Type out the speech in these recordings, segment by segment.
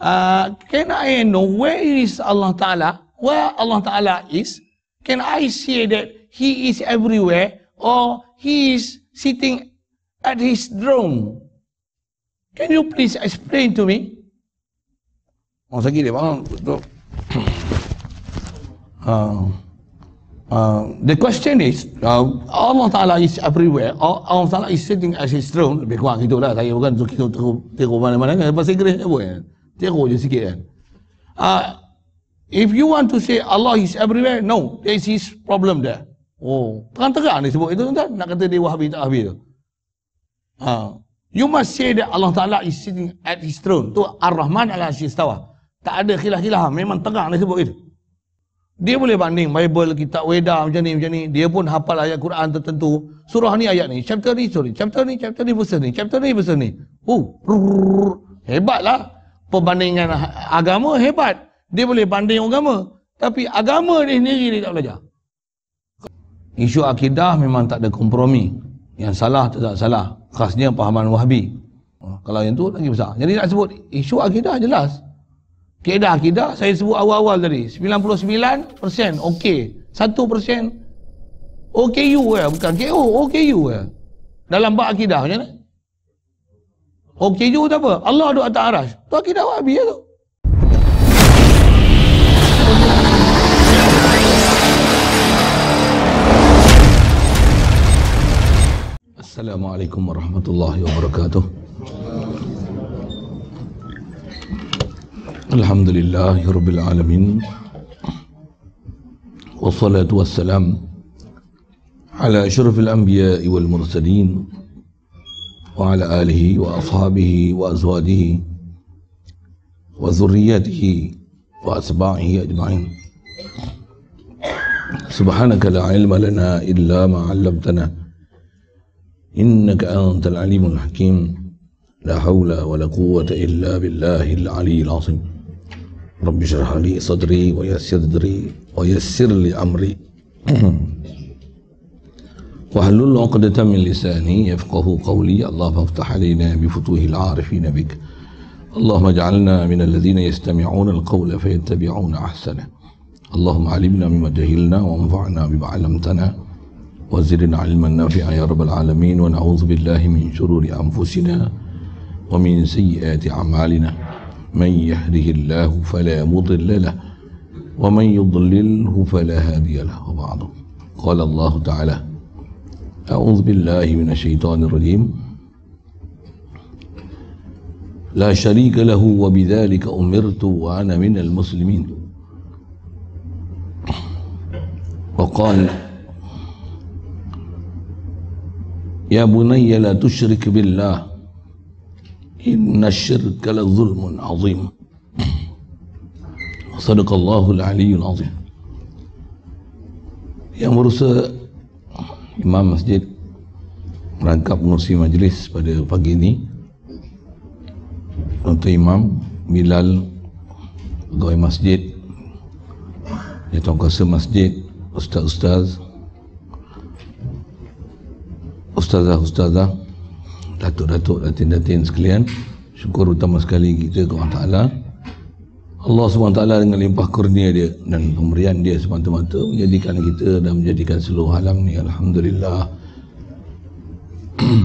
uh, can I know where is Allah Ta'ala? Where Allah Ta'ala is? Can I say that He is everywhere or He is sitting at His throne? Can you please explain to me? Oh, sakit dia, bang. Uh, uh, the question is, uh, Allah Ta'ala is everywhere. Allah Ta'ala is sitting as his throne. Lebih kurang gitu lah. Saya bukan kita tiru mana-mana kan. Bahasa Inggeris apa kan? Tiru je sikit kan. Uh, if you want to say Allah is everywhere, no. There is his problem there. Oh, terang-terang dia sebut itu kan? Nak kata dia wahabi tak wahabi tu. Uh, you must say that Allah Ta'ala is sitting at his throne. Tu Ar-Rahman ala Asyistawa. Tak ada khilah-khilah. Memang terang dia sebut itu. Dia boleh banding Bible, kitab Weda macam ni, macam ni. Dia pun hafal ayat Quran tertentu. Surah ni, ayat ni. Chapter ni, sorry. Chapter ni, chapter ni, verse ni. Chapter ni, verse ni. Oh, hebatlah. Perbandingan agama hebat. Dia boleh banding agama. Tapi agama dia sendiri dia tak belajar. Isu akidah memang tak ada kompromi. Yang salah tak salah. Khasnya pahaman wahabi. Kalau yang tu lagi besar. Jadi nak sebut isu akidah jelas. Kedah akidah saya sebut awal-awal tadi 99% okey 1% OKU ya bukan KO OKU ya dalam bab akidah macam mana Orang keju tu apa? Allah duduk atas aras. Tu akidah wahabi ya tu. Assalamualaikum warahmatullahi wabarakatuh. Alhamdulillahirabbil alamin. Wassalatu wassalam ala asyrafil anbiya'i wal mursalin وعلى آله وأصحابه وأزواجه وذرياته وأتباعه أجمعين. سبحانك لا علم لنا إلا ما علمتنا. إنك أنت العليم الحكيم. لا حول ولا قوة إلا بالله العلي العظيم. رب اشرح لي صدري ويسر لي أمري. واحلل عقدة من لساني؟ يفقه قولي. اللهم افتح علينا بفتوح العارفين بك. اللهم اجعلنا من الذين يستمعون القول فيتبعون أحسنه. اللهم علمنا مما جهلنا وانفعنا بما علمتنا. وزدنا علما نافعا يا رب العالمين. ونعوذ بالله من شرور أنفسنا ومن سيئات أعمالنا. من يهده الله فلا مضل له ومن يضلله فلا هادي له. وبعض قال الله تعالى أعوذ بالله من الشيطان الرجيم. لا شريك له وبذلك أمرت وأنا من المسلمين. وقال يا بني لا تشرك بالله إن الشرك لظلم عظيم. صدق الله العلي العظيم. yang berusaha Imam Masjid merangkap mengurusi majlis pada pagi ini. Untuk Imam Bilal pegawai masjid Jatuh kuasa masjid Ustaz-Ustaz Ustazah-Ustazah datuk-datuk datin-datin sekalian. Syukur utama sekali kita kepada Allah. Ta'ala Allah SWT dengan limpah kurnia dia dan pemberian dia semata-mata menjadikan kita dan menjadikan seluruh alam ni Alhamdulillah.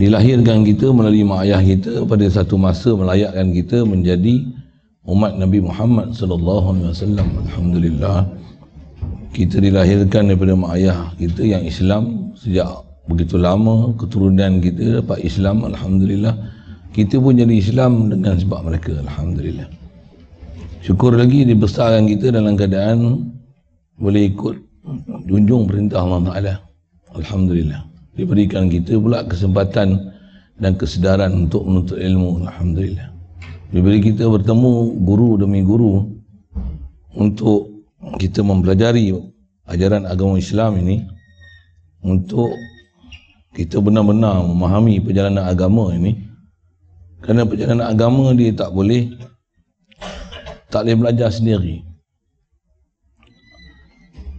Dilahirkan kita melalui mak ayah kita pada satu masa melayakkan kita menjadi umat Nabi Muhammad sallallahu alaihi wasallam alhamdulillah. Kita dilahirkan daripada mak ayah kita yang Islam. Sejak begitu lama keturunan kita dapat Islam Alhamdulillah kita pun jadi Islam dengan sebab mereka Alhamdulillah. Syukur lagi dibesarkan kita dalam keadaan boleh ikut junjung perintah Allah Ta'ala. Alhamdulillah. Diberikan kita pula kesempatan dan kesedaran untuk menuntut ilmu. Alhamdulillah. Diberi kita bertemu guru demi guru untuk kita mempelajari ajaran agama Islam ini untuk kita benar-benar memahami perjalanan agama ini kerana perjalanan agama dia tak boleh tak boleh belajar sendiri.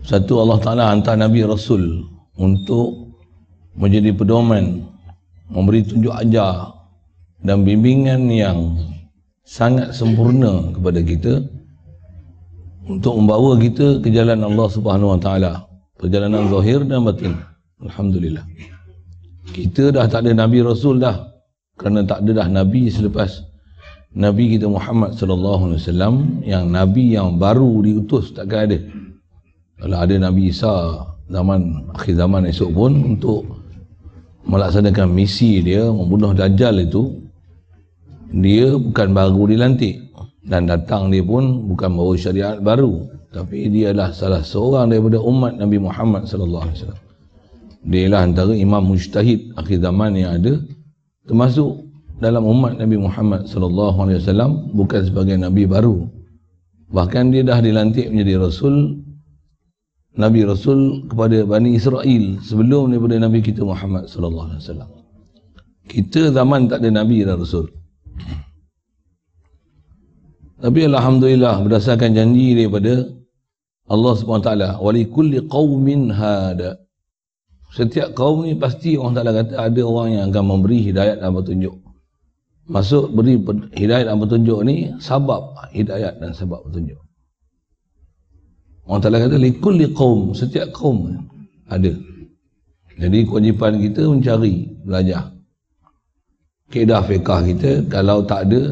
Satu Allah Ta'ala hantar Nabi Rasul untuk menjadi pedoman memberi tunjuk ajar dan bimbingan yang sangat sempurna kepada kita untuk membawa kita ke jalan Allah Subhanahu Wa Taala. Perjalanan zahir dan batin. Alhamdulillah. Kita dah tak ada nabi rasul dah kerana tak ada dah nabi selepas nabi kita Muhammad sallallahu alaihi wasallam yang nabi yang baru diutus takkan ada. Kalau ada nabi Isa zaman akhir zaman esok pun untuk melaksanakan misi dia membunuh dajjal itu dia bukan baru dilantik. Dan datang dia pun bukan bawa syariat baru. Tapi dia adalah salah seorang daripada umat Nabi Muhammad sallallahu alaihi wasallam. Dia ialah antara imam mujtahid akhir zaman yang ada termasuk dalam umat Nabi Muhammad sallallahu alaihi wasallam bukan sebagai nabi baru. Bahkan dia dah dilantik menjadi rasul nabi rasul kepada Bani Israel sebelum daripada nabi kita Muhammad sallallahu alaihi wasallam. Kita zaman tak ada nabi dan rasul. Tapi alhamdulillah berdasarkan janji daripada Allah Subhanahu Taala, "Wa likulli qaumin hada." Setiap kaum ni pasti orang Taala kata ada orang yang akan memberi hidayat dan petunjuk. Masuk beri hidayat dan petunjuk ni sebab hidayat dan sebab petunjuk. Orang Taala kata likulli qaum, setiap kaum ada. Jadi kewajipan kita mencari, belajar. Kedah fiqah kita kalau tak ada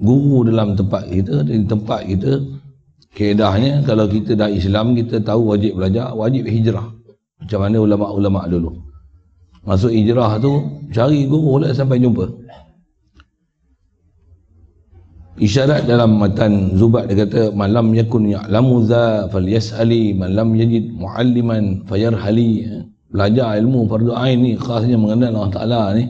guru dalam tempat kita di tempat kita keedahnya kalau kita dah Islam kita tahu wajib belajar wajib hijrah macam mana ulama-ulama dulu. Masuk hijrah tu cari guru lah sampai jumpa. Isyarat dalam matan Zubat dia kata malam yakun ya'lamu dha falyas'ali. Man lam yajid mualliman fayarhali. Belajar ilmu fardu ain ni khasnya mengenal Allah Taala ni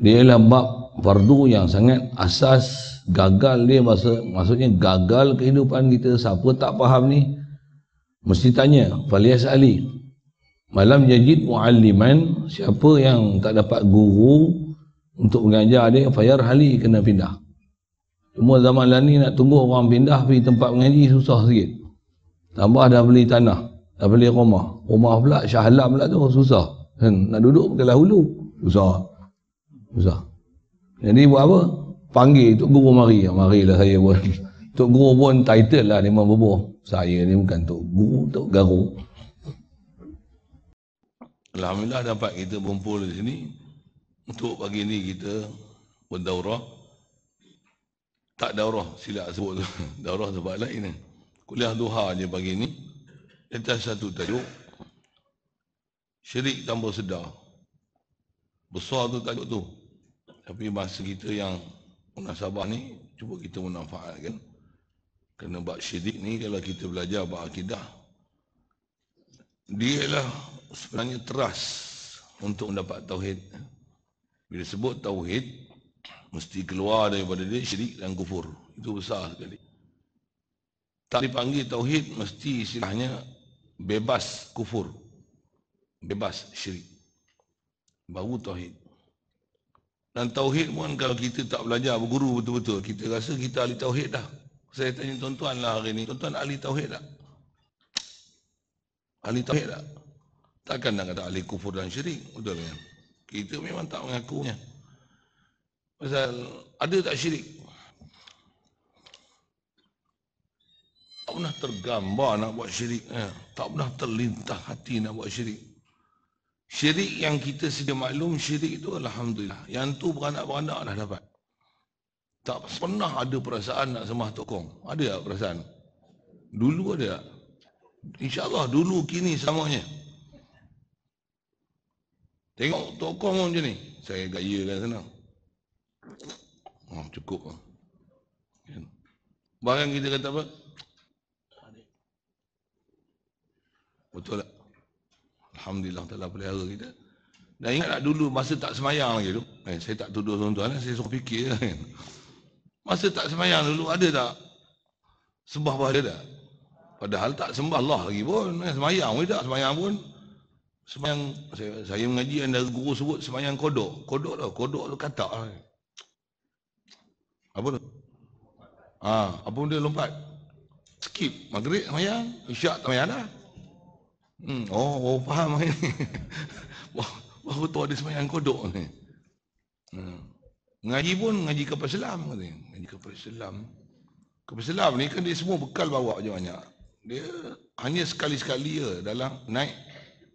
dia ialah bab fardu yang sangat asas gagal dia. Maksud, maksudnya gagal kehidupan kita siapa tak faham ni mesti tanya falias ali malam yajid mualliman siapa yang tak dapat guru untuk mengajar dia fayar hali kena pindah cuma zaman lah ni nak tunggu orang pindah pergi tempat mengaji susah sikit tambah dah beli tanah dah beli rumah rumah pula syahlam pula tu susah kan nak duduk pakai hulu susah susah jadi buat apa? Panggil Tok Guru mari. Ya, marilah saya buat. Tok Guru pun title lah dia membubuh. Saya ni bukan Tok Guru, Tok Garu. Alhamdulillah dapat kita berkumpul di sini. Untuk pagi ni kita berdaurah. Tak daurah, silap sebut tu. Daurah sebab lain ni. Kuliah duha je pagi ni. Atas satu tajuk. Syirik tanpa sedar. Besar tu tajuk tu. Tapi masa kita yang munasabah ni cuba kita memanfaatkan kerana bab syirik ni kalau kita belajar bab akidah dia lah sebenarnya teras untuk mendapat tauhid. Bila sebut tauhid mesti keluar daripada dia syirik dan kufur. Itu besar sekali. Tak dipanggil tauhid mesti istilahnya bebas kufur. Bebas syirik. Baru tauhid. Dan tauhid pun kalau kita tak belajar berguru betul-betul, kita rasa kita ahli tauhid dah. Saya tanya tuan-tuan lah hari ni, tuan-tuan ahli tauhid tak? Ahli tauhid tak? Takkan nak kata ahli kufur dan syirik, betul kan? Kita memang tak mengakunya. Pasal ada tak syirik? Tak pernah tergambar nak buat syirik. Eh? Tak pernah terlintah hati nak buat syirik. Syirik yang kita sedia maklum, syirik itu Alhamdulillah. Yang tu beranak-beranak dah dapat. Tak pernah ada perasaan nak sembah tokong. Ada tak perasaan? Dulu ada tak? InsyaAllah dulu kini samanya. Tengok tokong macam ni. Saya gaya kan senang. Oh, cukup. Barang kita kata apa? Betul tak? Alhamdulillah telah pelihara kita. Dan ingat tak dulu masa tak semayang lagi tu. Eh, saya tak tuduh tuan-tuan, saya suruh fikir kan. Masa tak semayang dulu ada tak? Sembah bahagia tak? Padahal tak sembah Allah lagi pun. Eh, semayang pun tak, semayang pun. Semayang, saya, saya mengaji yang guru sebut semayang kodok. Kodok tu, kodok tu katak lah. Apa tu? Ha, apa dia lompat? Skip, maghrib semayang, isyak semayang dah. Hmm. Oh, oh, faham ini. Baru tu ada semayang kodok ni. Hmm. Ngaji pun ngaji kapal selam. Ngaji kapal selam. Kapal selam ni kan dia semua bekal bawa je banyak. Dia hanya sekali-sekali je dalam naik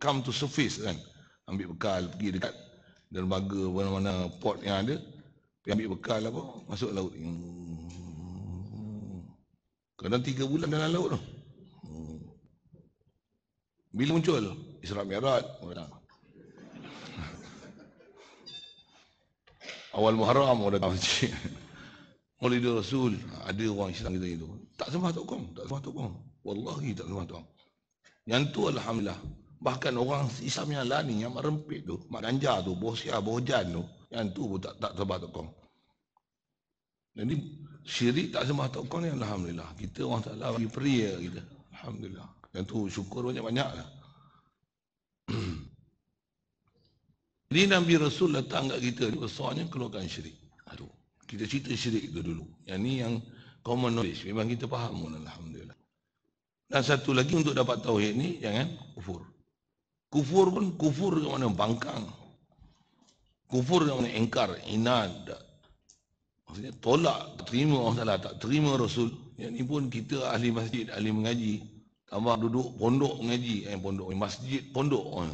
come to surface kan. Ambil bekal pergi dekat dermaga mana-mana port yang ada. Pergi ambil bekal apa masuk laut. Kadang tiga bulan dalam laut tu. Bila muncul? Isra Mi'raj. Awal Muharram orang tahu cik. Maulid Rasul ada orang Islam kita itu. Tak sembah tok kong, tak sembah tok kong. Wallahi tak tok. Yang tu alhamdulillah. Bahkan orang Islam yang lain yang merempit tu, mak ganja tu, bosia, bojan tu, yang tu pun tak tak sembah tok kong. Jadi syirik tak sembah tok kong ni alhamdulillah. Kita orang tak bagi pria kita. Alhamdulillah. Yang tu syukur banyak-banyak lah. Jadi Nabi Rasul datang kat kita ni besarnya keluarkan syirik. Aduh, kita cerita syirik tu dulu. Yang ni yang common knowledge. Memang kita faham pun Alhamdulillah. Dan satu lagi untuk dapat tauhid ni, jangan kufur. Kufur pun kufur ke mana bangkang. Kufur ke mana engkar, inad. Maksudnya tolak, terima orang salah, tak terima Rasul. Yang ni pun kita ahli masjid, ahli mengaji. Tambah duduk pondok mengaji. Eh, pondok, masjid, pondok.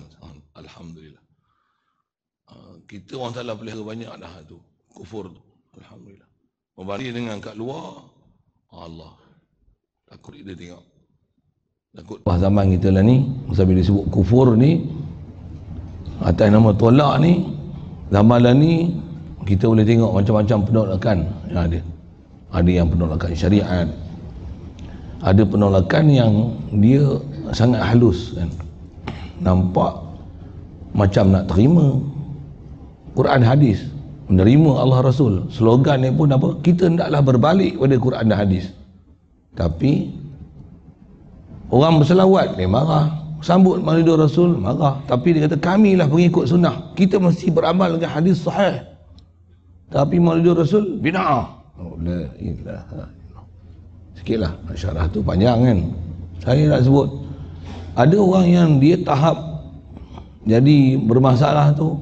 Alhamdulillah. Ah, kita orang salah pelihara banyak dah tu kufur tu alhamdulillah membalik dengan kat luar Allah takut dia tengok takut Wah, zaman kita lah ni bila disebut kufur ni atas nama tolak ni zaman lah ni kita boleh tengok macam-macam penolakan yang ada. Ada yang penolakan syariat. Ada penolakan yang dia sangat halus kan. Nampak macam nak terima. Quran hadis menerima Allah Rasul. Slogan ni pun apa? Kita hendaklah berbalik pada Quran dan hadis. Tapi orang berselawat dia marah. Sambut maulid Rasul marah. Tapi dia kata kamilah pengikut sunnah. Kita mesti beramal dengan hadis sahih. Tapi maulid Rasul bid'ah. Oh, la ilaha sikitlah syarah tu panjang kan. Saya nak sebut ada orang yang dia tahap jadi bermasalah tu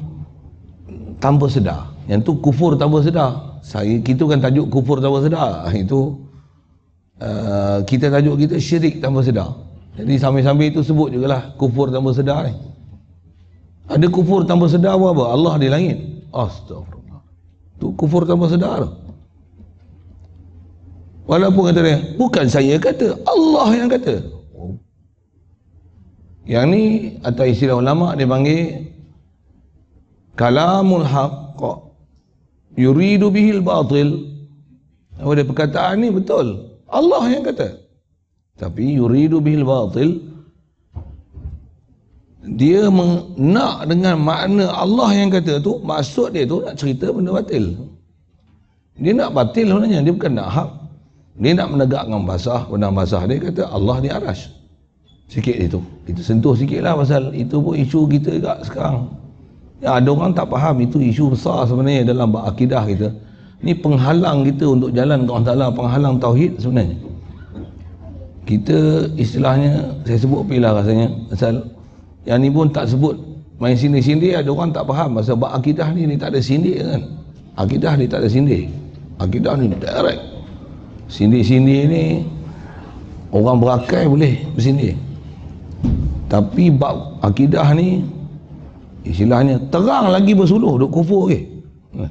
tanpa sedar. Yang tu kufur tanpa sedar. Saya kita kan tajuk kufur tanpa sedar. Itu uh, kita tajuk kita syirik tanpa sedar. Jadi sambil-sambil itu sebut juga lah kufur tanpa sedar ni. Ada kufur tanpa sedar apa? apa? Allah di langit. Astagfirullah. Tu kufur tanpa sedar. Walaupun kata dia, bukan saya kata, Allah yang kata. Yang ni atau istilah ulama dia panggil kalamul haqq yuridu bihil batil apa dia perkataan ni betul Allah yang kata. Tapi yuridu bihil batil dia nak dengan makna Allah yang kata tu maksud dia tu nak cerita benda batil. Dia nak batil sebenarnya dia bukan nak hak. Dia nak menegakkan basah benda basah dia kata Allah di aras. Sikit itu kita sentuh sikit lah pasal itu pun isu kita juga sekarang. Ya, ada orang tak faham itu isu besar sebenarnya dalam akidah kita. Ini penghalang kita untuk jalan ke Allah Ta'ala, penghalang tauhid sebenarnya. Kita istilahnya, saya sebut pilah rasanya, asal yang ni pun tak sebut main sindir-sindir, ada orang tak faham pasal bak akidah ni, ni tak ada sindir kan. Akidah ni tak ada sindir. Akidah ni direct. Sindir-sindir ni, orang berakai boleh bersindir. Tapi bab akidah ni, istilahnya terang lagi bersuluh duk kufur ke ha.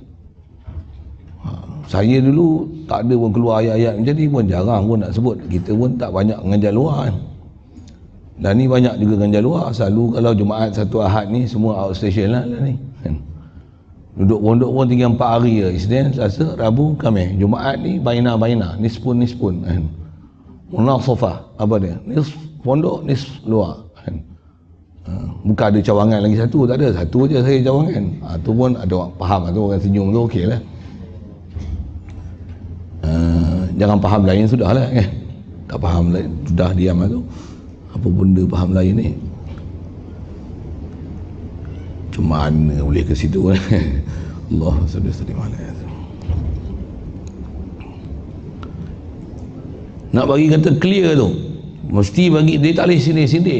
Saya dulu tak ada pun keluar ayat-ayat. Jadi pun jarang pun nak sebut. Kita pun tak banyak mengajar luar. Kan dan ni banyak juga mengajar luar. Selalu kalau Jumaat satu Ahad ni semua outstation lah, lah ni. Kan? Duduk pondok pun tinggal 4 hari je. Isnin, Selasa, Rabu, Khamis Jumaat ni baina-baina. Nispun nispun kan? Munasafah apa dia? Nis pondok nis luar. Ha, bukan ada cawangan lagi satu. Tak ada. Satu je saya cawangan. Ha, tu pun ada orang faham. Tu orang senyum tu okey lah ha, jangan faham lain sudah lah eh. tak faham lain sudah diam lah tu apa benda faham lain ni? Macam mana boleh ke situ eh? Allah sedih nak bagi kata clear tu mesti bagi dia tak boleh sini-sini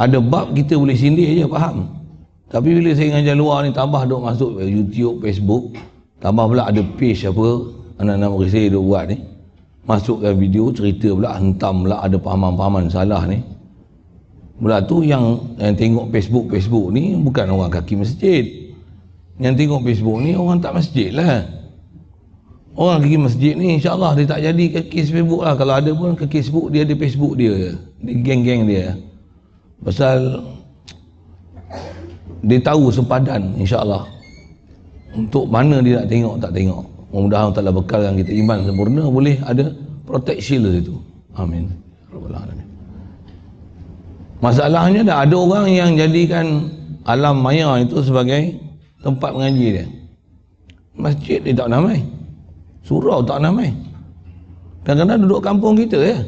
ada bab kita boleh sindir je faham? Tapi bila saya ngajar luar ni tambah duk masuk YouTube, Facebook, tambah pula ada page apa anak-anak murid saya duk buat ni. Masukkan video cerita pula hentam pula ada pahaman-pahaman salah ni. Mula tu yang yang tengok Facebook Facebook ni bukan orang kaki masjid. Yang tengok Facebook ni orang tak masjid lah. Orang kaki masjid ni insyaAllah dia tak jadi kaki Facebook lah. Kalau ada pun kaki Facebook dia ada Facebook dia. Dia geng-geng dia. Pasal dia tahu sempadan insyaAllah untuk mana dia nak tengok tak tengok mudah-mudahan Allah bekalkan kita iman sempurna boleh ada protect shield itu amin. Masalahnya dah ada orang yang jadikan alam maya itu sebagai tempat mengaji dia. Masjid dia tak namai surau tak namai kadang-kadang duduk kampung kita ya.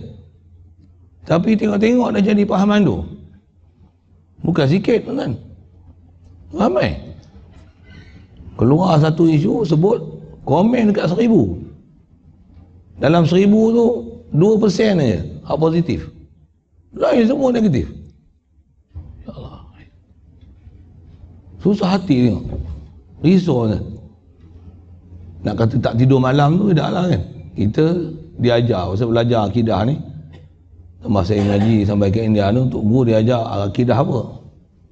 Tapi tengok-tengok dah jadi pahaman tu bukan sikit kan Ramai. Keluar satu isu sebut komen dekat seribu. Dalam seribu tu dua persen aja hak positif. Lain semua negatif. Ya Allah. Susah hati tengok. Risau kan. Nak kata tak tidur malam tu dah lah kan. Kita diajar pasal belajar akidah ni. Masa saya ngaji sampai ke India tu untuk guru diajar akidah apa?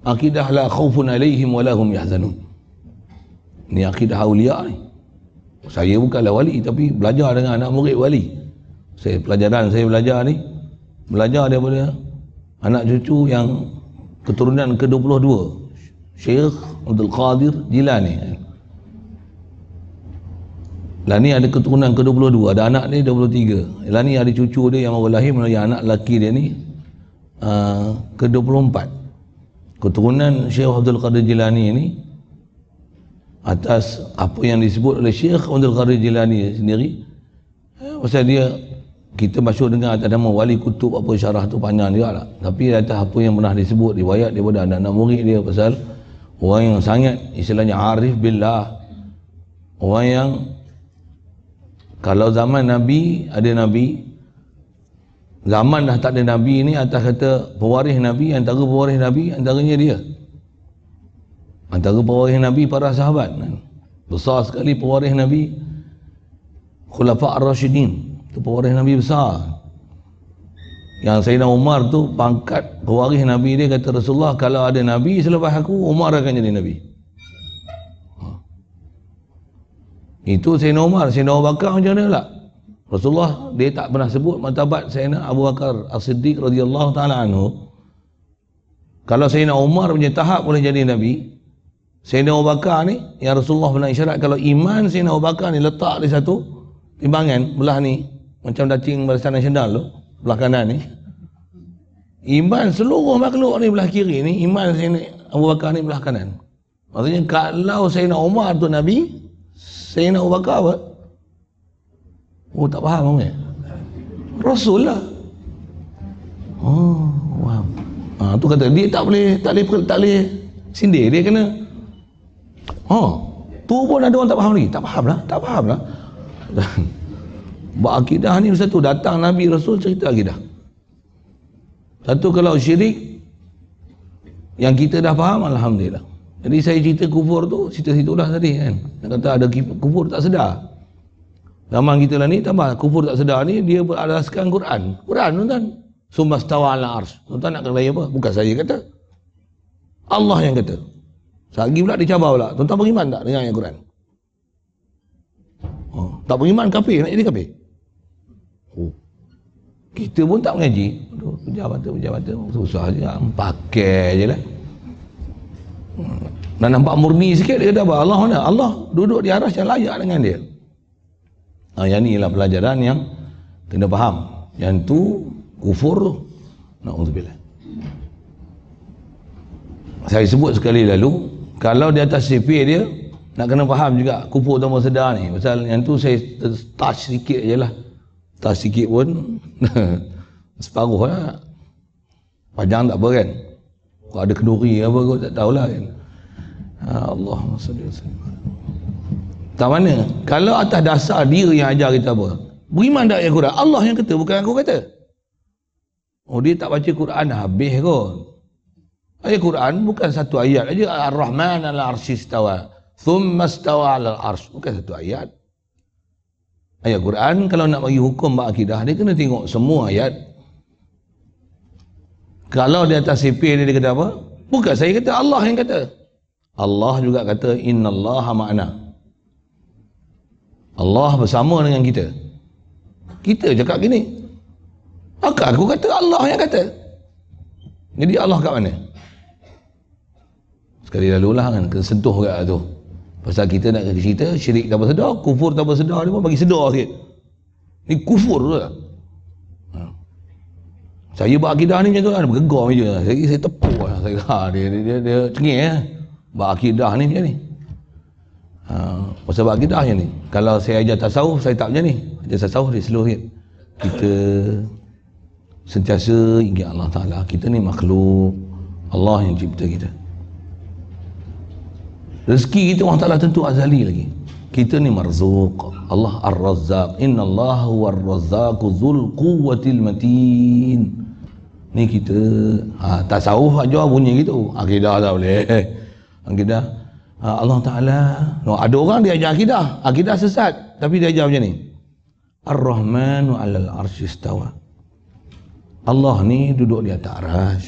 akidah la khaufun alaihim wa lahum yahzanun ni akidah awliya ni saya bukanlah wali tapi belajar dengan anak murid wali. Saya pelajaran saya belajar ni belajar daripada anak cucu yang keturunan ke-22 Syekh Abdul Qadir Jilani. Lah ni ada keturunan ke-22 ada anak ni 23 lah ni ada cucu dia yang baru lahir melalui anak lelaki dia ni uh, ke-24 keturunan Syekh Abdul Qadir Jilani ini atas apa yang disebut oleh Syekh Abdul Qadir Jilani sendiri. Eh, pasal dia kita masuk dengan atas nama wali kutub apa syarah tu panjang juga lah tapi atas apa yang pernah disebut riwayat daripada anak-anak murid dia pasal orang yang sangat istilahnya arif billah. Orang yang kalau zaman Nabi ada Nabi. Zaman dah tak ada Nabi ni atas kata pewaris Nabi antara pewaris Nabi antaranya dia antara pewaris Nabi para sahabat. Besar sekali pewaris Nabi. Khulafa Ar-Rashidin. Itu pewaris Nabi besar. Yang Sayyidina Umar tu pangkat pewaris Nabi dia. Kata Rasulullah kalau ada Nabi selepas aku Umar akan jadi Nabi. Itu Sayyidina Umar. Sayyidina Abu Bakar macam mana lah Rasulullah dia tak pernah sebut martabat Sayyidina Abu Bakar As-Siddiq radhiyallahu taala anhu. Kalau Sayyidina Umar punya tahap boleh jadi nabi, Sayyidina Abu Bakar ni yang Rasulullah pernah isyarat kalau iman Sayyidina Abu Bakar ni letak di satu timbangan belah ni macam dacing barisan nasional tu belah kanan ni. Iman seluruh makhluk ni belah kiri ni, iman Sayyidina Abu Bakar ni belah kanan. Maksudnya kalau Sayyidina Umar tu nabi, Sayyidina Abu Bakar apa? Oh tak faham kan? Rasul lah. Oh, wow. Ha, tu kata dia tak boleh tak boleh tak boleh sindir dia kena. Oh, tu pun ada orang tak faham lagi. Tak faham lah, tak faham lah. Buat akidah ni satu datang Nabi Rasul cerita akidah. Satu kalau syirik yang kita dah faham alhamdulillah. Jadi saya cerita kufur tu, cerita situ lah tadi kan. Nak kata ada kufur tak sedar. Zaman kita lah ni tambah kufur tak sedar ni dia beralaskan Quran. Quran tuan-tuan. Summa stawa ala ars. Tuan-tuan nak kata apa? Bukan saya kata. Allah yang kata. Sagi pula dicabar pula. Tuan-tuan beriman tak dengan ayat Quran? Oh, tak beriman kafir nak jadi kafir. Oh. Kita pun tak mengaji. Aduh, pejabat tu, pejabat tu. Susah je. Pakai je lah. Hmm. Dan nampak murni sikit dia kata apa? Allah mana? Allah duduk di aras yang layak dengan dia. Ha, yang ni ialah pelajaran yang kena faham. Yang tu kufur tu. Na'udzubillah. Saya sebut sekali lalu, kalau di atas CP dia, nak kena faham juga kufur tanpa sedar ni. Pasal yang tu saya touch sikit je lah. Touch sikit pun, separuh lah. Panjang tak apa kan? Kalau ada kenduri apa, kau tak tahulah kan? Allah tak mana? Kalau atas dasar dia yang ajar kita apa? Beriman tak ayat Quran? Allah yang kata, bukan aku kata. Oh dia tak baca Quran habis kot. Ayat Quran bukan satu ayat aja Ar-Rahman al-Arsy istawa. Thumma istawa al-Arsy. Bukan satu ayat. Ayat Quran kalau nak bagi hukum akidah dia kena tengok semua ayat. Kalau di atas sipil dia kata apa? Bukan saya kata Allah yang kata. Allah juga kata innallaha ma'ana. Allah bersama dengan kita. Kita cakap gini. Maka aku kata Allah yang kata. Jadi Allah kat mana? Sekali lalu lah kan, kena sentuh kat tu. Pasal kita nak cerita, syirik tak bersedar, kufur tak bersedar, dia pun bagi sedar sikit. Ni kufur tu lah. Ha. Saya buat akidah ni macam tu kan, bergegar je. Saya, saya tepuk lah. Saya, ha, dia, dia, dia, dia cengih ya. Buat akidah ni macam ni. Ha, pasal buat akidah macam ni. Kalau saya ajar tasawuf, saya tak macam ni. Ajar tasawuf, dia slow sikit. Kita sentiasa ingat Allah Ta'ala kita ni makhluk Allah yang cipta kita rezeki kita Allah Ta'ala tentu azali lagi. Kita ni marzuk Allah Ar-Razzaq. Inna Allah Ar-Razzaq Zul quwwatil matin. Ni kita ha, tasawuf aja bunyi gitu. Akidah tak boleh. Akidah. Ha, Allah Ta'ala no, ada orang dia ajar akidah. Akidah sesat. Tapi dia ajar macam ni. Ar-Rahmanu alal arsyistawa Allah ni duduk di atas aras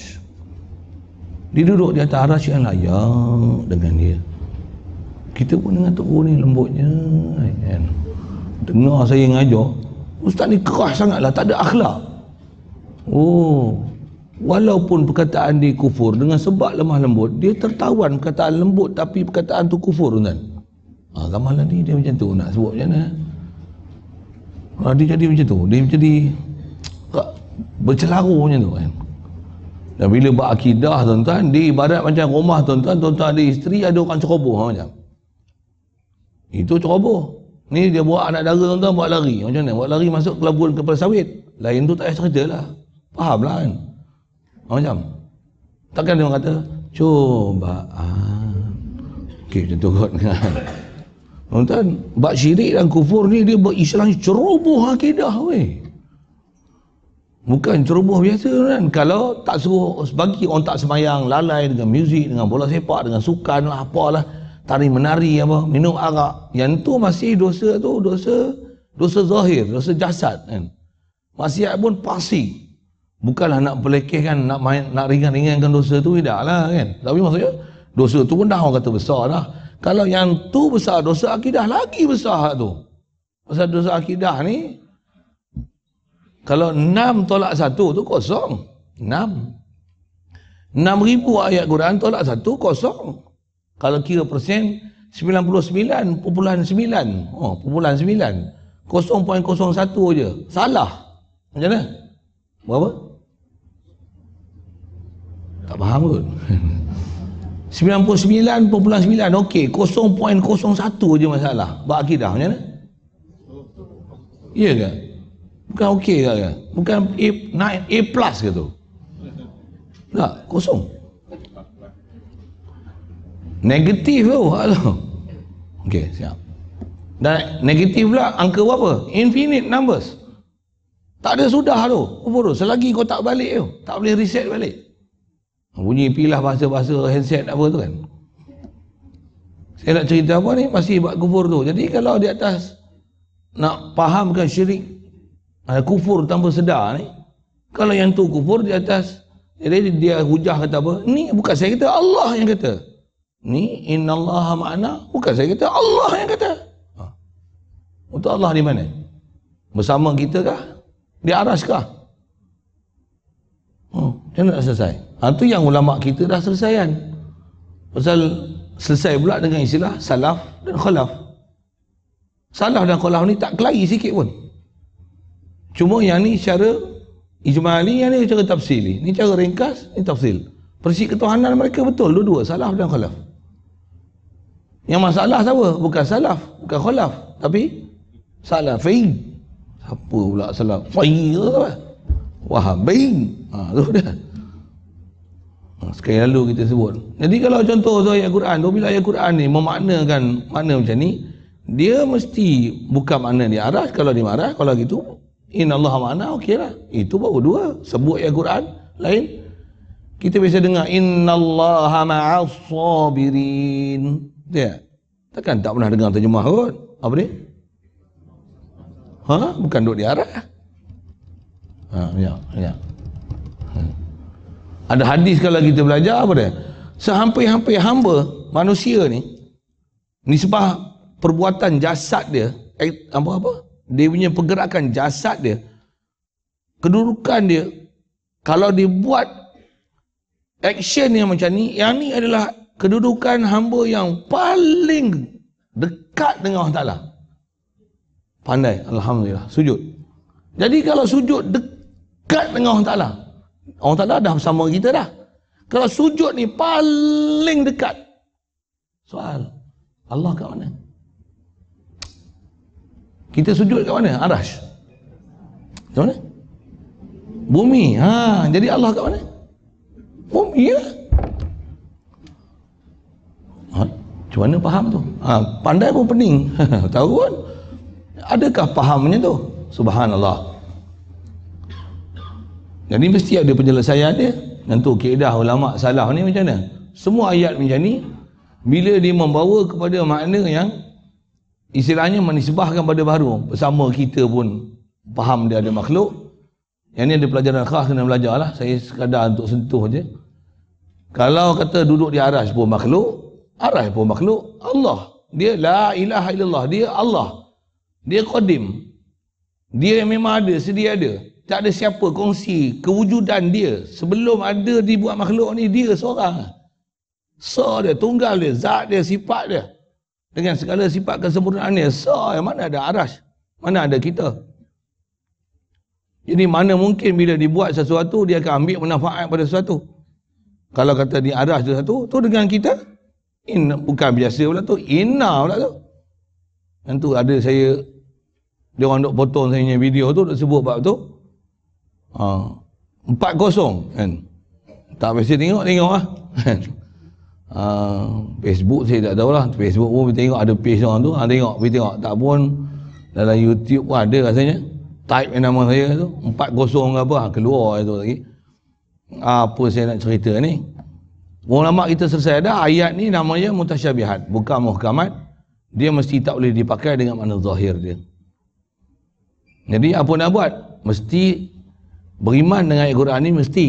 dia duduk di atas aras yang layak dengan dia kita pun dengan Tok ni lembutnya kan? dengar saya ngajar ustaz ni keras sangatlah tak ada akhlak. Oh walaupun perkataan dia kufur dengan sebab lemah lembut dia tertawan perkataan lembut tapi perkataan tu kufur kan ha, ramalan ni dia macam tu nak sebut macam mana ha, dia jadi macam tu. Dia jadi bercelaru macam tu kan? Dan bila buat akidah tuan-tuan di ibarat macam rumah tuan-tuan tuan-tuan ada isteri ada orang ceroboh ha, macam itu ceroboh. Ni dia buat anak dara tuan-tuan buat lari. Macam mana? Buat lari masuk kelabun kepala sawit. Lain tu tak payah cerita lah. Faham lah kan? Macam takkan dia kata cobaan ok macam tu kot. Tuan-tuan bak syirik dan kufur ni dia berislam ceroboh akidah weh. Bukan ceroboh biasa kan. Kalau tak suruh bagi orang tak semayang, lalai dengan muzik, dengan bola sepak, dengan sukan lah, apalah. Tari menari apa, minum arak. Yang tu masih dosa tu, dosa dosa zahir, dosa jasad kan. Maksiat pun pasti. Bukanlah nak pelekehkan, nak main, nak ringan-ringankan dosa tu, tidak lah kan. Tapi maksudnya, dosa tu pun dah orang kata besar dah. Kalau yang tu besar, dosa akidah lagi besar tu. Pasal dosa akidah ni, kalau enam tolak satu tu kosong. Enam. Enam ribu ayat Quran tolak satu kosong. Kalau kira persen, 99.9. Oh, perpuluhan 9. 0.01 je. Salah. Macam mana? Berapa? Tak faham kot. 99.9 okey 0.01 je masalah bab akidah macam mana iya ke Bukan okey ke kan? Bukan A, A plus ke tu? Tak, kosong. Negatif tu. Halo. Okey, siap. Dan negatif pula angka berapa? Infinite numbers. Tak ada sudah tu. Apa tu? Selagi kau tak balik tu. Tak boleh reset balik. Bunyi pilah bahasa-bahasa handset apa tu kan. Saya nak cerita apa ni? Masih buat kufur tu. Jadi kalau di atas nak fahamkan syirik kufur tanpa sedar ni. Kalau yang tu kufur di atas jadi dia hujah kata apa? Ni bukan saya kata Allah yang kata. Ni innallaha ma'ana bukan saya kata Allah yang kata. Ha. Untuk Allah di mana? Bersama kita kah? Di aras kah? Hmm, mana nak selesai? Ha, tu yang ulama kita dah selesai kan? Pasal selesai pula dengan istilah salaf dan khalaf. Salaf dan khalaf ni tak kelahi sikit pun. Cuma yang ni secara ijmali, yang ni cara tafsili. Ni cara ringkas, ni tafsil. Persi ketuhanan mereka betul, dua-dua, salaf dan khalaf. Yang masalah siapa? Bukan salaf, bukan khalaf. Tapi, salafi. Siapa pula salaf? Fai ke apa? Wahabi. Ha, tu dah. Ha, sekali lalu kita sebut. Jadi kalau contoh tu ayat Quran, tu bila ayat Quran ni memaknakan makna macam ni, dia mesti bukan makna dia arah kalau dia marah, kalau gitu Inna Allah ma'ana okey lah. Itu baru dua. Sebut ayat Quran. Lain. Kita biasa dengar innallaha ma'as sabirin. Dia. Takkan tak pernah dengar terjemah kot. Apa dia? Ha? Bukan duduk di arah. Ha, ya, ya. Hmm. Ada hadis kalau kita belajar apa dia? Sehampir-hampir hamba manusia ni nisbah perbuatan jasad dia eh, apa apa dia punya pergerakan jasad dia kedudukan dia kalau dibuat action yang macam ni yang ni adalah kedudukan hamba yang paling dekat dengan Allah Ta'ala. Pandai Alhamdulillah sujud. Jadi kalau sujud dekat dengan Allah Ta'ala Allah Ta'ala dah bersama kita dah. Kalau sujud ni paling dekat soal Allah kat mana? Kita sujud kat mana? Arash kat mana? Bumi. Ha jadi Allah kat mana? Bumi lah ha, macam mana faham tu? Ha, pandai pun pening. Tahu kan adakah fahamnya tu? Subhanallah. Jadi mesti ada penyelesaian dia. Dan tu keedah ulama salah ni macam mana? Semua ayat macam ni bila dia membawa kepada makna yang istilahnya menisbahkan pada baru bersama kita pun faham dia ada makhluk. Yang ni ada pelajaran khas kena belajar lah saya sekadar untuk sentuh je. Kalau kata duduk di aras pun makhluk aras pun makhluk Allah. Dia la ilaha illallah dia Allah. Dia qadim. Dia yang memang ada sedia ada. Tak ada siapa kongsi kewujudan dia. Sebelum ada dibuat makhluk ni dia seorang. So dia tunggal dia zat dia sifat dia. Dengan segala sifat kesempurnaan dia so yang mana ada aras mana ada kita. Jadi mana mungkin bila dibuat sesuatu dia akan ambil manfaat pada sesuatu. Kalau kata di aras sesuatu tu dengan kita in, bukan biasa pula tu inna pula tu. Yang tu ada saya dia orang duk potong saya punya video tu duk sebut bab tu. Ha, empat kosong kan? Tak biasa tengok tengok lah kan? Uh, Facebook saya tak tahu lah Facebook pun tengok ada page orang tu. Ha, tengok pergi tengok. Tak pun dalam YouTube pun ada rasanya. Type nama saya tu 40 ke apa ha, keluar itu lagi. Apa saya nak cerita ni orang lama kita selesai dah ayat ni namanya mutasyabihat. Bukan muhkamat. Dia mesti tak boleh dipakai dengan makna zahir dia. Jadi apa nak buat? Mesti beriman dengan ayat Quran ni mesti.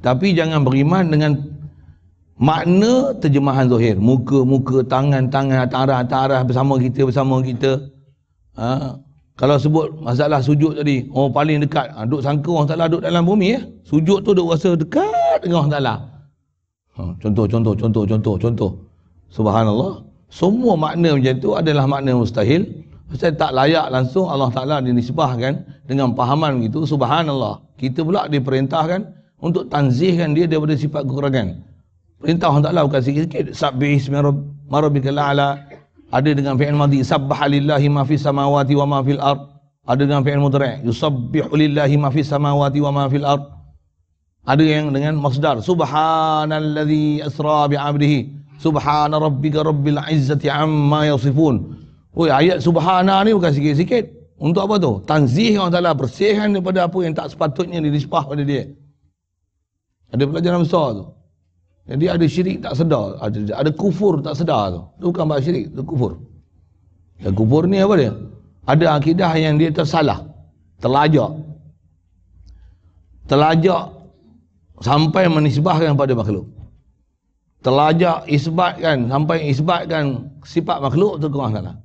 Tapi jangan beriman dengan makna terjemahan zahir. Muka muka tangan tangan atas arah bersama kita bersama kita. Ha? kalau sebut masalah sujud tadi oh paling dekat. Ha, duk sangka orang taklah duduk dalam bumi ya? Sujud tu duk rasa dekat dengan orang taklah ha, contoh contoh contoh contoh contoh subhanallah semua makna macam tu adalah makna mustahil saya tak layak langsung Allah Ta'ala dinisbahkan dengan pahaman gitu subhanallah kita pula diperintahkan untuk tanzihkan dia daripada sifat kekurangan Perintah Allah Ta'ala bukan sikit-sikit. Sabbih ismi a'la. Ada dengan fi'il madhi. Sabbaha lillahi ma fi samawati wa ma fil ard. Ada dengan fi'il mudhari'. Yusabbihu lillahi ma fi samawati wa ma fil ard. Ada yang dengan masdar. Subhanalladhi asra bi'abdihi. Subhana rabbika rabbil izzati amma yasifun. Oh ayat subhana ni bukan sikit-sikit. Untuk apa tu? Tanzih Allah Ta'ala. Bersihkan daripada apa yang tak sepatutnya dinisbah pada dia. Ada pelajaran besar tu. Jadi ada syirik tak sedar, ada, ada kufur tak sedar tu. Itu bukan bahasa syirik, itu kufur. Dan kufur ni apa dia? Ada akidah yang dia tersalah. Terlajak. Terlajak sampai menisbahkan pada makhluk. Terlajak isbatkan sampai isbatkan sifat makhluk tu kurang salah.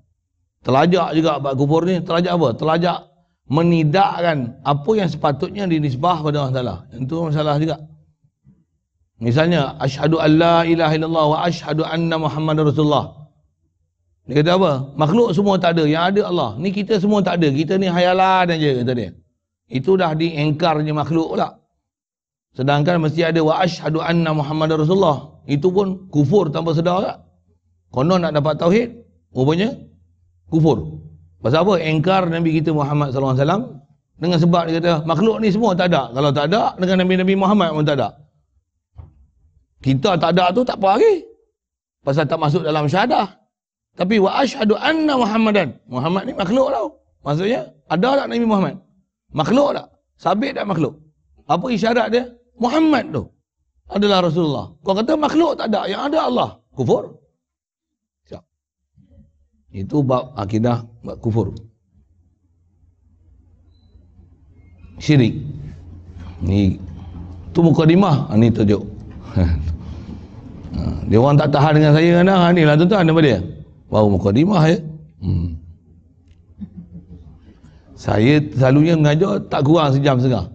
Terlajak juga bab kufur ni, terlajak apa? Terlajak menidakkan apa yang sepatutnya dinisbah pada Allah Taala. Itu masalah juga. Misalnya asyhadu alla ilaha illallah wa asyhadu anna muhammadar rasulullah. Dia kata apa? Makhluk semua tak ada, yang ada Allah. Ni kita semua tak ada, kita ni hayalan aja kata dia. Itu dah diengkarnya makhluk pula. Sedangkan mesti ada wa asyhadu anna muhammadar rasulullah. Itu pun kufur tanpa sedar tak? Konon nak dapat tauhid, rupanya kufur. Pasal apa? Engkar Nabi kita Muhammad wasallam dengan sebab dia kata makhluk ni semua tak ada. Kalau tak ada dengan Nabi-Nabi Muhammad pun tak ada. Kita tak ada tu tak apa lagi. Pasal tak masuk dalam syahadah. Tapi wa asyhadu anna Muhammadan. Muhammad ni makhluk tau. Maksudnya ada tak Nabi Muhammad? Makhluk tak? Sabit tak makhluk? Apa isyarat dia? Muhammad tu. adalah Rasulullah. Kau kata makhluk tak ada, yang ada Allah. Kufur. Siap. Itu bab akidah bab kufur. Syirik. Ni tu mukadimah, ha, ni tajuk. Ha, dia orang tak tahan dengan saya kan ha, ni lah tuan-tuan apa dia? Baru mukadimah ya. Hmm. Saya selalunya mengajar tak kurang sejam setengah.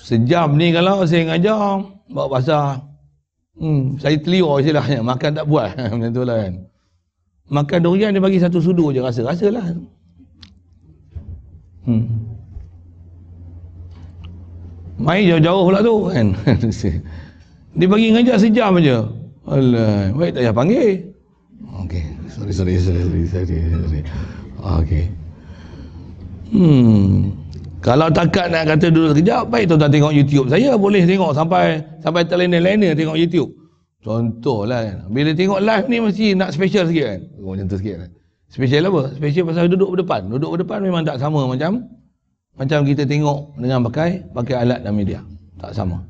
Sejam ni kalau saya mengajar bawa pasal hmm, saya teliur je lah makan tak buat. Macam tu lah kan. Makan durian dia bagi satu sudu je rasa. Rasa lah hmm. main jauh-jauh pula tu kan. Dia bagi ngajak sejam je. Alah, baik tak payah panggil. Ok sorry sorry sorry sorry, sorry, sorry. ok hmm kalau takat nak kata duduk sekejap, baik tuan-tuan tengok YouTube. Saya boleh tengok sampai sampai terlena-lena tengok YouTube. Contohlah kan. Bila tengok live ni mesti nak special sikit kan. Oh, macam tu sikit kan. Special apa? Special pasal duduk berdepan. Duduk berdepan memang tak sama macam macam kita tengok dengan pakai pakai alat dan media. Tak sama.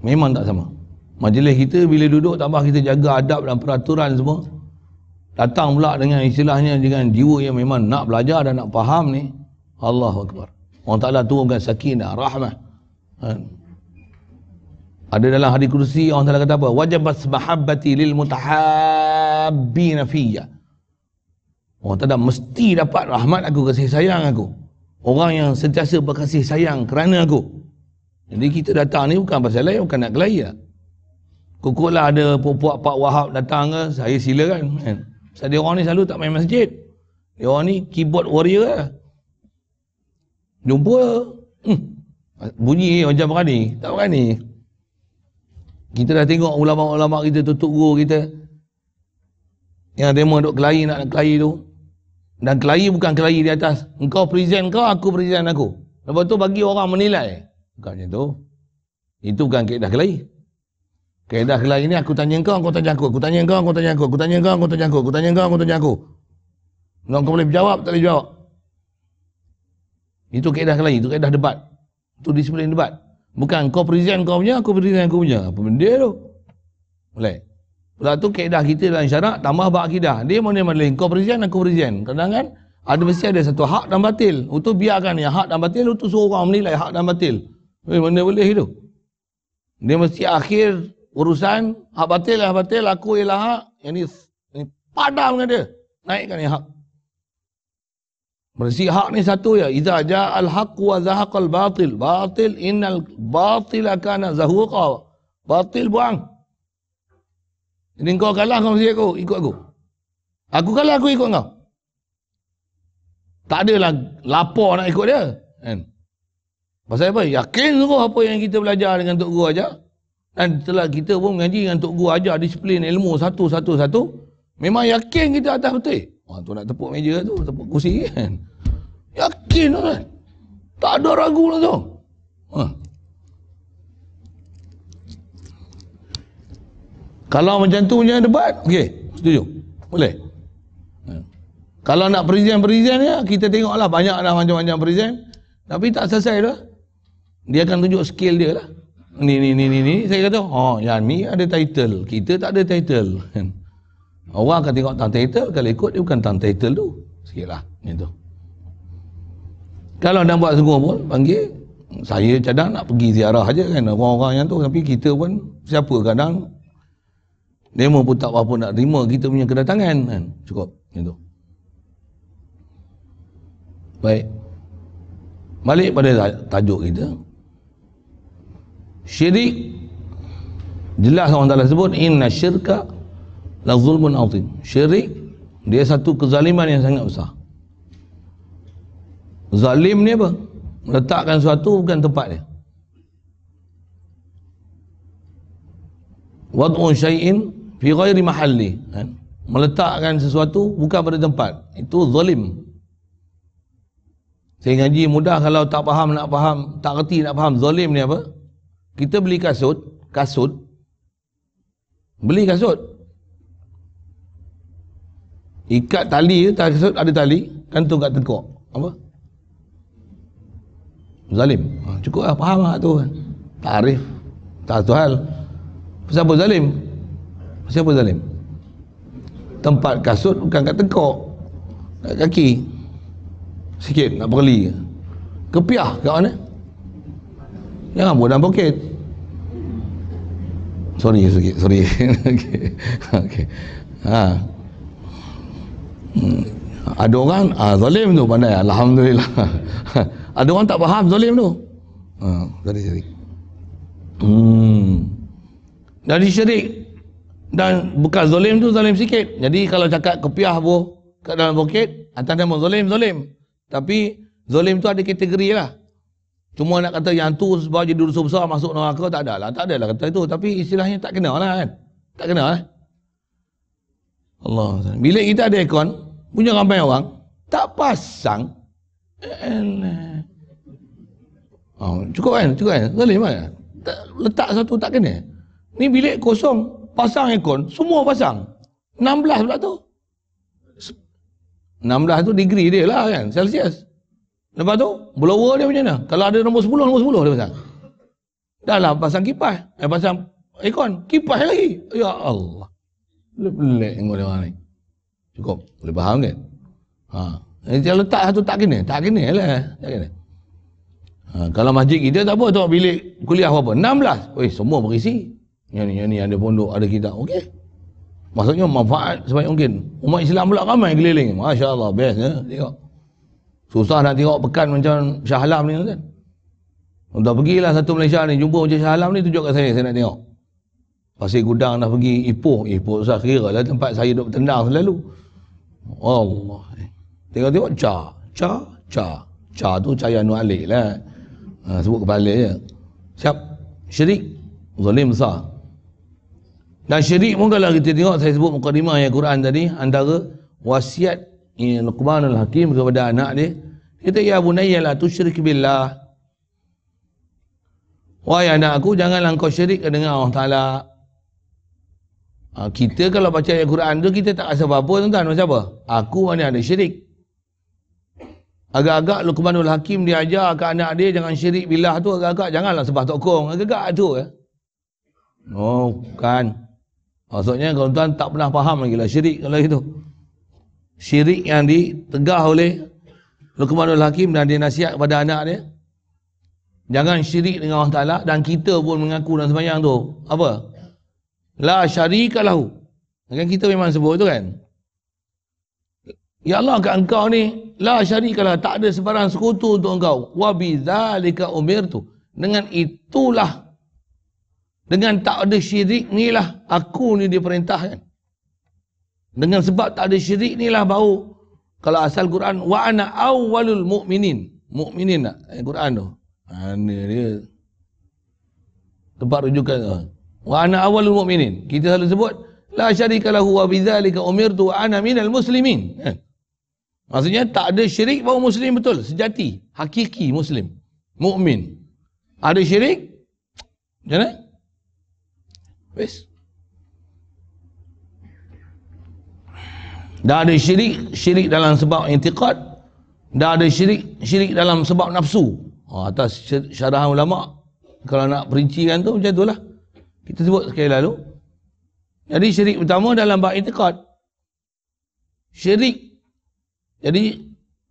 Memang tak sama. Majlis kita bila duduk tambah kita jaga adab dan peraturan semua. Datang pula dengan istilahnya dengan jiwa yang memang nak belajar dan nak faham ni. Allahu Akbar. Allah Ta'ala turunkan sakinah, rahmah. Ha. Ada dalam hadis kursi Allah Ta'ala kata apa? Wajabat mahabbati lil mutahabbi nafiyya. Allah Ta'ala mesti dapat rahmat aku, kasih sayang aku. Orang yang sentiasa berkasih sayang kerana aku. Jadi kita datang ni bukan pasal lain, bukan nak kelahi lah. Kukuklah ada puak Pak Wahab datang ke, saya silakan. Kan? Sebab dia orang ni selalu tak main masjid. Dia orang ni keyboard warrior lah. Jumpa. Hmm. Bunyi macam berani. Tak berani. Kita dah tengok ulama-ulama kita Tutup guru kita. Yang demo duk kelahi nak kelahi tu. Dan kelahi bukan kelahi di atas. Engkau present kau, aku present aku. Lepas tu bagi orang menilai. Bukan macam tu. Itu bukan keadaan kelahi. Keadaan kelahi ni aku tanya kau, kau tanya aku. Aku tanya kau, kau tanya aku. Aku tanya kau, kau tanya aku. Aku tanya kau, kau tanya aku. Kau boleh berjawab, tak boleh jawab itu kaedah lain, itu kaedah debat. Itu disiplin debat. Bukan kau present kau punya, aku present aku punya. Apa benda tu? Boleh. Lepas tu kaedah kita dalam syarak, tambah bak akidah. Dia mana mana lain. Kau present, aku present. Kadang kan, ada mesti ada satu hak dan batil. Untuk biarkan yang hak dan batil, untuk suruh orang menilai hak dan batil. Eh, mana boleh itu? Dia mesti akhir urusan, hak batil lah batil, aku ialah hak. Yang ni, ni padam dengan dia. Naikkan yang hak. Bersih hak ni satu ya. Iza ja'al haq wa zahaqal batil. Batil innal batil kana zahuqa. Batil buang. Jadi kau kalah kau mesti aku. Ikut aku. Aku kalah aku ikut kau. Tak adalah lapor nak ikut dia. Kan? Pasal apa? Yakin tu apa yang kita belajar dengan Tok Guru ajar. Dan setelah kita pun mengaji dengan Tok Guru ajar disiplin ilmu satu-satu-satu. Memang yakin kita atas betul. Ha, tu nak tepuk meja tu, tepuk kursi kan. Yakin kan. Tak ada ragu lah tu. Ha. Kalau macam tu punya debat, okey, setuju. Boleh. Ha. Kalau nak present-present ya, kita tengoklah banyak dah macam-macam present. Tapi tak selesai dah. Dia akan tunjuk skill dia lah. Ni ni ni ni ni saya kata, oh yang ni ada title. Kita tak ada title. Orang akan tengok tang title, kalau ikut dia bukan tang title tu. Sikitlah, gitu. Kalau nak buat semua pun, panggil. Saya cadang nak pergi ziarah aja kan, orang-orang yang tu. Tapi kita pun, siapa kadang, demo pun tak apa nak terima kita punya kedatangan kan. Cukup, gitu. Baik. Balik pada tajuk kita. Syirik, jelas orang Ta'ala sebut, inna syirka la zulmun azim. Syirik dia satu kezaliman yang sangat besar. Zalim ni apa? Meletakkan sesuatu bukan tempat dia. Wad'u syai'in fi ghairi mahalli. Kan? meletakkan sesuatu bukan pada tempat. Itu zalim. Saya ngaji mudah kalau tak faham nak faham tak reti nak faham zalim ni apa? Kita beli kasut kasut. Beli kasut ikat tali kasut ada tali gantung kat tekuk apa zalim ha, cukup lah faham lah tu tarif tak satu hal Siapa zalim? Siapa zalim? Tempat kasut bukan kat tengkok. Kat kaki. Sikit nak perli. Kepiah kat mana? Jangan buat dalam poket. Sorry sikit, sorry. Okey. Okey. Ha. Hmm. Ada orang ah zalim tu pandai alhamdulillah. Ada orang tak faham zalim tu. Ha, sorry sorry. Hmm. Dari syirik dan bukan zalim tu zalim sikit. Jadi kalau cakap kepiah bu kat dalam poket, atas nama zalim zalim. Tapi zalim tu ada kategori lah. Cuma nak kata yang tu sebab jadi dosa besar masuk neraka tak ada lah. Tak ada lah kata itu. Tapi istilahnya tak kena lah kan. Tak kena lah. Allah. Bila kita ada aircon, punya ramai orang, tak pasang. Oh, cukup kan? Cukup kan? Zalim kan? letak satu tak kena. Ni bilik kosong, pasang aircon, semua pasang. 16 pula tu. 16 tu degree dia lah kan, Celsius. Lepas tu, blower dia macam mana? Kalau ada nombor 10, nombor 10 dia pasang. Dah lah, pasang kipas. Eh, pasang aircon, kipas lagi. Ya Allah. Pelik tengok dia orang ni. Cukup, boleh faham kan? Ha. Eh, kalau letak satu tak kena, tak kena lah. Tak kena. Ha, kalau masjid kita tak apa, tengok bilik kuliah apa? 16. Weh, semua berisi. Yang ni, yang ni ada pondok, ada kita. Okey. Maksudnya manfaat sebaik mungkin. Umat Islam pula ramai keliling. Masya Allah, best ya. Tengok. Susah nak tengok pekan macam Shah Alam ni kan. Dah pergilah satu Malaysia ni, jumpa macam Shah Alam ni, tunjuk kat saya, saya nak tengok. Pasir Gudang dah pergi Ipoh. Ipoh susah kira lah tempat saya duduk bertendang selalu. Allah. Tengok-tengok, ca, ca, ca. Ca tu cahaya nualik lah ha, sebut kepala je siap syirik zalim besar dan syirik pun kalau kita tengok saya sebut mukadimah ayat Quran tadi antara wasiat Luqmanul Hakim kepada anak dia kita ya bunayya la tusyrik billah wahai anak aku janganlah kau syirik dengan Allah Taala ha, kita kalau baca ayat Quran tu kita tak rasa apa-apa tuan-tuan macam apa aku mana ada syirik Agak-agak Luqmanul Hakim dia ajar ke anak dia jangan syirik billah tu agak-agak janganlah sebab tokong. Agak-agak tu ya. Oh, kan. Maksudnya kalau tuan tak pernah faham lagi lah syirik kalau itu. Syirik yang ditegah oleh Luqmanul Hakim dan dia nasihat kepada anak dia. Jangan syirik dengan Allah Ta'ala dan kita pun mengaku dalam sembahyang tu. Apa? La syarika lahu. Kan kita memang sebut tu kan? Ya Allah kat engkau ni. La syarikalah tak ada sebarang sekutu untuk engkau. Wa bidzalika umirtu. Dengan itulah dengan tak ada syirik ni lah aku ni diperintahkan. Dengan sebab tak ada syirik ni lah bau. Kalau asal Quran wa ana awwalul mu'minin. Mu'minin tak ayat Quran tu. Ha, ni dia? Tempat rujukan tu wa ana awwalul mu'minin kita selalu sebut la syarikalahu wa bidzalika umirtu wa ana minal muslimin kan Maksudnya tak ada syirik bahawa Muslim betul. Sejati. Hakiki Muslim. Mukmin. Ada syirik? Macam mana? Wes. Dah ada syirik, syirik dalam sebab intiqad. Dah ada syirik, syirik dalam sebab nafsu. Oh, atas syarahan ulama. Kalau nak perincikan tu macam itulah. Kita sebut sekali lalu. Jadi syirik pertama dalam bab intiqad. Syirik jadi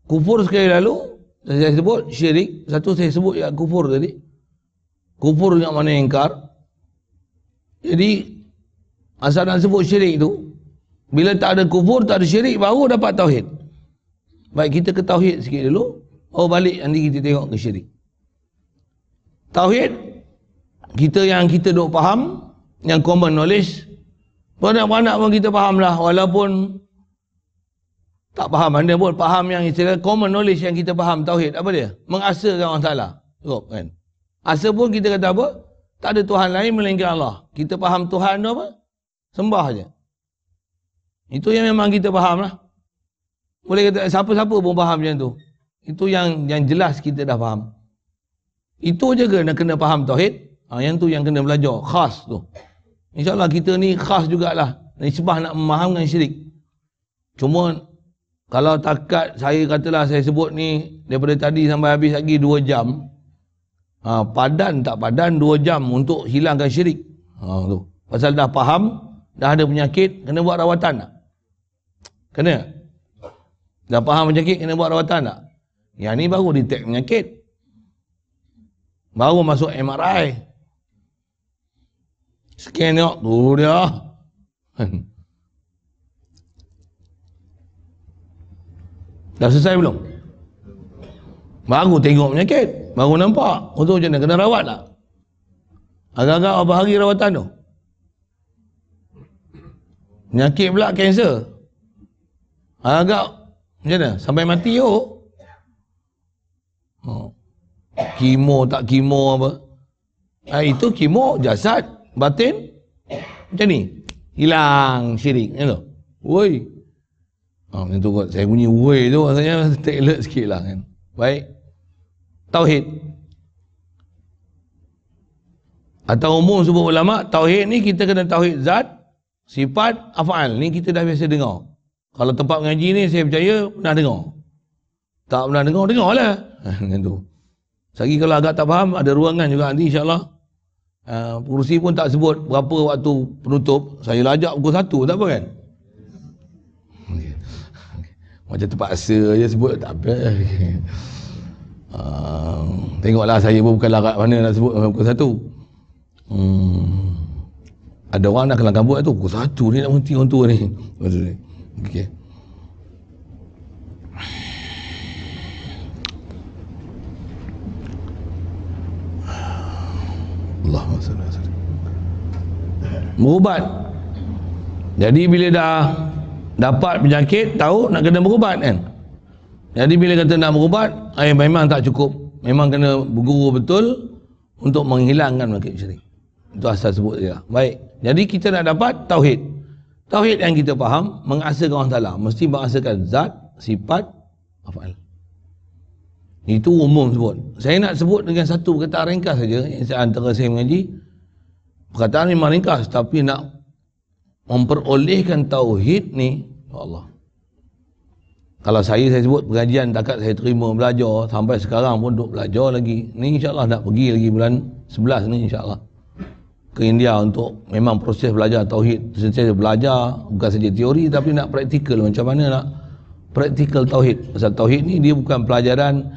kufur sekali lalu saya sebut syirik, satu saya sebut yang kufur tadi. Kufur yang mana ingkar. Jadi asal nak sebut syirik tu bila tak ada kufur, tak ada syirik baru dapat tauhid. Baik kita ke tauhid sikit dulu. Oh balik nanti kita tengok ke syirik. Tauhid kita yang kita duk faham yang common knowledge banyak-banyak pun kita faham lah walaupun tak faham. Anda pun faham yang istilah common knowledge yang kita faham tauhid apa dia? Mengasakan Allah Taala cukup kan? Asa pun kita kata apa? Tak ada tuhan lain melainkan Allah. Kita faham tuhan tu apa? Sembah aja itu yang memang kita faham lah boleh kata siapa-siapa pun faham macam tu. Itu yang yang jelas kita dah faham. Itu je ke nak kena faham tauhid ha, yang tu yang kena belajar khas tu insyaallah kita ni khas jugalah sebab nak memahamkan syirik cuma kalau takat saya katalah saya sebut ni daripada tadi sampai habis lagi 2 jam. Ha, padan tak padan 2 jam untuk hilangkan syirik. Ha, tu. Pasal dah faham, dah ada penyakit, kena buat rawatan tak? Kena? Dah faham penyakit, kena buat rawatan tak? Yang ni baru detect penyakit. Baru masuk MRI. Scan tengok, tu dia. Dah selesai belum? Baru tengok penyakit. Baru nampak. Untuk macam mana? Kena rawat tak? Agak-agak apa hari rawatan tu? Penyakit pula kanser. Agak macam mana? Sampai mati yuk. Oh. Kimo tak kimo apa? Ha, itu kimo jasad, batin. Macam ni. Hilang syirik. Ya tu? Woi. Ha, macam tu kot. Saya bunyi woi tu rasanya take alert sikit lah kan. Baik. Tauhid. Atau umum sebut ulama, tauhid ni kita kena tauhid zat, sifat, af'al. Ni kita dah biasa dengar. Kalau tempat mengaji ni saya percaya pernah dengar. Tak pernah dengar, dengar lah. Macam tu. Sagi kalau agak tak faham, ada ruangan juga nanti insyaAllah. Uh, pengurusi pun tak sebut berapa waktu penutup. Saya lajak pukul satu, tak apa kan? Macam terpaksa je sebut, tak apa. Uh, tengoklah saya pun bukan larat mana nak sebut pukul satu. Hmm. Ada orang nak kelang kabut tu, pukul satu ni nak berhenti orang tua ni. Okey. Allahumma salli alaihi Berubat. Jadi bila dah dapat penyakit, tahu nak kena berubat kan? Jadi bila kata nak berubat, eh, memang tak cukup. Memang kena berguru betul untuk menghilangkan penyakit syirik. Itu asal sebut dia. Baik. Jadi kita nak dapat tauhid. Tauhid yang kita faham mengasakan Allah Taala mesti mengasakan zat, sifat, afal. Itu umum sebut. Saya nak sebut dengan satu perkataan ringkas saja yang saya antara saya mengaji. Perkataan memang ringkas tapi nak memperolehkan tauhid ni ya Allah. Kalau saya saya sebut pengajian takat saya terima belajar sampai sekarang pun duk belajar lagi. Ni insya-Allah nak pergi lagi bulan 11 ni insya-Allah. Ke India untuk memang proses belajar tauhid. Saya belajar bukan saja teori tapi nak praktikal macam mana nak praktikal tauhid. Pasal tauhid ni dia bukan pelajaran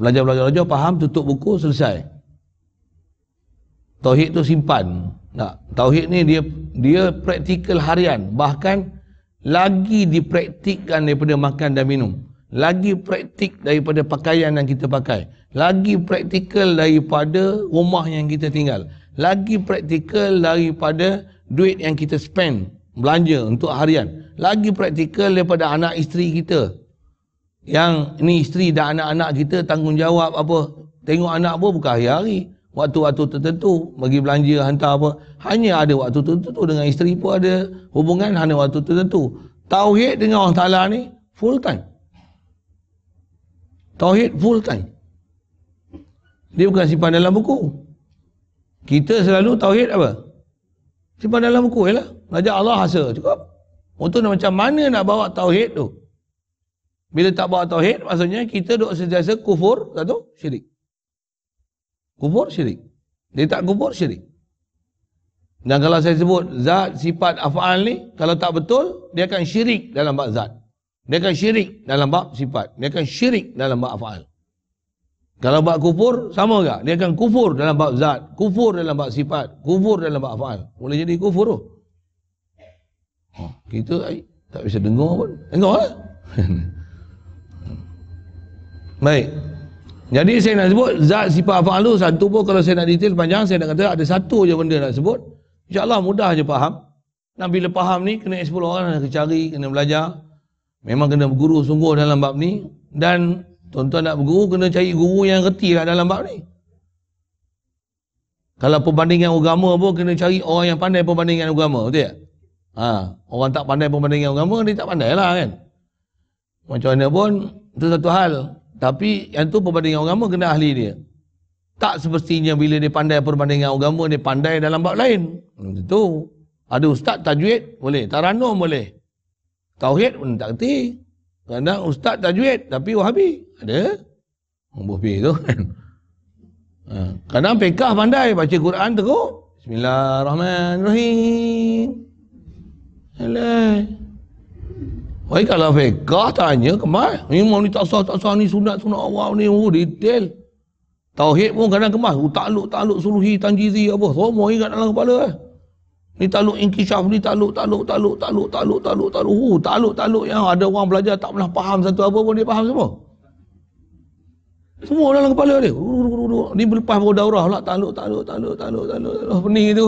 belajar-belajar faham tutup buku selesai. Tauhid tu simpan. Nak tauhid ni dia dia praktikal harian bahkan lagi dipraktikkan daripada makan dan minum. Lagi praktik daripada pakaian yang kita pakai. Lagi praktikal daripada rumah yang kita tinggal. Lagi praktikal daripada duit yang kita spend belanja untuk harian. Lagi praktikal daripada anak isteri kita. Yang ni isteri dan anak-anak kita tanggungjawab apa. Tengok anak pun bukan hari-hari. Waktu-waktu tertentu bagi belanja hantar apa. Hanya ada waktu tertentu dengan isteri pun ada hubungan hanya waktu tertentu. Tauhid dengan Allah Ta'ala ni full time. Tauhid full time. Dia bukan simpan dalam buku. Kita selalu tauhid apa simpan dalam buku je lah belajar Allah rasa cukup untuk macam mana nak bawa tauhid tu? Bila tak bawa tauhid, maksudnya kita duk sentiasa kufur, satu, syirik. Kufur, syirik. Dia tak kufur, syirik. Dan kalau saya sebut zat, sifat, af'al ni, kalau tak betul, dia akan syirik dalam bab zat. Dia akan syirik dalam bab sifat. Dia akan syirik dalam bab af'al. Kalau bab kufur, sama tak? Dia akan kufur dalam bab zat, kufur dalam bab sifat, kufur dalam bab af'al. Boleh jadi kufur tu. Oh, kita ay, tak bisa dengar pun. Dengar lah. Baik. Jadi saya nak sebut zat sifat afal tu satu pun kalau saya nak detail panjang saya nak kata ada satu je benda nak sebut. InsyaAllah mudah je faham. Dan bila faham ni kena 10 orang kena cari, kena belajar. Memang kena berguru sungguh dalam bab ni. Dan tuan-tuan nak berguru kena cari guru yang reti lah dalam bab ni. Kalau perbandingan agama pun kena cari orang yang pandai perbandingan agama. Betul tak? Ha, orang tak pandai perbandingan agama, dia tak pandai lah kan. Macam mana pun, itu satu hal. Tapi yang tu perbandingan agama kena ahli dia. Tak semestinya bila dia pandai perbandingan agama, dia pandai dalam bab lain. Itu. Ada ustaz tajwid, boleh. Taranum boleh. Tauhid pun tak kerti. Kadang ustaz tajwid, tapi wahabi. Ada. Buh tu kan. Ha. Kadang pekah pandai, baca Quran teruk. Bismillahirrahmanirrahim. Alah. Wahai kalau fiqah tanya kemas. Ni mau ni tak sah tak sah ni sunat sunat awal ni oh detail. Tauhid pun kadang kemas. Oh, takluk takluk suluhi tanjizi apa. Semua ingat dalam kepala eh. Ni takluk inkishaf ni takluk takluk takluk takluk takluk takluk takluk. Oh, takluk takluk yang ada orang belajar tak pernah faham satu apa pun dia faham semua. Semua dalam kepala dia. Ni berlepas baru daurah pula takluk takluk takluk takluk takluk takluk pening itu.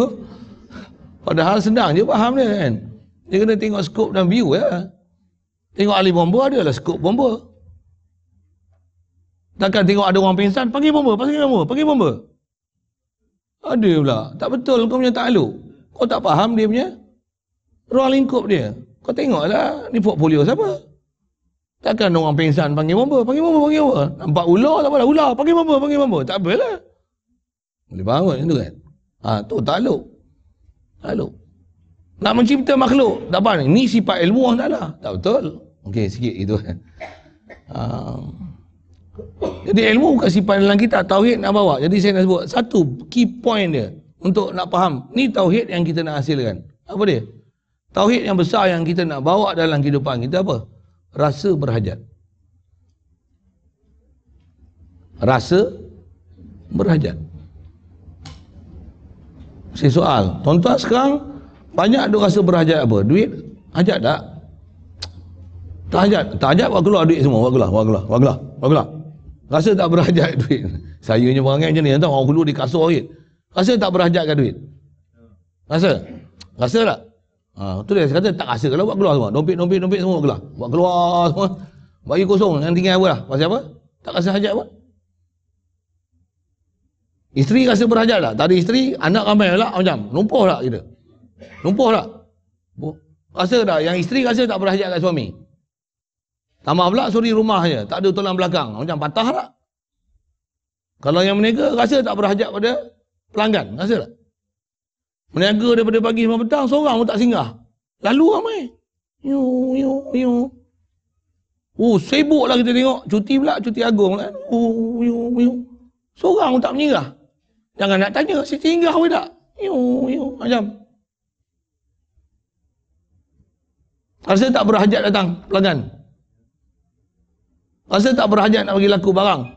Padahal senang je faham dia kan. Dia kena tengok skop dan view ya. Tengok ahli bomba ada lah skop bomba. Takkan tengok ada orang pingsan, panggil bomba, panggil bomba, panggil bomba. Ada pula. Tak betul kau punya takluk. Kau tak faham dia punya ruang lingkup dia. Kau tengoklah ni portfolio siapa. Takkan orang pingsan panggil bomba, panggil bomba, panggil bomba. Nampak ular tak apalah, ular, panggil bomba, panggil bomba. Tak apalah. Boleh faham kan? Itu kan? Ha, tu takluk. Takluk. Nak mencipta makhluk, tak apa ni. Ni sifat ilmu tak ada. Tak betul. Okey, sikit itu kan. Uh, jadi ilmu bukan sifat dalam kita, tauhid nak bawa. Jadi saya nak sebut satu key point dia untuk nak faham. Ni tauhid yang kita nak hasilkan. Apa dia? Tauhid yang besar yang kita nak bawa dalam kehidupan kita apa? Rasa berhajat. Rasa berhajat. Saya soal, tuan-tuan sekarang banyak ada rasa berhajat apa? Duit? Hajat tak? Tak hajat. Tak hajat, buat keluar duit semua. Buat keluar, buat keluar, buat keluar. Buat keluar. Rasa tak berhajat duit. Saya punya perangai macam ni. Entah orang keluar di kasur lagi. Rasa tak berhajatkan duit? Rasa? Rasa tak? Ha, tu dia kata tak rasa. Kalau buat keluar semua. Dompet, dompet, dompet semua keluar. Buat keluar semua. Bagi kosong. Yang tinggal apa lah? Pasal apa? Tak rasa hajat apa? Isteri rasa berhajat tak? Tak ada isteri, anak ramai lah macam. Lumpuh tak kita? Lumpuh tak? Rasa tak? Yang isteri rasa tak berhajat kat suami? Tambah pula suri rumah je. Tak ada tulang belakang. Macam patah tak? Kalau yang meniaga rasa tak berhajat pada pelanggan. Rasa tak? Meniaga daripada pagi sampai petang seorang pun tak singgah. Lalu ramai. Yu, yu, yu. Oh, sibuk lah kita tengok. Cuti pula, cuti agung lah. Oh, yu, yu. Seorang pun tak menyerah. Jangan nak tanya, si singgah pun tak. Yu, yu. Macam. Rasa tak berhajat datang pelanggan. Rasa tak berhajat nak bagi laku barang.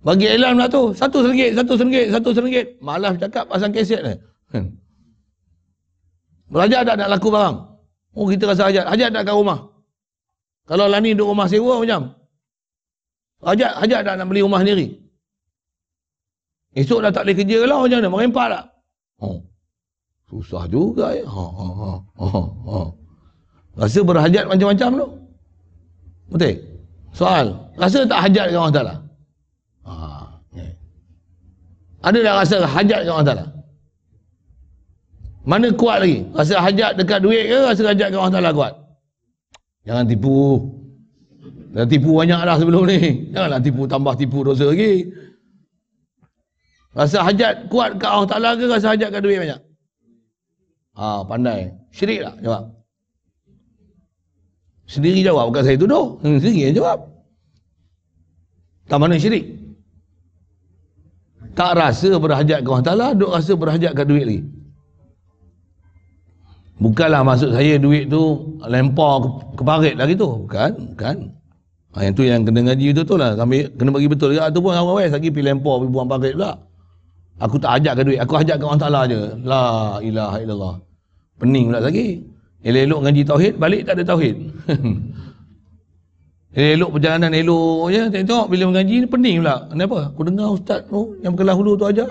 Bagi iklan pula tu. Satu seringgit, satu seringgit, satu seringgit. Malas cakap pasang keset ni. Hmm. Berhajat tak nak laku barang? Oh kita rasa hajat. Hajat tak kat rumah? Kalau lah ni duduk rumah sewa macam? Hajat, hajat tak nak beli rumah sendiri? Esok dah tak boleh kerja lah macam mana? Merempat tak? Oh. Susah juga ya. Ha, ha, ha, ha, ha. Rasa berhajat macam-macam tu. Betul? Soal, rasa tak hajat dengan Allah Ta'ala? Ha, Ada tak rasa hajat dengan Allah Ta'ala? Mana kuat lagi? Rasa hajat dekat duit ke rasa hajat dengan Allah Ta'ala kuat? Jangan tipu. Dah tipu banyak dah sebelum ni. Janganlah tipu tambah tipu dosa lagi. Rasa hajat kuat ke Allah Ta'ala ke rasa hajat kat duit banyak? Ha, pandai. Syirik tak? Jawab. Sendiri jawab, bukan saya tuduh. Hmm, sendiri yang jawab. Tak mana syirik. Tak rasa berhajat ke Allah Ta'ala, duk rasa berhajat ke duit lagi. Bukanlah maksud saya duit tu lempar ke, ke parit lagi tu. Bukan, bukan. Ha, yang tu yang kena ngaji tu tu lah. Kami kena bagi betul juga. Tu pun orang wes lagi pergi lempar, pergi buang parit pula. Aku tak ajak ke duit. Aku ajak ke Allah Ta'ala je. La ilaha illallah. Pening pula lagi. Elok-elok ngaji tauhid, balik tak ada tauhid. elok perjalanan elok je, tengok bila mengaji ni pening pula. Kenapa? Aku dengar ustaz tu yang berkelah hulu tu aja.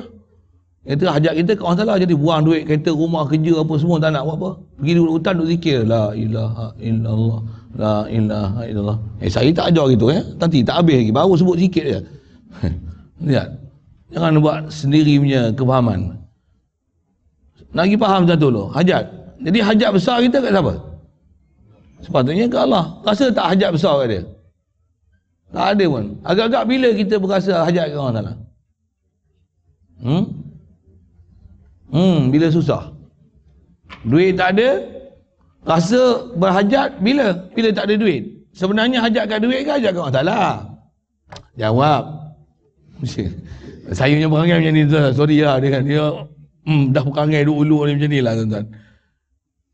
Itu hajat kita ke orang salah jadi buang duit kereta rumah kerja apa semua tak nak buat apa. Pergi duduk hutan duduk zikir la ilaha illallah la ilaha illallah. Eh saya tak ajar gitu eh. Nanti tak habis lagi baru sebut sikit je. Lihat. Jangan buat sendiri punya kefahaman. Nak pergi faham satu dulu. Hajat. Jadi hajat besar kita kat siapa? Sepatutnya ke Allah. Rasa tak hajat besar kat dia? Tak ada pun. Agak-agak bila kita berasa hajat kat orang Ta'ala? Hmm? Hmm, bila susah. Duit tak ada, rasa berhajat bila? Bila tak ada duit. Sebenarnya hajat kat duit ke hajat kat orang Ta'ala? Jawab. Saya punya perangai macam ni tu. Sorry lah dengan dia Hmm, dah perangai dulu ni macam ni lah tuan-tuan.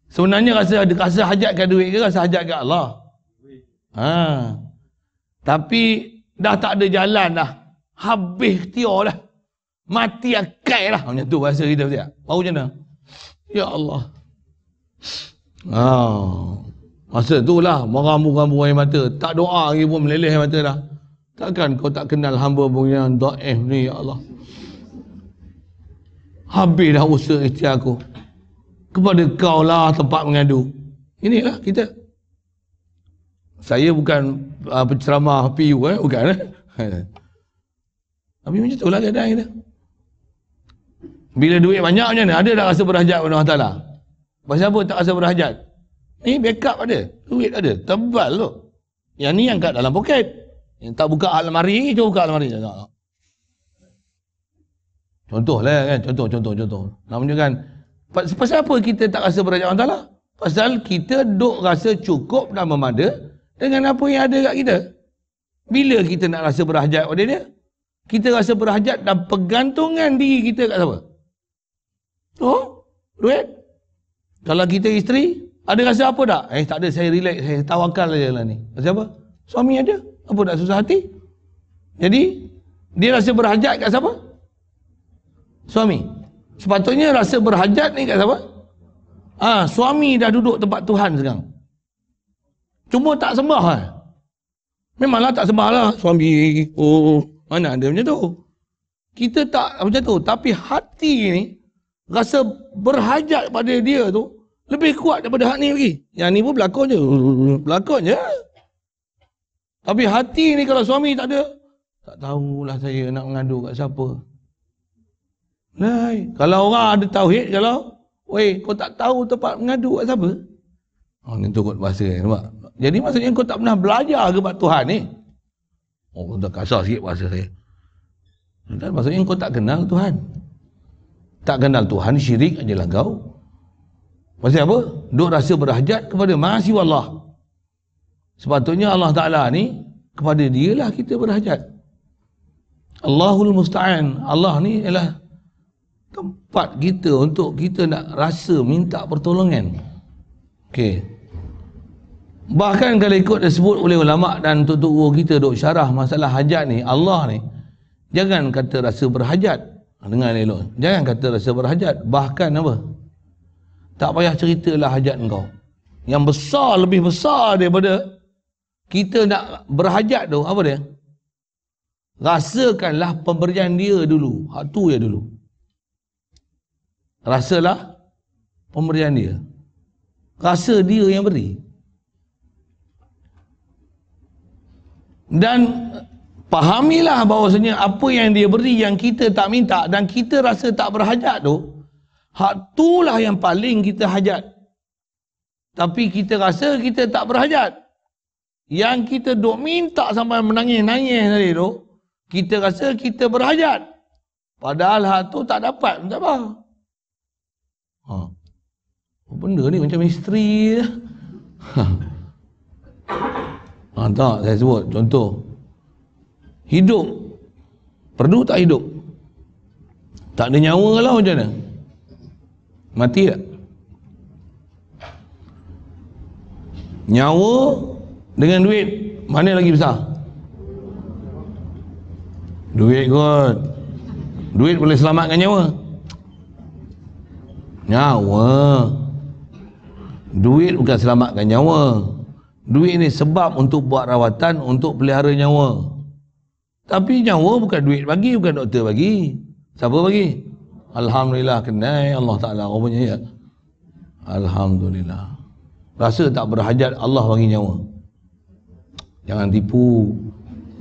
Sebenarnya rasa rasa hajat ke duit ke rasa hajat ke Allah? Ha. Tapi dah tak ada jalan dah. Habis tiar dah. Mati akai lah. Macam tu bahasa kita betul tak? Baru macam mana? Ya Allah. Ha. Masa tu lah merambu-rambu mata. Tak doa lagi pun meleleh mata dah. Takkan kau tak kenal hamba punya da'if ni ya Allah. Habis dah usaha ikhtiar aku. Kepada kau lah tempat mengadu. Inilah kita. Saya bukan uh, penceramah PU eh, bukan eh. Tapi macam tu lah keadaan kita. Bila duit banyak macam mana? Ada tak rasa berhajat Allah Ta'ala? Pasal apa tak rasa berhajat? Ni backup ada. Duit ada. Tebal tu. Yang ni yang kat dalam poket. Yang tak buka almari, cuba buka almari. Contoh lah kan, contoh, contoh, contoh. Nak menunjukkan, pasal apa kita tak rasa berajak Allah Ta'ala? Pasal kita duk rasa cukup dan memada dengan apa yang ada kat kita. Bila kita nak rasa berhajat pada dia? Kita rasa berhajat dan pergantungan diri kita kat siapa? Oh, duit. Kalau kita isteri, ada rasa apa tak? Eh, tak ada, saya relax, saya tawakal je lah ni. Rasa apa? Suami ada, apa tak susah hati? Jadi, dia rasa berhajat kat siapa? suami. Sepatutnya rasa berhajat ni kat siapa? Ah, ha, suami dah duduk tempat Tuhan sekarang. Cuma tak sembah lah. Memanglah tak sembah lah suami. Oh, mana ada macam tu. Kita tak macam tu. Tapi hati ni rasa berhajat pada dia tu lebih kuat daripada hak ni lagi. Yang ni pun berlakon je. Berlakon je. Tapi hati ni kalau suami tak ada, tak tahulah saya nak mengadu kat siapa. Lai, kalau orang ada tauhid kalau weh kau tak tahu tempat mengadu kat siapa? Oh ni tu kot bahasa ni nampak. Jadi maksudnya kau tak pernah belajar kepada Tuhan ni. Oh kau tak kasar sikit bahasa saya. Dan maksudnya kau tak kenal Tuhan. Tak kenal Tuhan syirik ajalah kau. Maksudnya apa? Duk rasa berhajat kepada masih Allah. Sepatutnya Allah Ta'ala ni kepada dia lah kita berhajat. Allahul Musta'an. Allah ni ialah tempat kita untuk kita nak rasa minta pertolongan. Okey. Bahkan kalau ikut disebut oleh ulama dan tutup kita duk syarah masalah hajat ni, Allah ni jangan kata rasa berhajat dengan elok. Jangan kata rasa berhajat, bahkan apa? Tak payah ceritalah hajat engkau. Yang besar lebih besar daripada kita nak berhajat tu apa dia? Rasakanlah pemberian dia dulu. Hak tu ya dulu rasalah pemberian dia rasa dia yang beri dan fahamilah bahawasanya apa yang dia beri yang kita tak minta dan kita rasa tak berhajat tu hak itulah yang paling kita hajat tapi kita rasa kita tak berhajat yang kita duk minta sampai menangis-nangis tadi tu kita rasa kita berhajat padahal hak tu tak dapat tak apa Ha. Oh, benda ni macam misteri je. Ha. ha. tak, saya sebut contoh. Hidup. Perlu tak hidup? Tak ada nyawa lah macam mana? Mati tak? Nyawa dengan duit mana lagi besar? Duit kot. Duit boleh selamatkan nyawa. Nyawa. Duit bukan selamatkan nyawa. Duit ni sebab untuk buat rawatan, untuk pelihara nyawa. Tapi nyawa bukan duit bagi, bukan doktor bagi. Siapa bagi? Alhamdulillah kenai Allah Ta'ala rupanya ya. Alhamdulillah. Rasa tak berhajat Allah bagi nyawa. Jangan tipu.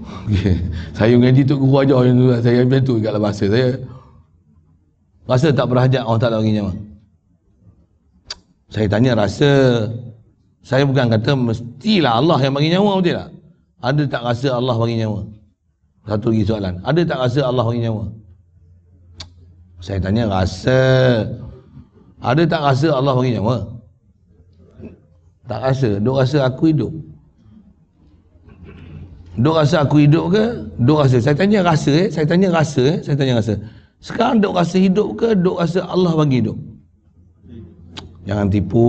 Okay. Saya mengaji tu guru ajar saya macam tu kat bahasa saya. Rasa tak berhajat Allah Ta'ala bagi nyawa. Saya tanya rasa saya bukan kata mestilah Allah yang bagi nyawa betul tak? Ada tak rasa Allah bagi nyawa? Satu lagi soalan. Ada tak rasa Allah bagi nyawa? Saya tanya rasa. Ada tak rasa Allah bagi nyawa? Tak rasa. Duk rasa aku hidup. Duk rasa aku hidup ke? Duk rasa. Saya tanya rasa eh. Saya tanya rasa eh. Saya tanya rasa. Sekarang duk rasa hidup ke duk rasa Allah bagi hidup? Jangan tipu.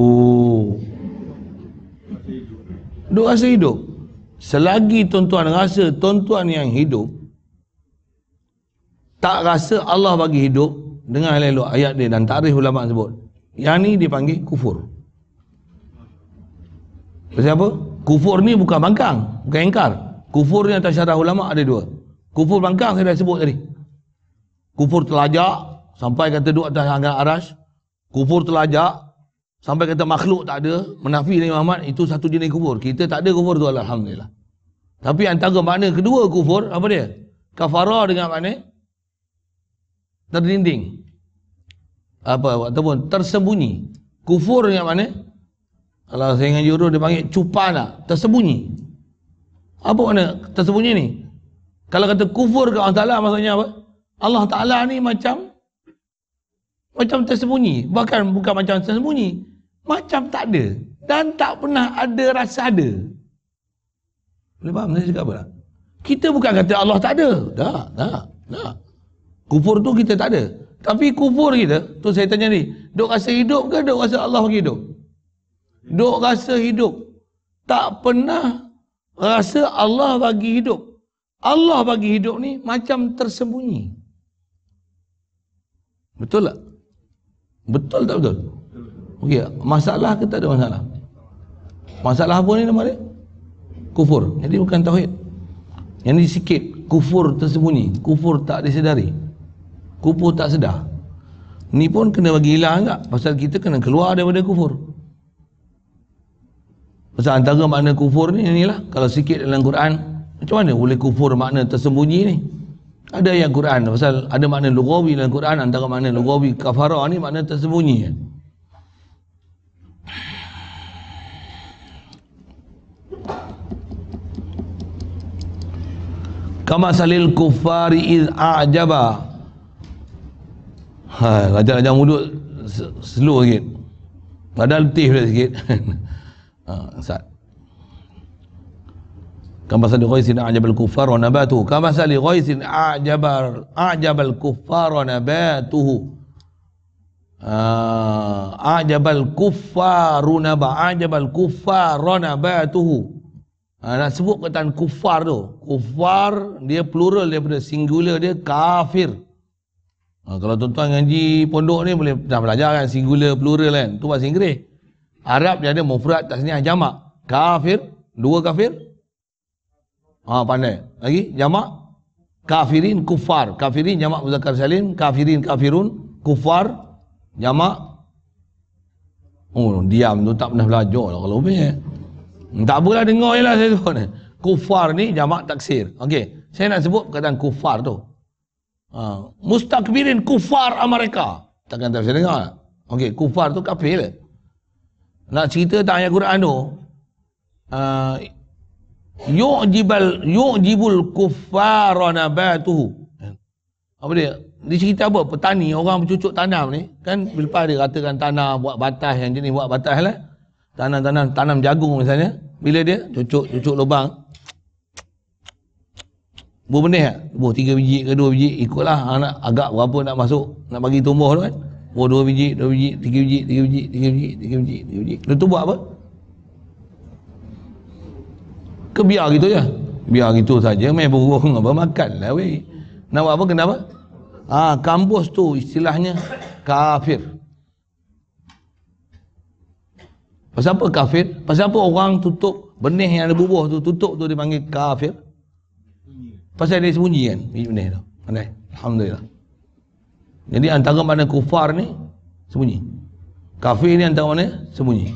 Duk rasa hidup. Selagi tuan-tuan rasa tuan-tuan yang hidup tak rasa Allah bagi hidup dengan elok ayat dia dan tarikh ulama sebut. Yang ni dipanggil kufur. Pasal apa? Kufur ni bukan bangkang, bukan engkar. Kufur ni atas syarah ulama ada dua. Kufur bangkang saya dah sebut tadi. Kufur telajak sampai kata duduk atas hangga aras. Kufur telajak sampai kata makhluk tak ada, menafi Nabi Muhammad itu satu jenis kufur. Kita tak ada kufur tu alhamdulillah. Tapi antara makna kedua kufur apa dia? Kafarah dengan makna terdinding. Apa ataupun tersembunyi. Kufur dengan mana? Kalau saya dengan juru dia panggil cupana, tersembunyi. Apa makna tersembunyi ni? Kalau kata kufur ke Allah Ta'ala maksudnya apa? Allah Ta'ala ni macam macam tersembunyi. Bahkan bukan macam tersembunyi. Macam tak ada. Dan tak pernah ada rasa ada. Boleh faham saya cakap apa tak? Kita bukan kata Allah tak ada. Tak, tak, tak. Kufur tu kita tak ada. Tapi kufur kita, tu saya tanya ni, duk rasa hidup ke duk rasa Allah bagi hidup? Duk rasa hidup. Tak pernah rasa Allah bagi hidup. Allah bagi hidup ni macam tersembunyi. Betul tak? Betul tak betul? Okey, masalah ke tak ada masalah? Masalah apa ni nama dia? Kufur. Jadi bukan tauhid. Yang ni sikit kufur tersembunyi, kufur tak disedari. Kufur tak sedar. Ni pun kena bagi hilang enggak? Pasal kita kena keluar daripada kufur. Pasal antara makna kufur ni inilah kalau sikit dalam Quran macam mana boleh kufur makna tersembunyi ni? Ada yang Quran pasal ada makna lugawi dalam Quran antara makna lugawi kafara ni makna tersembunyi. Kama salil kufari iz a'jaba. Ha, raja-raja muduk slow sikit. Padahal letih sikit. ha, sat. Kama sali ghaisin a'jabal kuffar wa nabatuhu. Kama sali ghaisin a'jabal a'jabal kuffar wa nabatuhu. Uh, a'jabal kuffaru naba a'jabal kuffaru nabatuhu ha, nak sebut kataan kuffar tu. Kuffar dia plural daripada singular dia kafir. Ha, kalau tuan-tuan ngaji pondok ni boleh dah belajar kan singular plural kan. Tu bahasa Inggeris. Arab dia ada mufrad tasniah jamak. Kafir dua kafir. Ha pandai. Lagi jamak. Kafirin kufar. Kafirin jamak muzakkar salim, kafirin kafirun, kufar jamak. Oh, diam tu tak pernah belajar lah kalau boleh. Tak apalah dengar je lah saya sebut ni. Kufar ni jamak taksir. Okey. Saya nak sebut perkataan kufar tu. Ha. Mustakbirin kufar Amerika. Takkan tak saya dengar. Okey. Kufar tu kafir lah. Nak cerita tentang ayat Quran tu. Uh, yu'jibal yu'jibul kuffara nabatuhu apa dia dia cerita apa petani orang bercucuk tanam ni kan lepas dia katakan tanah buat batas yang jenis buat batas lah tanam-tanam tanam jagung misalnya. Bila dia? Cucuk cucuk lubang. Buah benih tak? buah tiga biji ke dua biji ikutlah. Anak agak berapa nak masuk nak bagi tumbuh tu kan. Buah dua biji dua biji tiga biji tiga biji tiga biji tiga biji tiga biji. Dia tu buat apa? Ke biar gitu ya biar gitu saja. Main burung apa makan lah weh. Nak buat apa kenapa ha, kampus tu istilahnya kafir pasal apa kafir pasal apa orang tutup benih yang ada bubuh tu tutup tu dipanggil kafir pasal dia sembunyi kan benih tu pandai Alhamdulillah jadi antara mana kufar ni sembunyi kafir ni antara mana sembunyi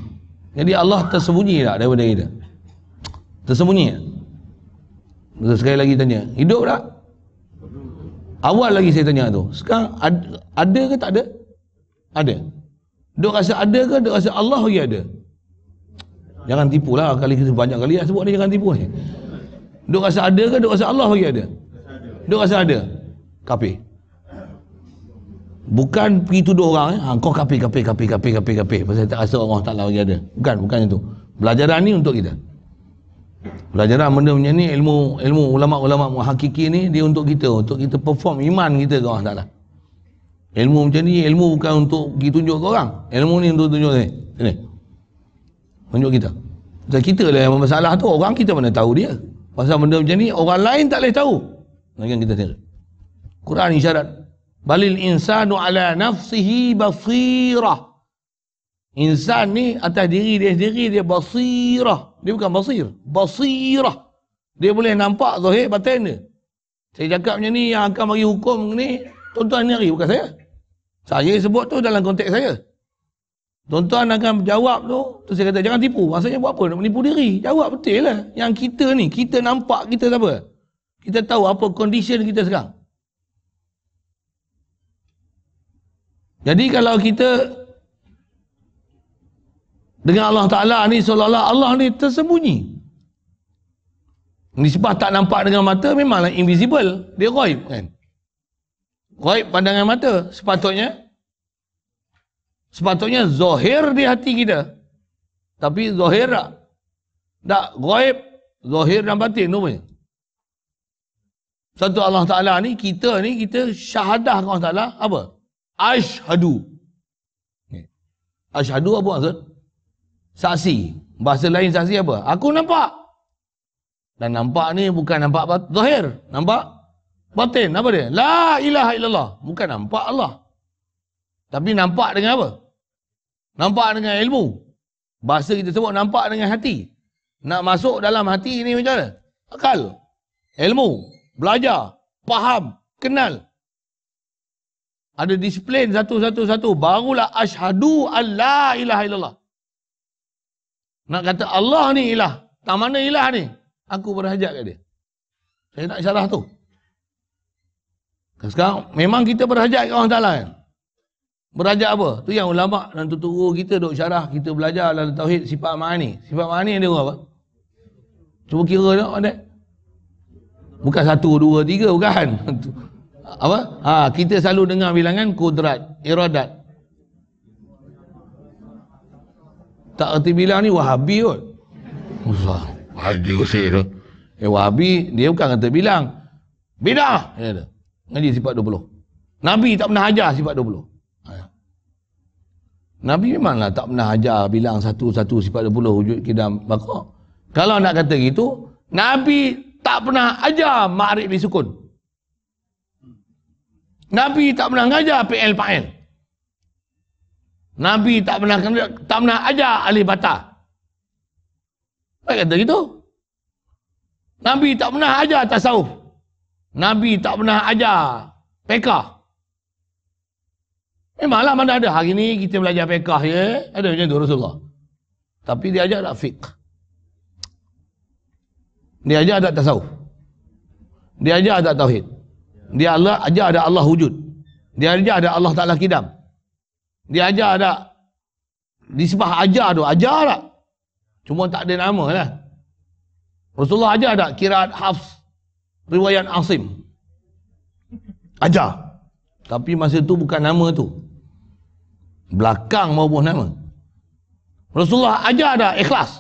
jadi Allah tersembunyi tak daripada kita Tersembunyi tak? Sekali lagi tanya. Hidup tak? Awal lagi saya tanya tu. Sekarang ada, ada ke tak ada? Ada. Duk rasa ada ke? Duk rasa Allah lagi ada? Jangan tipu lah. Kali kita banyak kali lah sebut ni jangan tipu ni. Duk rasa ada ke? Duk rasa Allah lagi ada? Duk rasa ada? Kapi. Bukan pergi tuduh orang. Eh? Ha, kau kapi, kapi, kapi, kapi, kapi, kapi. Pasal tak rasa Allah tak lagi ada. Bukan, bukan itu. Belajaran ni untuk kita. Pelajaran benda macam ni ilmu ilmu ulama-ulama muhakiki ni dia untuk kita untuk kita perform iman kita ke Allah Taala. Ilmu macam ni, ilmu bukan untuk pergi tunjuk ke orang. Ilmu ni untuk tunjuk ni. Sini. Tunjuk kita. Macam kita lah yang masalah tu, orang kita mana tahu dia. Pasal benda macam ni, orang lain tak boleh tahu. Macam kita sendiri. Quran isyarat. Balil insanu ala nafsihi basirah. Insan ni atas diri dia sendiri dia basirah. Dia bukan basir. Basirah. Dia boleh nampak zahir batin dia. Saya cakap macam ni yang akan bagi hukum ni tuan-tuan ni bukan saya. Saya sebut tu dalam konteks saya. Tuan-tuan akan jawab tu, tu saya kata jangan tipu. Maksudnya buat apa? Nak menipu diri. Jawab betul lah. Yang kita ni, kita nampak kita apa? Kita tahu apa condition kita sekarang. Jadi kalau kita dengan Allah Ta'ala ni seolah-olah Allah ni tersembunyi. Nisbah tak nampak dengan mata memanglah invisible. Dia ghaib kan. Ghaib pandangan mata. Sepatutnya sepatutnya zahir di hati kita. Tapi zahir tak. Tak ghaib zahir dan batin tu punya. Satu Allah Ta'ala ni, kita ni, kita syahadah Allah Ta'ala, apa? Ashadu. Ashadu apa maksud? Saksi. Bahasa lain saksi apa? Aku nampak. Dan nampak ni bukan nampak zahir. Nampak batin. Apa dia? La ilaha illallah. Bukan nampak Allah. Tapi nampak dengan apa? Nampak dengan ilmu. Bahasa kita sebut nampak dengan hati. Nak masuk dalam hati ni macam mana? Akal. Ilmu. Belajar. Faham. Kenal. Ada disiplin satu-satu-satu. Barulah ashadu an la ilaha illallah. Nak kata Allah ni ilah. Tak mana ilah ni? Aku berhajat kat dia. Saya nak syarah tu. Sekarang memang kita berhajat kat orang Ta'ala kan? Berhajat apa? Tu yang ulama dan tuturu kita duk syarah, kita belajar dalam tauhid sifat ma'ani. Sifat ma'ani dia apa? Cuba kira tengok ada. Bukan satu, dua, tiga, bukan. apa? Ha, kita selalu dengar bilangan kudrat, iradat. Tak erti bilang ni wahabi kot. Usah. Wahabi usik tu. Eh Wahabi, dia bukan kata bilang. Bidah! Dia kata. Ngaji sifat 20. Nabi tak pernah ajar sifat 20. Nabi memanglah tak pernah ajar bilang satu-satu sifat 20 wujud kidam bakok. Kalau nak kata gitu, Nabi tak pernah ajar ma'rif bisukun. Nabi tak pernah ngajar PL fa'il. Nabi tak pernah tak pernah ajar alih bata. Apa kata gitu? Nabi tak pernah ajar tasawuf. Nabi tak pernah ajar pekah. Memanglah mana ada. Hari ni kita belajar pekah ya. Ada macam tu Rasulullah. Tapi dia ajar tak fiqh. Dia ajar tak tasawuf. Dia ajar tak tauhid. Dia Allah ajar ada Allah wujud. Dia ajar ada Allah Ta'ala kidam. Dia ajar ada disebah ajar tu. Ajar tak? Cuma tak ada nama lah. Rasulullah ajar tak kiraat Hafs riwayat Asim? Ajar. Tapi masa tu bukan nama tu. Belakang maupun nama. Rasulullah ajar tak ikhlas?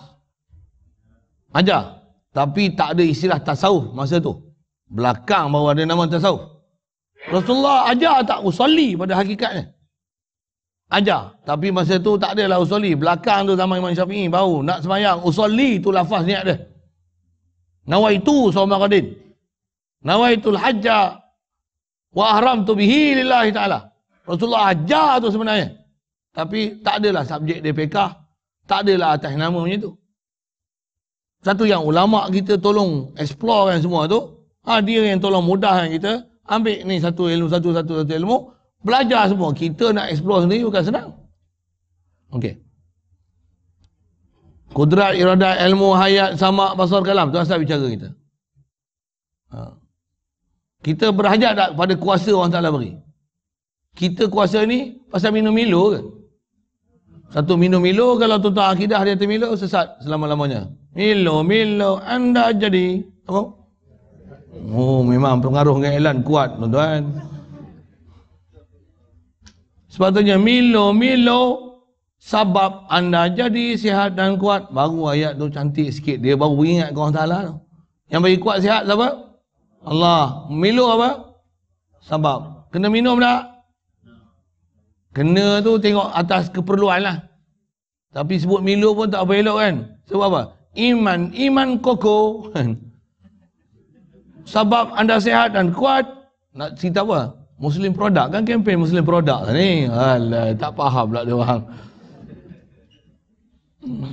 Ajar. Tapi tak ada istilah tasawuf masa tu. Belakang baru ada nama tasawuf. Rasulullah ajar tak usalli pada hakikatnya? ajar. Tapi masa tu tak adalah usolli. Belakang tu zaman Imam Syafi'i baru nak semayang. Usolli tu lafaz niat dia. Nawaitu sawma qadin. Nawaitul hajja wa ahram tu bihi lillahi ta'ala. Rasulullah ajar tu sebenarnya. Tapi tak adalah subjek pekah. Tak adalah atas nama macam tu. Satu yang ulama kita tolong explore kan semua tu. Ha, dia yang tolong mudahkan kita. Ambil ni satu ilmu, satu, satu, satu ilmu. Belajar semua. Kita nak explore sendiri bukan senang. Okey. Kudrat, iradat, ilmu, hayat, sama, basar, kalam. Tu asal bicara kita. Ha. Kita berhajat tak pada kuasa orang Ta'ala beri? Kita kuasa ni pasal minum Milo ke? Satu minum Milo, kalau tuan-tuan akidah dia Milo, sesat selama-lamanya. Milo, Milo, anda jadi. Apa? Oh, memang pengaruh dengan elan kuat, tuan-tuan. Sepatutnya Milo, Milo sebab anda jadi sihat dan kuat. Baru ayat tu cantik sikit. Dia baru ingat ke Allah tu. Yang bagi kuat sihat siapa? Allah. Milo apa? Sebab. Kena minum tak? Kena tu tengok atas keperluan lah. Tapi sebut milu pun tak apa elok kan. Sebab apa? Iman, iman koko. Sebab anda sehat dan kuat. Nak cerita apa? Muslim produk kan kempen Muslim produk ni. Alah, tak faham pula dia orang.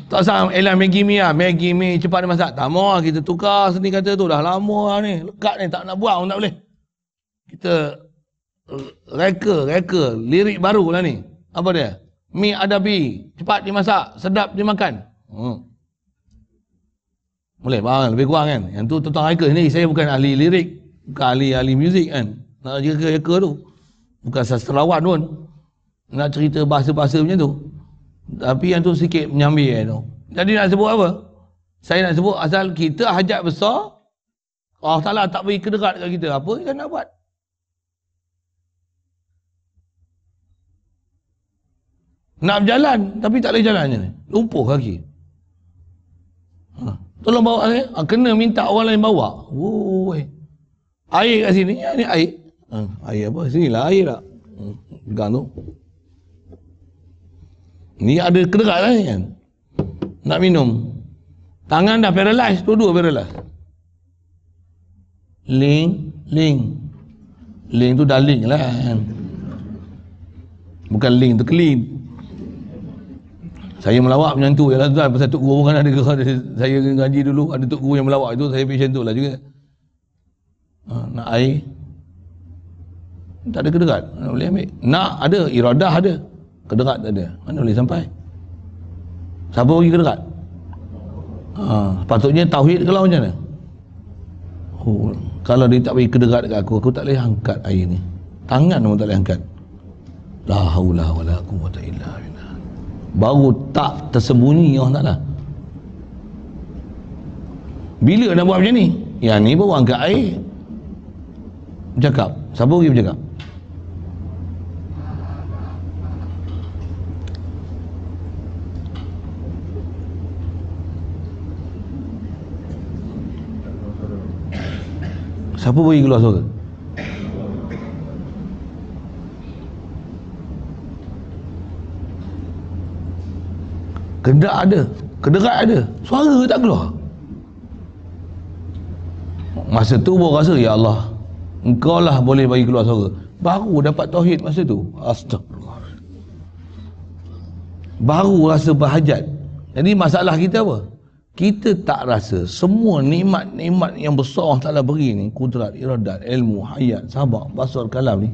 Tak usah elah Maggi mi lah. Maggi mi cepat dia masak. Tak mau lah kita tukar seni kata tu. Dah lama lah ni. Lekat ni tak nak buang tak boleh. Kita reka, reka. Lirik baru lah ni. Apa dia? Mi adabi. Cepat dimasak. Sedap dimakan. Hmm. Boleh faham lebih kurang kan? Yang tu tentang reka. Ni saya bukan ahli lirik. Bukan ahli-ahli muzik kan. Nak reka-reka tu. Bukan sastrawan pun. Nak cerita bahasa-bahasa macam tu. Tapi yang tu sikit menyambil tu. Jadi nak sebut apa? Saya nak sebut asal kita hajat besar. Allah Ta'ala tak beri kederat kat kita. Apa kita nak buat? Nak berjalan tapi tak boleh jalan ni. Lumpuh kaki. Ha. Tolong bawa saya. Ha, kena minta orang lain bawa. Oh, air kat sini. Ya, ni air. Ha, air apa? Sinilah air tak. Hmm, pegang tu. Ni ada kederat lah kan. Nak minum. Tangan dah paralyzed. Dua-dua paralyzed. Link. Link. Link tu dah link lah kan. Bukan link tu clean. Saya melawak macam tu. Ya, tuan, pasal Tuk Guru kan ada saya ngaji dulu. Ada Tuk Guru yang melawak itu. Saya macam tu lah juga. Ha, nak air. Tak ada kederat. Boleh ambil. Nak ada. Iradah ada. Kederat tak ada. Mana boleh sampai? Siapa bagi kederat? Ha, patutnya tauhid kalau macam mana? Oh, kalau dia tak bagi kederat dekat aku, aku tak boleh angkat air ni. Tangan pun tak boleh angkat. La haula wa la quwata illa billah. Baru tak tersembunyi Allah Ta'ala. Bila nak buat macam ni? Yang ni baru angkat air. Bercakap. Siapa pergi bercakap? Siapa bagi keluar suara? Kedak ada. Kederat ada. Suara tak keluar. Masa tu baru rasa, Ya Allah, engkau lah boleh bagi keluar suara. Baru dapat tauhid masa tu. Astagfirullah. Baru rasa berhajat. Jadi masalah kita apa? kita tak rasa semua nikmat-nikmat yang besar Allah Ta'ala beri ni kudrat, iradat, ilmu, hayat, sabar, basar, kalam ni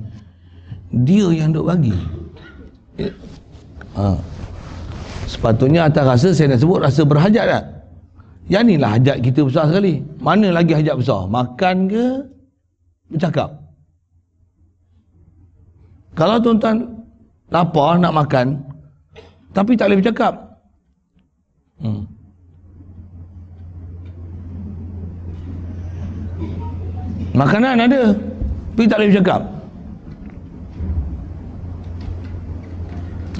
dia yang duk bagi ha. Sepatutnya atas rasa saya nak sebut rasa berhajat tak yang ni lah hajat kita besar sekali mana lagi hajat besar makan ke bercakap kalau tuan-tuan lapar nak makan tapi tak boleh bercakap hmm. Makanan ada. Tapi tak boleh bercakap.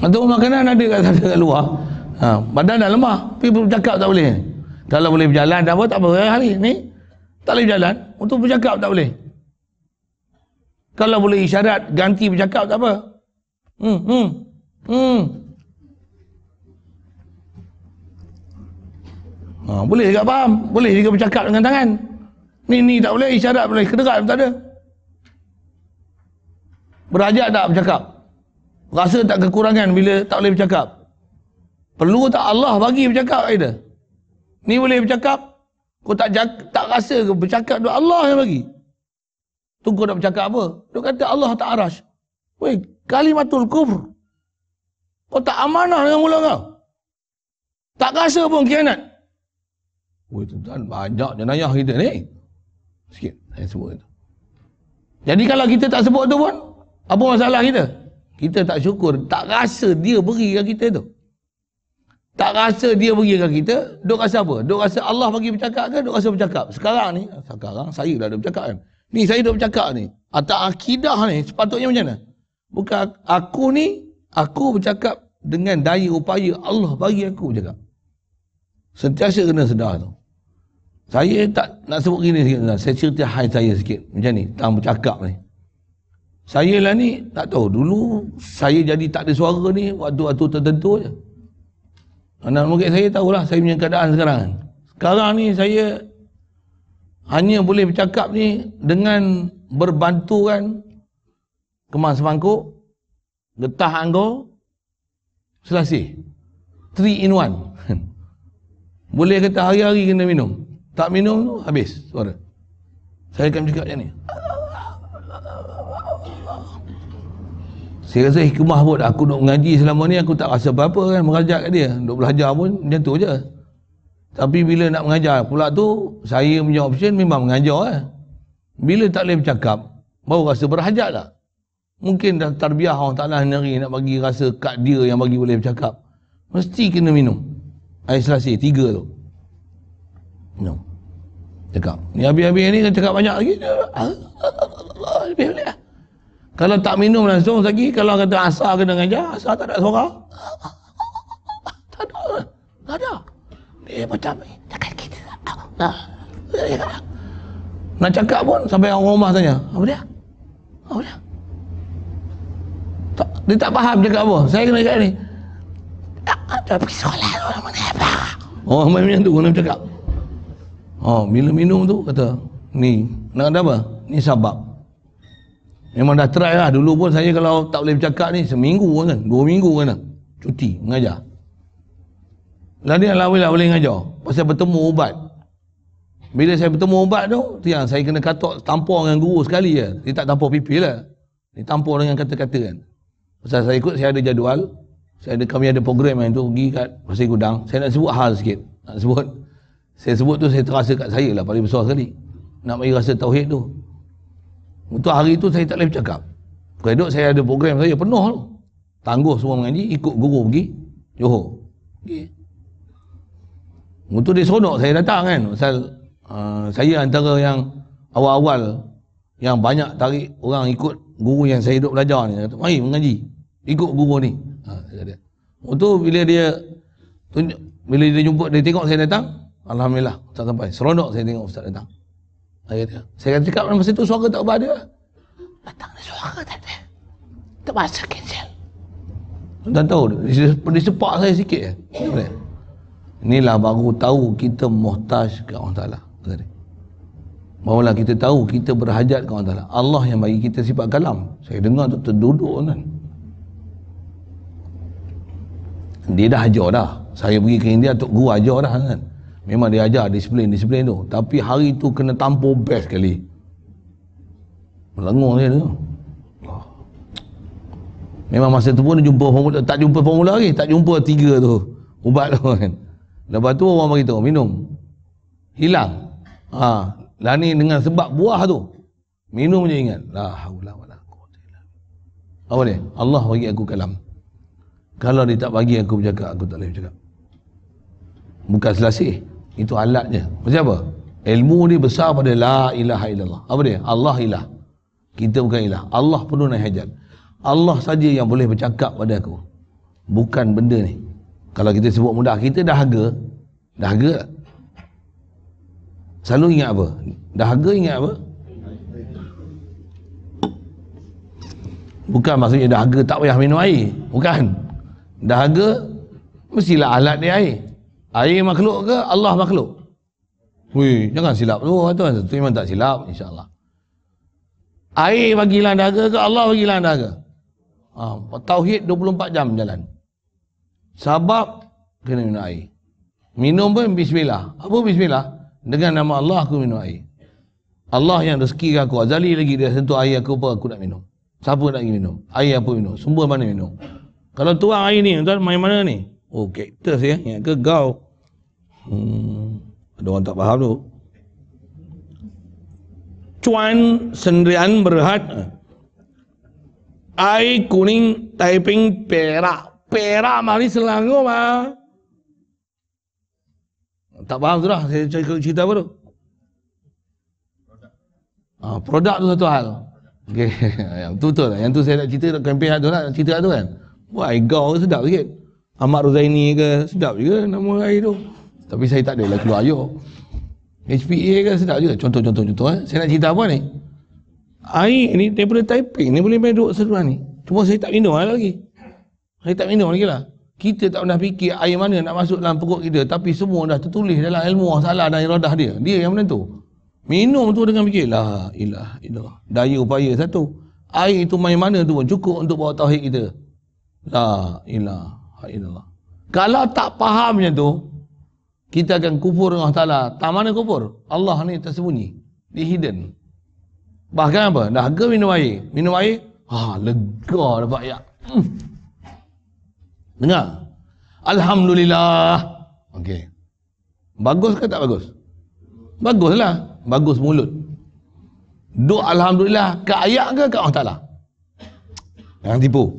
Atau makanan ada kat, kat luar. Ha, badan dah lemah. Tapi bercakap tak boleh. Kalau boleh berjalan tak apa, tak apa. Hari ni tak boleh berjalan. Untuk bercakap tak boleh. Kalau boleh isyarat ganti bercakap tak apa. Hmm, hmm, hmm. Ha, boleh juga faham. Boleh juga bercakap dengan tangan. Ni ni tak boleh isyarat boleh. Kederat pun tak ada. Berajak tak bercakap? Rasa tak kekurangan bila tak boleh bercakap? Perlu tak Allah bagi bercakap kita? Ni boleh bercakap? Kau tak jak, tak rasa ke bercakap tu Allah yang bagi? Tu kau nak bercakap apa? Dia kata Allah tak arash. Weh, kalimatul kufr. Kau tak amanah dengan mulut kau. Tak rasa pun kianat. Weh, tuan banyak jenayah kita ni sikit saya sebut itu jadi kalau kita tak sebut tu pun apa masalah kita kita tak syukur tak rasa dia beri kita tu tak rasa dia kat kita duk rasa apa duk rasa Allah bagi bercakap ke duk rasa bercakap sekarang ni sekarang saya dah ada bercakap kan ni saya dah bercakap ni atas akidah ni sepatutnya macam mana bukan aku ni aku bercakap dengan daya upaya Allah bagi aku bercakap sentiasa kena sedar tu saya tak nak sebut gini sikit. Saya cerita hai saya sikit. Macam ni. Tentang bercakap ni. Saya lah ni tak tahu dulu saya jadi tak ada suara ni waktu-waktu tertentu je. Anak murid saya tahulah saya punya keadaan sekarang. Sekarang ni saya hanya boleh bercakap ni dengan berbantuan kemas mangkuk, getah anggur, selasih. Three in one. boleh kata hari-hari kena minum. Tak minum tu habis suara. Saya akan cakap macam ni. Saya rasa hikmah pun aku nak mengaji selama ni aku tak rasa apa-apa kan mengajar kat dia. Duk belajar pun macam tu je. Tapi bila nak mengajar pula tu saya punya option memang mengajar eh. Bila tak boleh bercakap baru rasa berhajat tak? Mungkin dah tarbiah orang taklah nari nak bagi rasa kat dia yang bagi boleh bercakap. Mesti kena minum. Air selasi, tiga tu. Minum. Cakap. Ni habis-habis ni kan cakap banyak lagi. Lebih boleh lah. Kalau tak minum langsung lagi, kalau kata asal kena ngajar, asal tak ada suara. Tak ada. Tak ada. Dia macam ni. Cakap kita. Nah. Nak cakap pun sampai orang rumah tanya. Apa dia? Apa dia? Tak, dia tak faham cakap apa. Saya kena cakap ni. Tak pergi sekolah. Apa? Oh, macam tu. Kena cakap. Oh, bila minum tu kata, ni, nak ada apa? Ni sabab. Memang dah try lah. Dulu pun saya kalau tak boleh bercakap ni seminggu kan. Dua minggu kan. Cuti mengajar. Lalu dia lah boleh mengajar. Pasal bertemu ubat. Bila saya bertemu ubat tu, tu yang saya kena katok tampur dengan guru sekali je. Dia tak tampur pipi lah. Dia tampur dengan kata-kata kan. Pasal saya ikut, saya ada jadual. Saya ada, kami ada program yang tu pergi kat Pasir Gudang. Saya nak sebut hal sikit. Nak sebut. Saya sebut tu saya terasa kat saya lah paling besar sekali. Nak bagi rasa tauhid tu. Untuk hari itu saya tak boleh bercakap. Kedok saya ada program saya penuh tu. Tangguh semua mengaji, ikut guru pergi Johor. Pergi. Untuk dia seronok saya datang kan. Pasal uh, saya antara yang awal-awal yang banyak tarik orang ikut guru yang saya duduk belajar ni. Kata, mari mengaji. Ikut guru ni. Ha, dia. Untuk bila dia tunjuk, bila dia jumpa, dia tengok saya datang, Alhamdulillah, tak sampai. Seronok saya tengok Ustaz datang. Saya kata, saya kata cakap masa tu suara tak ubah dia. Datang ada suara tak ada. Tak masa cancel. Tak tahu, dia, dia sepak saya sikit je. Inilah baru tahu kita muhtaj ke Allah Ta'ala. Barulah kita tahu kita berhajat ke Allah Ta'ala. Allah yang bagi kita sifat kalam. Saya dengar tu terduduk kan. Dia dah ajar dah. Saya pergi ke India untuk guru ajar dah kan. Memang dia ajar disiplin-disiplin tu. Tapi hari tu kena tampur best sekali. Melengur dia tu. Memang masa tu pun jumpa formula, tak jumpa formula lagi. Tak jumpa tiga tu. Ubat tu kan. Lepas tu orang beritahu, minum. Hilang. Ha. Lah ni dengan sebab buah tu. Minum je ingat. La haula wala Apa dia? Allah bagi aku kalam. Kalau dia tak bagi aku bercakap, aku tak boleh bercakap. Bukan selasih. Itu alat je. Macam apa? Ilmu ni besar pada la ilaha illallah. Apa dia? Allah ilah. Kita bukan ilah. Allah penuh nak hajat. Allah saja yang boleh bercakap pada aku. Bukan benda ni. Kalau kita sebut mudah, kita dahaga. Dahaga Selalu ingat apa? Dahaga ingat apa? Bukan maksudnya dahaga tak payah minum air. Bukan. Dahaga mestilah alat dia air. Air makhluk ke Allah makhluk? Wih, jangan silap tu tuan. Itu memang tak silap insya-Allah. Air bagi dahaga ke Allah bagi dahaga? Ha, tauhid 24 jam jalan. Sebab kena minum air. Minum pun bismillah. Apa bismillah? Dengan nama Allah aku minum air. Allah yang rezeki aku. Azali lagi dia sentuh air aku apa aku nak minum. Siapa nak minum? Air apa minum? Sumber mana minum? Kalau tuang air ni, tuan main mana ni? Oh, kaktus ya. Yang ke gau? Hmm, ada orang tak faham tu. Cuan sendirian berhad. Air kuning typing perak. Perak mari selangor mah. Tak faham tu dah. Saya cakap cerita apa tu? Ah, produk tu satu hal. Okay. yang tu betul. Yang tu saya nak cerita kempen tu lah. Cerita tu kan. Wah, gau sedap sikit. Ahmad Rozaini ke sedap juga nama air tu. Tapi saya tak ada lah keluar ayuk. HPA kan sedap juga. Contoh-contoh contoh eh. Saya nak cerita apa ni? Air ni daripada Taiping ni boleh main duduk seluruh ni. Cuma saya tak minum lagi. Saya tak minum lagi lah. Kita tak pernah fikir air mana nak masuk dalam perut kita. Tapi semua dah tertulis dalam ilmu salah dan iradah dia. Dia yang menentu. Minum tu dengan fikir. La ilah ilah. Daya upaya satu. Air itu main mana tu pun cukup untuk bawa tauhid kita. La ilah ilah. Kalau tak faham macam tu, kita akan kufur dengan Allah Ta'ala. Tak mana kufur? Allah ni tersembunyi. Dia hidden. Bahkan apa? Dah ke minum air? Minum air? Ha, lega dapat ayat. Hmm. Dengar. Alhamdulillah. Okey. Bagus ke tak bagus? Baguslah. Bagus mulut. Duk Alhamdulillah. Ke ayat ke ke Allah Ta'ala? Jangan tipu.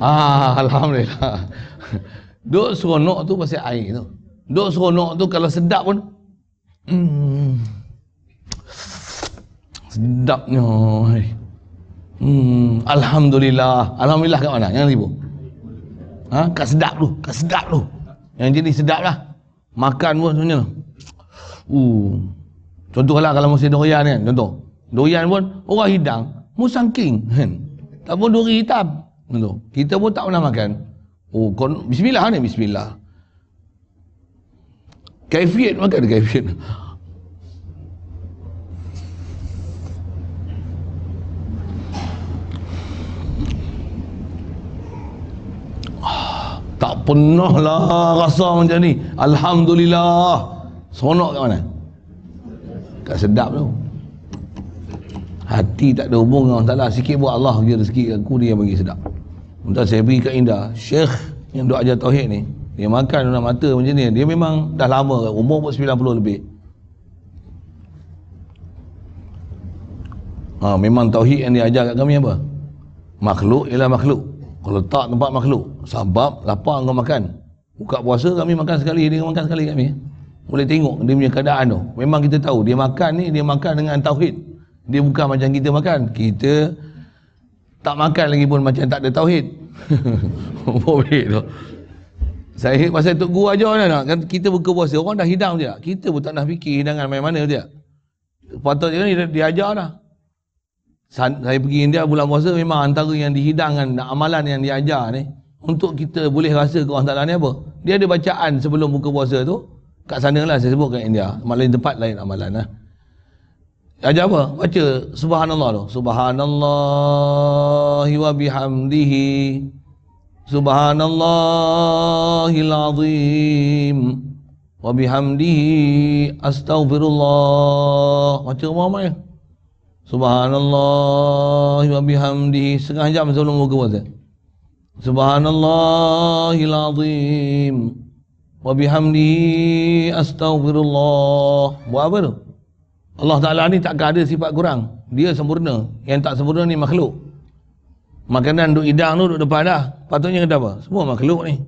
Ah, Alhamdulillah. Duk seronok tu pasal air tu. Duk seronok tu kalau sedap pun. Hmm. Sedapnya. Hmm, Alhamdulillah. Alhamdulillah kat mana? Jangan ribu. Ha? Kat sedap tu. Kat sedap tu. Yang jadi sedap lah. Makan pun sebenarnya. Uh. Contohlah kalau mesti durian kan. Contoh. Durian pun orang hidang. Musang king. Kan? Tak pun duri hitam. Contoh. Kita pun tak pernah makan. Oh, kon, bismillah ni. Bismillah. Kaifiat makan kaifiat. Tak pernah lah rasa macam ni. Alhamdulillah. Sonok kat mana? Kat sedap tu. Hati tak ada hubung dengan Allah. Sikit buat Allah bagi rezeki aku dia bagi sedap. Entah saya pergi kat Indah. Syekh yang duk ajar Tauhid ni. Dia makan dalam mata macam ni. Dia memang dah lama. Umur pun 90 lebih. Ha, memang Tauhid yang dia ajar kat kami apa? Makhluk ialah makhluk. Kalau tak tempat makhluk. Sebab lapar kau makan. Buka puasa kami makan sekali, dia makan sekali kami. Boleh tengok dia punya keadaan tu. Memang kita tahu dia makan ni dia makan dengan tauhid. Dia bukan macam kita makan. Kita tak makan lagi pun macam tak ada tauhid. Boleh tu. Saya pasal Tok Guru ajar nak kan kita buka puasa orang dah hidang dia. Kita pun tak nak fikir hidangan main mana dia. Patutnya dia, dia ajar dah. Saya pergi India bulan puasa memang antara yang dihidangkan amalan yang diajar ni untuk kita boleh rasa ke orang Ta'ala ni apa. Dia ada bacaan sebelum buka puasa tu. Kat sana lah saya sebut kat India. Malah tempat lain amalan lah ajar apa? baca subhanallah tu. Subhanallah wa bihamdihi subhanallahil azim wa bihamdihi astaghfirullah baca ramai-ramai Subhanallah wa bihamdihi setengah jam sebelum buka puasa. Subhanallahil azim wa bihamdihi astaghfirullah. Buat apa tu? Allah Taala ni tak ada sifat kurang. Dia sempurna. Yang tak sempurna ni makhluk. Makanan duk hidang tu duk depan dah. Patutnya kata apa? Semua makhluk ni.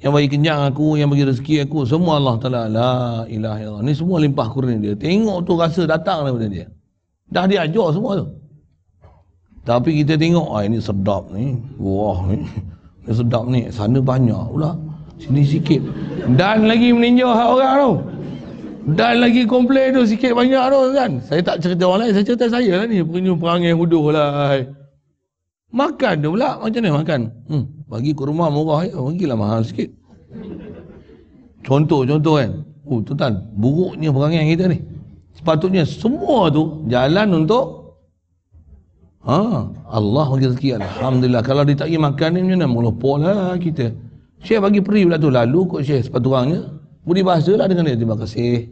Yang bagi kenyang aku, yang bagi rezeki aku, semua Allah Taala. La ilaha illallah. Ni semua limpah kurnia dia. Tengok tu rasa datang daripada dia. Dah diajar semua tu. Tapi kita tengok, ah ini sedap ni. Wah ni. Ini sedap ni. Sana banyak pula. Sini sikit. Dan lagi meninjau hak orang tu. Dan lagi komplain tu sikit banyak tu kan. Saya tak cerita orang lain. Saya cerita saya lah ni. Punya perangai huduh lah. Makan tu pula. Macam mana makan? Hmm, bagi kurma murah ya. Bagilah mahal sikit. Contoh-contoh kan. Oh tuan, buruknya perangai kita ni. Sepatutnya semua tu jalan untuk ha, Allah bagi rezeki Alhamdulillah. Kalau dia tak pergi makan ni macam mana? Monopol lah kita. Syekh bagi peri pula tu. Lalu kot Syekh sepatutnya. Budi bahasa lah dengan dia. Terima kasih.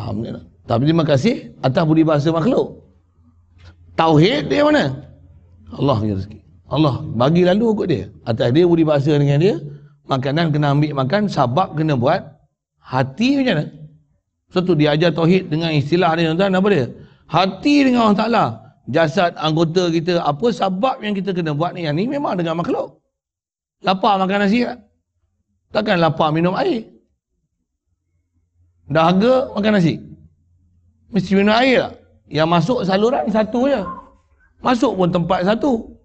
Alhamdulillah. Tapi terima kasih atas budi bahasa makhluk. Tauhid dia mana? Allah bagi rezeki. Allah bagi lalu kot dia. Atas dia budi bahasa dengan dia. Makanan kena ambil makan. Sabab kena buat. Hati macam mana? Satu dia ajar tauhid dengan istilah dia tuan apa dia? Hati dengan Allah Taala. Jasad anggota kita apa sebab yang kita kena buat ni? Yang ni memang dengan makhluk. Lapar makan nasi tak? Takkan lapar minum air. Dahaga makan nasi. Mesti minum air tak? Yang masuk saluran satu je. Masuk pun tempat satu.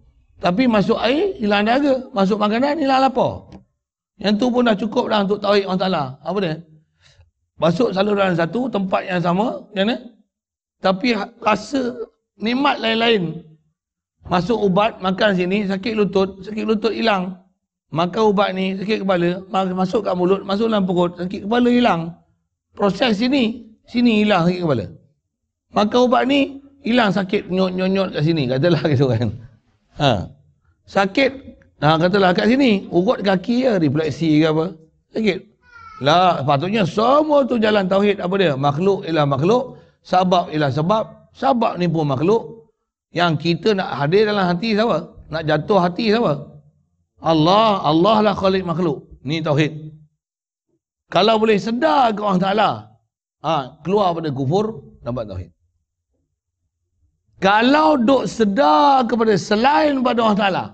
Tapi masuk air hilang dahaga. Masuk makanan hilang lapar. Yang tu pun dah cukup dah untuk tauhid Allah Taala. Apa dia? Masuk saluran satu, tempat yang sama, yang mana? Tapi rasa nikmat lain-lain. Masuk ubat, makan sini, sakit lutut, sakit lutut hilang. Makan ubat ni, sakit kepala, masuk kat mulut, masuk dalam perut, sakit kepala hilang. Proses sini, sini hilang sakit kepala. Makan ubat ni, hilang sakit nyot-nyot kat sini, katalah gitu kan. Ha. Sakit, nah katalah kat sini, urut kaki ya, refleksi ke apa. Sakit. Lah, patutnya semua tu jalan tauhid apa dia? Makhluk ialah makhluk, sebab ialah sebab, sebab ni pun makhluk, yang kita nak hadir dalam hati siapa? Nak jatuh hati siapa? Allah, Allah lah khalik makhluk. Ni tauhid. Kalau boleh sedar ke Allah Ta'ala, ha, keluar pada kufur, dapat tauhid. Kalau duk sedar kepada selain pada Allah Ta'ala,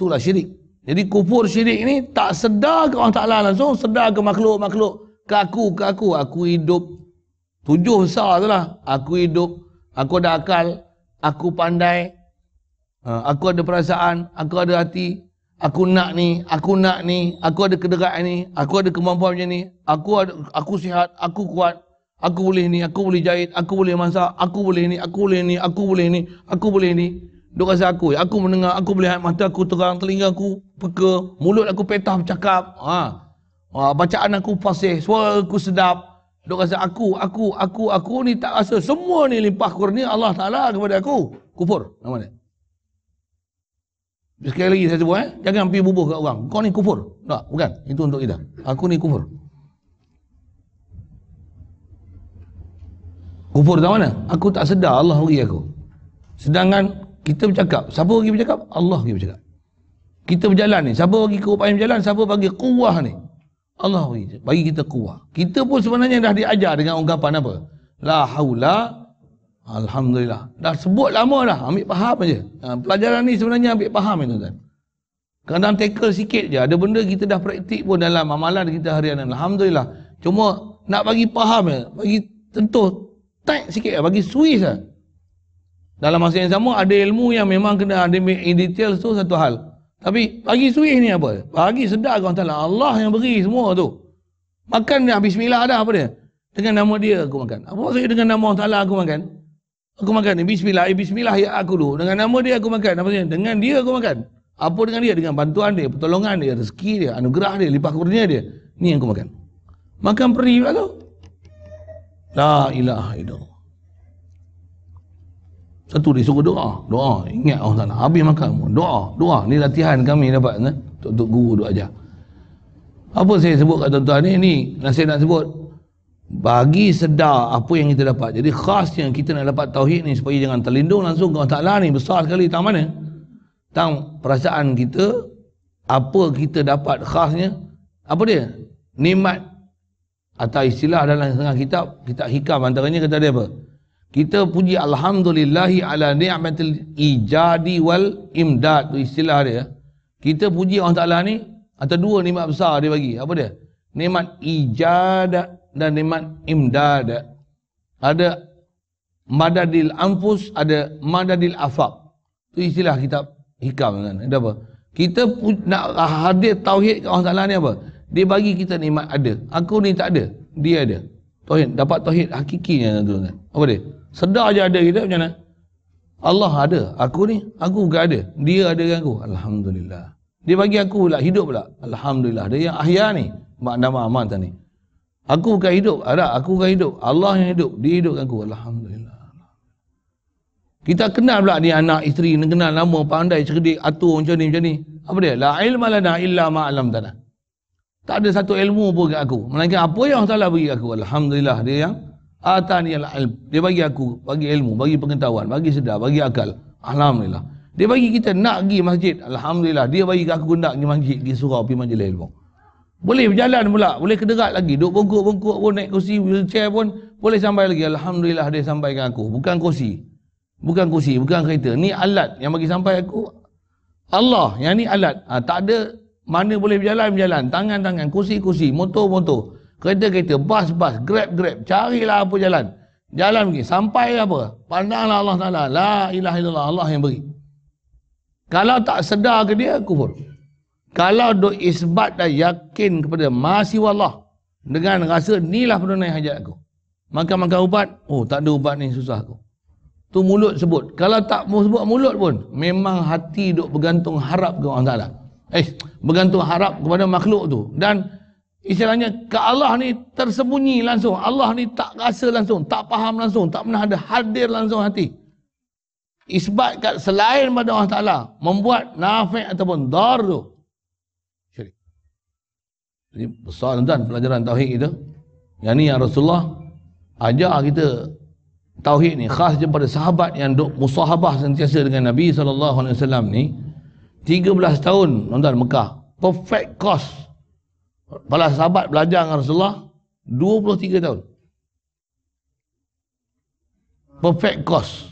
itulah syirik. Jadi kufur syirik ni tak sedar ke Allah Ta'ala langsung, sedar ke makhluk-makhluk, ke aku, ke aku. Aku hidup. Tujuh besar tu lah. Aku hidup Aku ada akal, aku pandai, ha, aku ada perasaan, aku ada hati, aku nak ni, aku nak ni, aku ada kederaan ni, aku ada kemampuan macam ni, aku ada, aku sihat, aku kuat, aku boleh ni, aku boleh jahit, aku boleh masak, aku boleh ni, aku boleh ni, aku boleh ni, aku boleh ni. Duk rasa aku, aku mendengar, aku boleh mata aku terang, telinga aku peka, mulut aku petah bercakap, ha. ha bacaan aku fasih, suara aku sedap, Duk rasa aku, aku, aku, aku ni tak rasa semua ni limpah kurnia Allah Ta'ala kepada aku. Kufur. Nama dia. Sekali lagi saya sebut eh. Jangan pergi bubuh kat orang. Kau ni kufur. Tak, bukan. Itu untuk kita. Aku ni kufur. Kufur tak mana? Aku tak sedar Allah bagi aku. Sedangkan kita bercakap. Siapa bagi bercakap? Allah bagi bercakap. Kita berjalan ni. Siapa bagi keupayaan berjalan? Siapa bagi kuah ni? Allah bagi kita kuat. Kita pun sebenarnya dah diajar dengan ungkapan apa? La haula Alhamdulillah. Dah sebut lama dah. Ambil faham aja. Ha, pelajaran ni sebenarnya ambil faham itu kan. Kadang tackle sikit je. Ada benda kita dah praktik pun dalam amalan kita harian. Alhamdulillah. Cuma nak bagi faham je. Bagi tentu tight sikit Bagi swiss lah. Dalam masa yang sama ada ilmu yang memang kena ada in detail tu satu hal. Tapi pagi suih ni apa? Pagi sedar kau Ta'ala. Allah yang beri semua tu. Makan dah bismillah dah apa dia? Dengan nama dia aku makan. Apa maksudnya dengan nama Allah Ta'ala aku makan? Aku makan ni bismillah. Eh, bismillah ya aku dulu. Dengan nama dia aku makan. Apa maksudnya? Dengan dia aku makan. Apa dengan dia? Dengan bantuan dia, pertolongan dia, rezeki dia, anugerah dia, limpah kurnia dia. Ni yang aku makan. Makan peri pula tu. La ilaha illallah. Satu dia suruh doa. Doa. Ingat Allah Ta'ala. Habis makan. Doa. Doa. Ni latihan kami dapat. Eh? Untuk guru doa ajar. Apa saya sebut kat tuan-tuan ni? Ni saya nak sebut. Bagi sedar apa yang kita dapat. Jadi khasnya kita nak dapat tauhid ni supaya jangan terlindung langsung Allah Ta'ala ni. Besar sekali. Tang mana? Tang perasaan kita. Apa kita dapat khasnya. Apa dia? Nikmat. Atau istilah dalam setengah kitab. Kitab hikam antaranya kata dia apa? kita puji alhamdulillahi ala ni'matil ijadi wal imdad. Tu istilah dia. Kita puji Allah Taala ni atau dua nikmat besar dia bagi. Apa dia? Nikmat ijad dan nikmat imdad. Ada madadil anfus ada madadil afaq. Tu istilah kitab hikam kan ada apa? Kita nak hadir tauhid ke Allah Taala ni apa dia bagi kita nikmat ada aku ni tak ada dia ada tauhid dapat tauhid hakikinya tu kan apa dia Sedar je ada kita macam mana? Allah ada. Aku ni, aku bukan ada. Dia ada dengan aku. Alhamdulillah. Dia bagi aku pula, hidup pula. Alhamdulillah. Dia yang ahya ni. Mak nama aman tadi. Aku bukan hidup. Ada, aku bukan hidup. Allah yang hidup. Dia hidup dengan aku. Alhamdulillah. Kita kenal pula ni anak, isteri, kenal nama, pandai, cerdik, atur macam ni, macam ni. Apa dia? La ilma lana illa ma'alam tanah. Tak ada satu ilmu pun kat aku. Melainkan apa yang Allah bagi aku. Alhamdulillah. Dia yang Atani al-ilm. Dia bagi aku, bagi ilmu, bagi pengetahuan, bagi sedar, bagi akal. Alhamdulillah. Dia bagi kita nak pergi masjid. Alhamdulillah. Dia bagi aku nak pergi masjid, pergi surau, pergi majlis ilmu. Boleh berjalan pula, boleh kedekat lagi. Duk bongkok-bongkok pun, naik kursi, wheelchair pun, boleh sampai lagi. Alhamdulillah dia sampaikan aku. Bukan kursi. Bukan kursi, bukan kereta. Ni alat yang bagi sampai aku. Allah, yang ni alat. Ha, tak ada mana boleh berjalan, berjalan. Tangan-tangan, kursi-kursi, motor-motor kereta-kereta, bas-bas, grab-grab, carilah apa jalan. Jalan pergi, sampai apa? Pandanglah Allah Ta'ala, la ilaha illallah, Allah yang beri. Kalau tak sedar ke dia, kufur. Kalau duk isbat dan yakin kepada masih Allah, dengan rasa inilah penunai hajat aku. Makan-makan ubat, oh tak ada ubat ni susah aku. Tu mulut sebut. Kalau tak sebut mulut pun, memang hati duk bergantung harap ke Allah Ta'ala. Eh, bergantung harap kepada makhluk tu. Dan istilahnya, ke Allah ni tersembunyi langsung. Allah ni tak rasa langsung, tak faham langsung, tak pernah ada hadir langsung hati. Isbat kat selain pada Allah Ta'ala, membuat nafik ataupun dar tu. Syirik. Jadi besar tuan pelajaran Tauhid kita. Yang ni yang Rasulullah ajar kita tauhid ni khas je pada sahabat yang duk musahabah sentiasa dengan Nabi wasallam ni 13 tahun tuan Mekah. Perfect course. Para sahabat belajar dengan Rasulullah 23 tahun. Perfect course.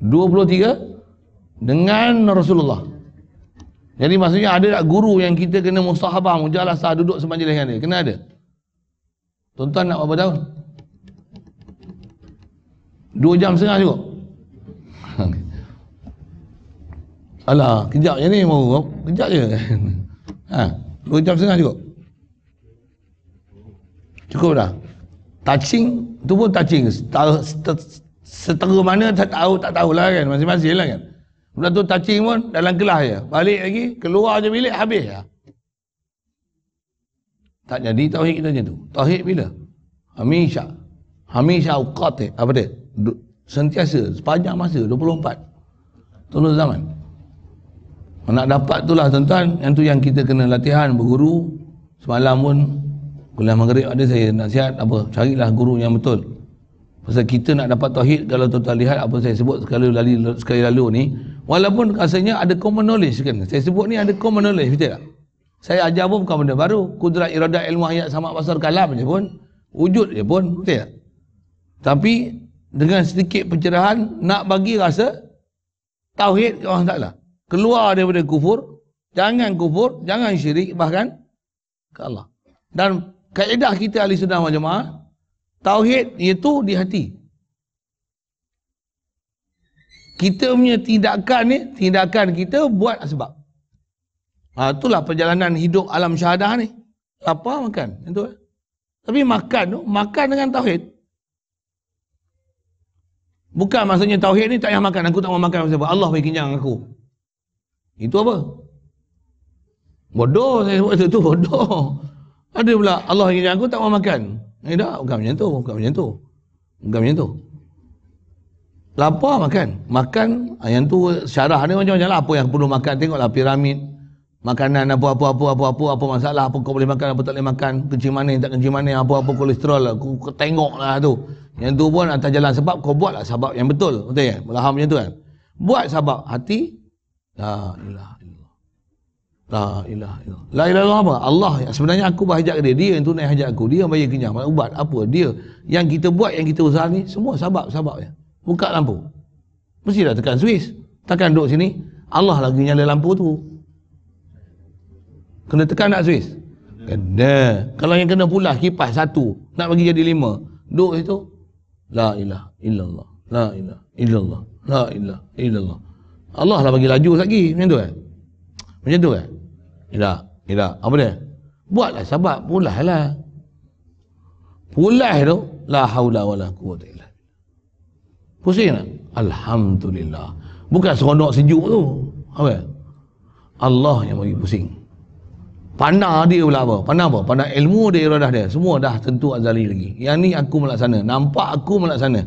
23 dengan Rasulullah. Jadi maksudnya ada tak guru yang kita kena musahabah mujalasah duduk semajlis dengan dia? Kena ada. Tuan-tuan nak berapa tahun? Dua jam setengah juga. Alah, kejap je ni mau. Kejap je. Ha, dua jam setengah juga. Cukup dah. Touching, tu pun touching. Setengah mana tak tahu, tak tahulah kan. Masing-masing lah kan. Bila tu touching pun dalam kelas je. Balik lagi, keluar je bilik, habis ya. Tak jadi tauhid kita macam tu. Tauhid bila? Hamisha. Hamisha uqati. Apa dia? sentiasa sepanjang masa 24 tolong zaman nak dapat tu lah tuan-tuan. Yang tu yang kita kena latihan berguru. Semalam pun kuliah maghrib ada saya nasihat apa carilah guru yang betul. Pasal kita nak dapat tauhid kalau tuan-tuan lihat apa saya sebut sekali lalu, sekali lalu ni walaupun rasanya ada common knowledge kan. Saya sebut ni ada common knowledge betul tak? Saya ajar pun bukan benda baru. Kudrat iradat ilmu ayat sama pasal kalam je pun wujud je pun betul tak? Tapi dengan sedikit pencerahan nak bagi rasa tauhid ke Allah Taala. Keluar daripada kufur, jangan kufur, jangan syirik bahkan ke Allah. Dan kaedah kita ahli sunnah wal jamaah tauhid itu di hati. Kita punya tindakan ni, tindakan kita buat sebab. Ha, itulah perjalanan hidup alam syahadah ni. Apa makan? Itu. Tapi makan tu, makan dengan tauhid. Bukan maksudnya tauhid ni tak payah makan. Aku tak mau makan sebab Allah bagi kenyang aku. Itu apa? Bodoh saya sebut itu bodoh. Ada pula Allah kenyang aku tak mau makan. Eh tak, bukan macam tu, bukan macam tu. Bukan macam tu. Lapar makan. Makan ah, yang tu syarah dia macam-macam lah. Apa yang perlu makan tengoklah piramid. Makanan apa-apa apa-apa apa apa masalah apa kau boleh makan apa tak boleh makan kencing mana tak kencing mana apa-apa kolesterol aku, aku tengoklah tu yang tu pun atas jalan sebab kau buatlah sebab yang betul. Betul ya? Faham macam tu kan? Buat sebab hati la ilaha illallah. La ilaha illallah. La ilaha illallah apa? Allah yang sebenarnya aku berhajat dia. Dia yang tunai hajat aku. Dia yang bayar kenyang. Ubat apa? Dia yang kita buat yang kita usaha ni semua sebab-sebab ya. Buka lampu. Mesti dah tekan Swiss. Takkan duduk sini. Allah lagi nyala lampu tu. Kena tekan tak Swiss? Kena. Kalau yang kena pula kipas satu. Nak bagi jadi lima. Duduk situ. La ilaha illallah. La ilaha illallah. La ilaha illallah. Allah lah bagi laju lagi. Macam tu kan? Macam tu kan? Tidak. Tidak. Apa dia? Buatlah sebab pulah lah. Pulah tu. La hawla wa la quwata illa. Pusing tak? Alhamdulillah. Bukan seronok sejuk tu. Apa? Allah yang bagi pusing. Pandang dia pula apa? Pandang apa? Pandang ilmu dia, iradah dia. Semua dah tentu azali lagi. Yang ni aku melaksana. Nampak aku melaksana.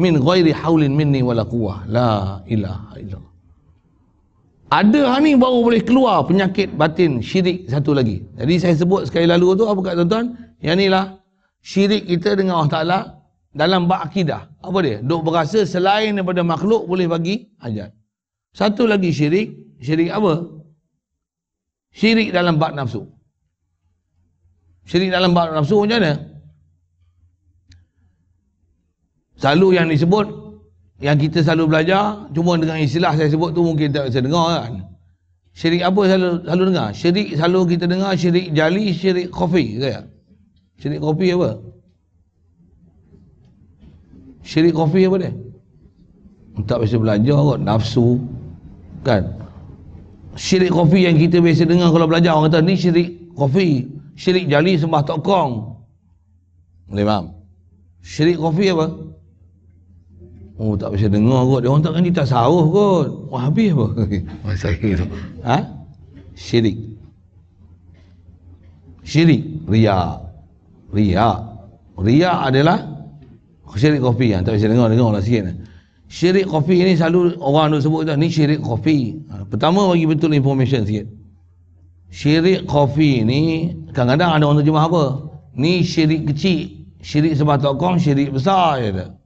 Min ghairi haulin minni wala quwwah. La ilaha illallah. Ada ni baru boleh keluar penyakit batin syirik satu lagi. Jadi saya sebut sekali lalu tu apa kat tuan-tuan? Yang ni lah syirik kita dengan Allah Ta'ala dalam bak akidah. Apa dia? Duk berasa selain daripada makhluk boleh bagi hajat. Satu lagi syirik. Syirik apa? Syirik dalam bab nafsu. Syirik dalam bab nafsu macam mana? Selalu yang disebut, yang kita selalu belajar, cuma dengan istilah saya sebut tu mungkin tak bisa dengar kan. Syirik apa selalu selalu dengar? Syirik selalu kita dengar syirik jali, syirik kopi. Kaya? Syirik kopi apa? Syirik kopi apa dia? Tak bisa belajar kot, nafsu. Kan? syirik kopi yang kita biasa dengar kalau belajar orang kata ni syirik kopi syirik jali sembah tokong boleh faham syirik kopi apa Oh tak bisa dengar kot. Dia orang takkan kita sahur kot. Wah habis apa? Masa itu. Ha? Syirik. Syirik. Ria. Ria. Ria adalah syirik kopi. Ha, tak bisa dengar, dengar lah sikit. Syirik kopi ni selalu orang nak sebut ni syirik kopi. Ha, pertama bagi betul information sikit. Syirik kopi ni kadang-kadang ada orang terjemah apa? Ni syirik kecil. Syirik sebab tokong, syirik besar je tak?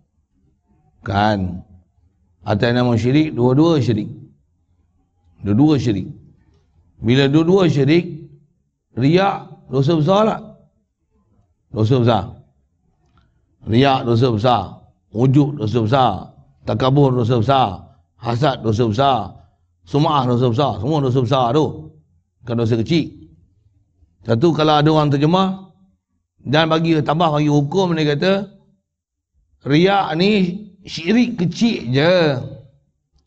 Kan. Atas nama syirik, dua-dua syirik. Dua-dua syirik. Bila dua-dua syirik, riak dosa besar tak? Dosa besar. Riak dosa besar. Ujuk dosa besar. Takabur dosa besar. Hasad dosa besar. Sumah dosa besar. Semua dosa besar tu. Bukan dosa kecil. Satu kalau ada orang terjemah dan bagi tambah bagi hukum dia kata riak ni syirik kecil je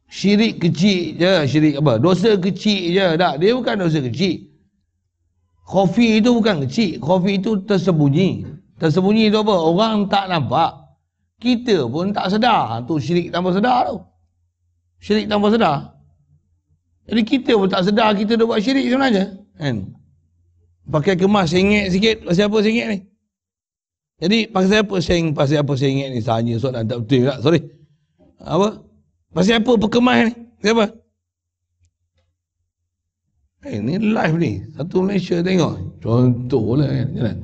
syirik kecil je syirik apa? Dosa kecil je tak dia bukan dosa kecil. Kopi itu bukan kecil. Kopi itu tersembunyi. Tersembunyi itu apa? Orang tak nampak. Kita pun tak sedar. Tu syirik tanpa sedar tu. Syirik tanpa sedar. Jadi kita pun tak sedar kita dah buat syirik sebenarnya. Kan? Pakai kemas sengit sikit. Pasal apa sengit ni jadi pasal apa seng pasal apa saya ingat ni tanya soalan tak betul tak sorry. Apa? Pasal apa perkemah ni? Siapa? Eh, ni live ni. Satu Malaysia tengok. Contoh lah kan.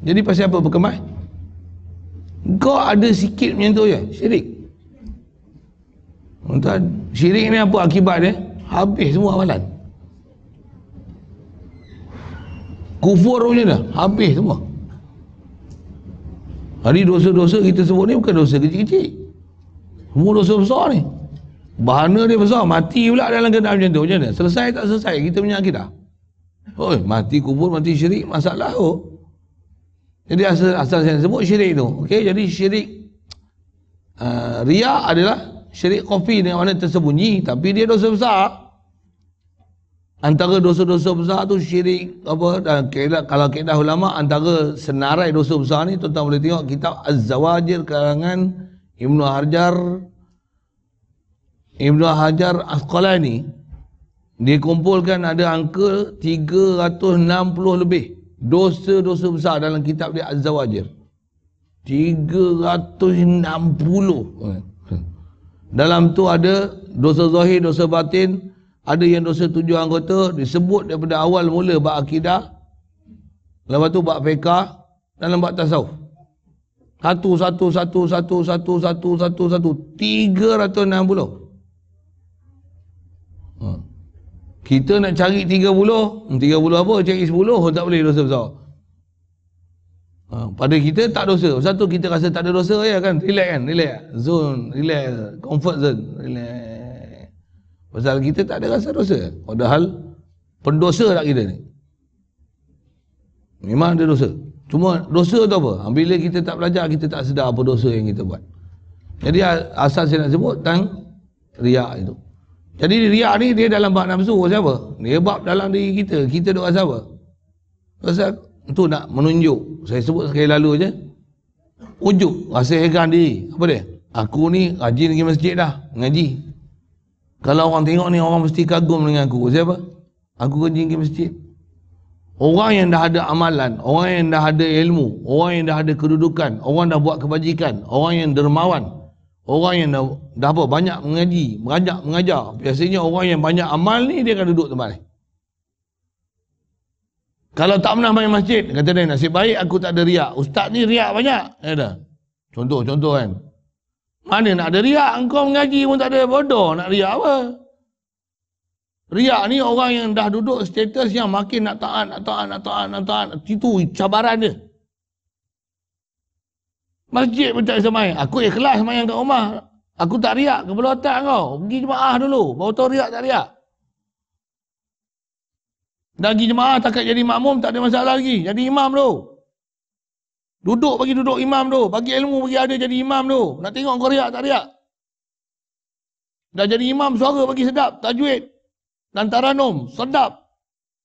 Jadi pasal apa perkemah? Kau ada sikit macam tu je. Syirik. Entah, syirik ni apa akibat dia? Habis semua amalan. Kufur punya dah. Habis semua. Hari dosa-dosa kita sebut ni bukan dosa kecil-kecil. Semua dosa besar ni. Bahana dia besar. Mati pula dalam keadaan macam tu. Macam mana? Selesai tak selesai kita punya akidah. Oh, mati kubur, mati syirik, masalah tu. Jadi asal, asal saya sebut syirik tu. Okey, jadi syirik uh, riak adalah syirik kopi dengan mana tersembunyi. Tapi dia dosa besar antara dosa-dosa besar tu syirik apa dan kedah, kalau kedah ulama antara senarai dosa besar ni tuan-tuan boleh tengok kitab Az-Zawajir karangan Ibnu Hajar Ibnu Hajar Asqalani. Dia kumpulkan ada angka 360 lebih dosa-dosa besar dalam kitab dia Az-Zawajir 360 dalam tu ada dosa zahir, dosa batin, ada yang dosa tujuh anggota disebut daripada awal mula bab akidah. Lepas tu bab fiqh dalam bab tasawuf. Satu satu satu satu satu satu satu satu enam buloh. Ha. Kita nak cari 30, 30 hmm, apa? Cari 10 tak boleh dosa besar. Ha, pada kita tak dosa. Satu kita rasa tak ada dosa ya kan? Relax kan? Relax. Zone, relax. Comfort zone. Relax. Pasal kita tak ada rasa dosa. Padahal pendosa tak kita ni. Memang ada dosa. Cuma dosa tu apa? Bila kita tak belajar, kita tak sedar apa dosa yang kita buat. Jadi asal saya nak sebut tentang riak itu. Jadi riak ni dia dalam bab nafsu siapa? Dia bab dalam diri kita. Kita duk rasa apa? Rasa tu nak menunjuk. Saya sebut sekali lalu je. Ujuk. Rasa heran diri. Apa dia? Aku ni rajin pergi masjid dah. Ngaji. Kalau orang tengok ni orang mesti kagum dengan aku. Siapa? Aku kerja ke masjid. Orang yang dah ada amalan, orang yang dah ada ilmu, orang yang dah ada kedudukan, orang dah buat kebajikan, orang yang dermawan, orang yang dah, dah apa banyak mengaji, banyak mengajar. Biasanya orang yang banyak amal ni dia akan duduk tempat ni. Kalau tak pernah main masjid, kata dia nasib baik aku tak ada riak. Ustaz ni riak banyak. Ya Contoh, contoh kan. Mana nak ada riak? Engkau mengaji pun tak ada bodoh nak riak apa? Riak ni orang yang dah duduk status yang makin nak taat, nak taat, nak taat, nak taat. Itu cabaran dia. Masjid pun tak bisa main. Aku ikhlas main kat rumah. Aku tak riak. Kepala otak kau. Pergi jemaah dulu. Baru tahu riak tak riak. Dah pergi jemaah takkan jadi makmum tak ada masalah lagi. Jadi imam dulu. Duduk bagi duduk imam tu. Bagi ilmu bagi ada jadi imam tu. Nak tengok kau riak tak riak. Dah jadi imam suara bagi sedap. Tajwid. Dan taranum. Sedap.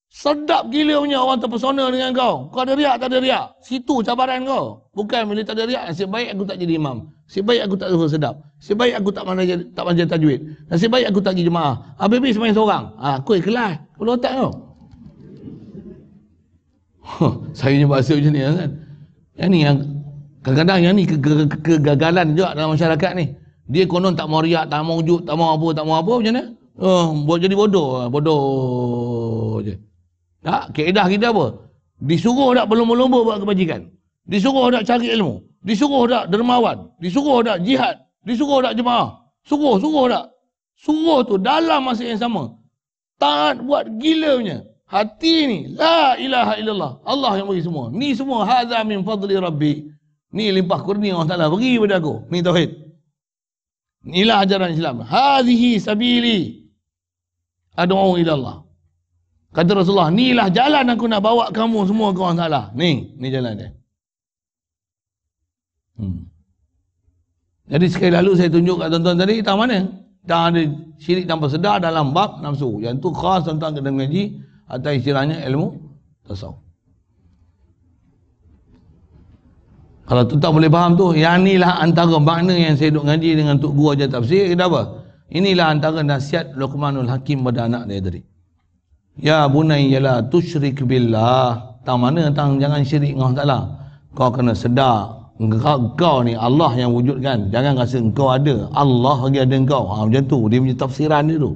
Sedap gila punya orang terpesona dengan kau. Kau ada riak tak ada riak. Situ cabaran kau. Bukan bila tak ada riak. Nasib baik aku tak jadi imam. Nasib baik aku tak suruh sedap. Nasib baik aku tak mana tak panjat tajwid. Nasib baik aku tak pergi jemaah. Habis-habis semain seorang. Ha, aku ikhlas. Kalau tak kau. Saya ni bahasa macam ni kan. Yang ni yang kadang-kadang yang ni kegagalan juga dalam masyarakat ni. Dia konon tak mau riak, tak mau wujud, tak mau apa, tak mau apa macam mana? Oh, buat jadi bodoh. Bodoh je. Tak, keedah kita apa? Disuruh tak berlomba-lomba buat kebajikan. Disuruh tak cari ilmu. Disuruh tak dermawan. Disuruh tak jihad. Disuruh tak jemaah. Suruh, suruh tak. Suruh tu dalam masa yang sama. Taat buat gila punya. Hati ni. La ilaha illallah. Allah yang beri semua. Ni semua. Hadha min fadli rabbi. Ni limpah kurnia Allah Ta'ala. Beri kepada aku. Ni tauhid. Inilah ajaran Islam. Hadhihi sabili. Adu'u ilallah. Kata Rasulullah, inilah jalan aku nak bawa kamu semua ke orang salah. Ni, ni jalan dia. Hmm. Jadi sekali lalu saya tunjuk kat tuan-tuan tadi, tahu mana? Tak ada syirik tanpa sedar dalam bab nafsu. Yang tu khas tentang kena mengaji atau istilahnya ilmu tasawuf. Kalau tu tak boleh faham tu, yang inilah antara makna yang saya duk ngaji dengan Tok Guru ajar tafsir, kita apa? Inilah antara nasihat Luqmanul Hakim pada anak dia tadi. Ya bunayya la tusyrik billah. Tang mana tang jangan syirik dengan Taala. Kau kena sedar engkau, kau ni Allah yang wujudkan. Jangan rasa engkau ada. Allah lagi ada engkau. Ha, macam tu. Dia punya tafsiran dia tu.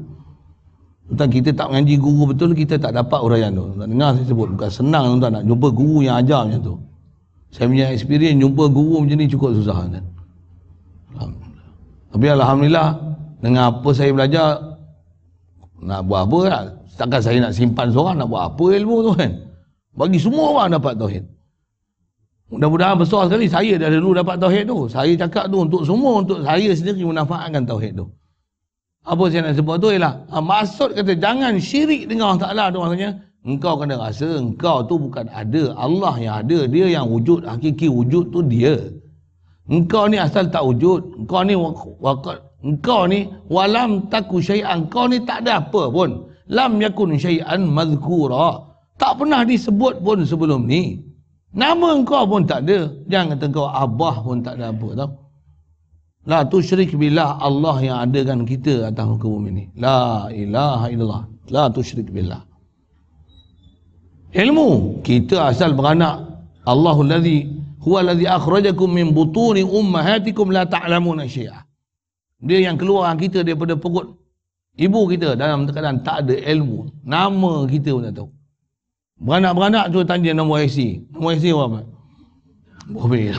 Tentang kita tak mengaji guru betul, kita tak dapat uraian tu. Tak dengar saya sebut. Bukan senang tuan nak jumpa guru yang ajar macam tu. Saya punya experience jumpa guru macam ni cukup susah. Kan? Alhamdulillah. Tapi Alhamdulillah, dengan apa saya belajar, nak buat apa lah. Takkan saya nak simpan seorang nak buat apa ilmu tu kan? Bagi semua orang dapat tauhid. Mudah-mudahan besar sekali saya dah dulu dapat tauhid tu. Saya cakap tu untuk semua untuk saya sendiri menafaatkan tauhid tu. Apa saya nak sebut tu ialah ha, maksud kata jangan syirik dengan Allah Taala. Tu maksudnya engkau kena rasa engkau tu bukan ada Allah yang ada. Dia yang wujud hakiki wujud tu dia. Engkau ni asal tak wujud engkau ni wakat engkau ni walam taku syai'an engkau ni tak ada apa pun. Lam yakun syai'an madhkura tak pernah disebut pun sebelum ni. Nama engkau pun tak ada. Jangan kata kau abah pun tak ada apa tau la tusyrik billah Allah yang adakan kita atas muka bumi ni la ilaha illallah la tusyrik billah ilmu kita asal beranak Allahul ladzi huwa ladzi akhrajakum min butuni ummahatikum la ta'lamuna syai'a dia yang keluar kita daripada perut Ibu kita dalam keadaan tak ada ilmu. Nama kita pun tak tahu. Beranak-beranak tu tanya nombor IC. Nombor IC apa? Boleh.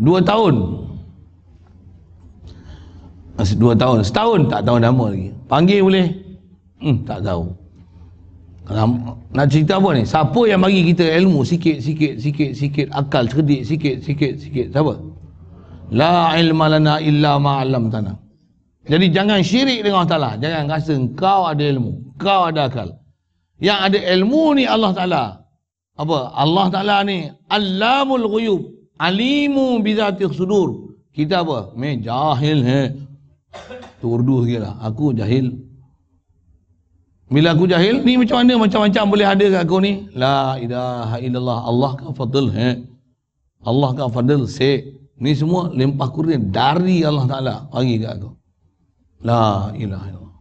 Dua tahun. Masih dua tahun. Setahun tak tahu nama lagi. Panggil boleh? Hmm, tak tahu. Kalau nak cerita apa ni? Siapa yang bagi kita ilmu sikit, sikit, sikit, sikit, akal cerdik, sikit, sikit, sikit. Siapa? La ilma lana illa ma'alam tanah. Jadi jangan syirik dengan Allah Ta'ala. Jangan rasa kau ada ilmu. Kau ada akal. Yang ada ilmu ni Allah Ta'ala. Apa? Allah Ta'ala ni Allamul ghuyub. Alimu bizati sudur. Kita apa? Me jahil he. Tu urdu sikit lah. Aku jahil. Bila aku jahil, ni macam mana macam-macam boleh ada kat aku ni? La ilaha illallah. Allah kan fadl he. Allah kan fadl se. Ni semua limpah kurnia dari Allah Ta'ala. Bagi kat aku. La ilaha illallah.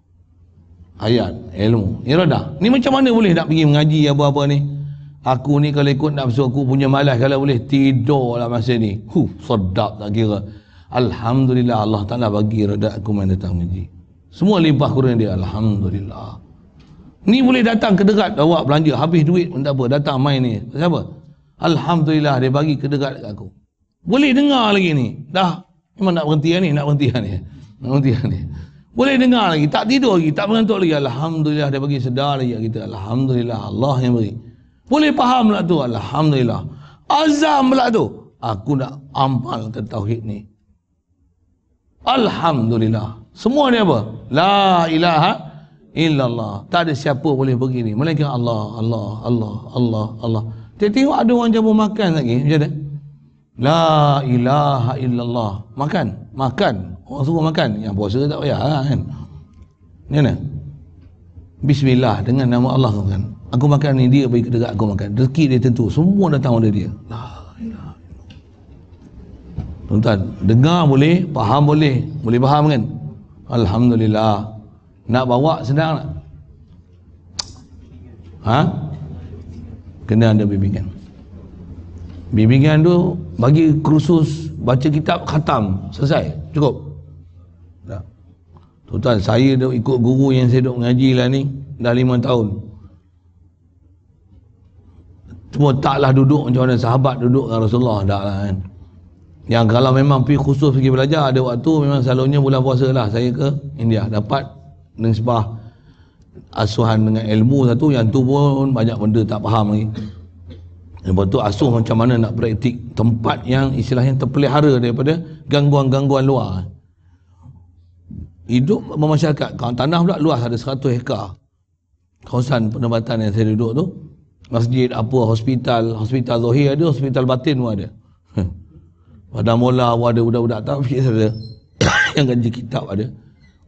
Ayat, ilmu, iradah. Ni macam mana boleh nak pergi mengaji apa-apa ni? Aku ni kalau ikut nafsu aku punya malas kalau boleh tidur lah masa ni. Huh, sedap tak kira. Alhamdulillah Allah Ta'ala bagi reda aku main datang mengaji. Semua limpah kurang dia. Alhamdulillah. Ni boleh datang ke dekat awak belanja. Habis duit pun tak apa. Datang main ni. Siapa? Alhamdulillah dia bagi ke dekat aku. Boleh dengar lagi ni. Dah. Memang nak berhenti ni. Nak berhenti ni. Nak berhenti ni. Boleh dengar lagi, tak tidur lagi, tak mengantuk lagi. Alhamdulillah dia bagi sedar lagi kita. Alhamdulillah Allah yang beri. Boleh faham pula tu. Alhamdulillah. Azam pula tu. Aku nak amalkan tauhid ni. Alhamdulillah. Semua ni apa? La ilaha illallah. Tak ada siapa boleh begini. Melainkan Allah, Allah, Allah, Allah, Allah. Dia tengok ada orang jamu makan lagi. Macam mana? La ilaha illallah. Makan. Makan. Orang suruh makan. Yang puasa tak payah lah kan. Ni mana? Bismillah dengan nama Allah aku makan. Aku makan ni dia bagi dekat aku makan. Rezeki dia tentu. Semua datang pada dia. Tuan-tuan, dengar boleh, faham boleh. Boleh faham kan? Alhamdulillah. Nak bawa sedang tak? Ha? Kena ada bimbingan. Bimbingan tu bagi kursus baca kitab khatam. Selesai. Cukup. Tuan-tuan, saya ikut guru yang saya duk mengaji lah ni. Dah lima tahun. Cuma taklah duduk macam mana sahabat duduk dengan Rasulullah. Tak lah kan. Yang kalau memang pergi khusus pergi belajar ada waktu memang selalunya bulan puasa lah saya ke India dapat nisbah asuhan dengan ilmu satu yang tu pun banyak benda tak faham lagi. Lepas tu asuh macam mana nak praktik tempat yang istilahnya terpelihara daripada gangguan-gangguan luar. Hidup bermasyarakat. Kalau tanah pula luas ada 100 hektar. Kawasan penempatan yang saya duduk tu. Masjid apa, hospital, hospital Zohir ada, hospital batin pun ada. Pada mula awal ada budak-budak tafsir ada. yang gaji kitab ada.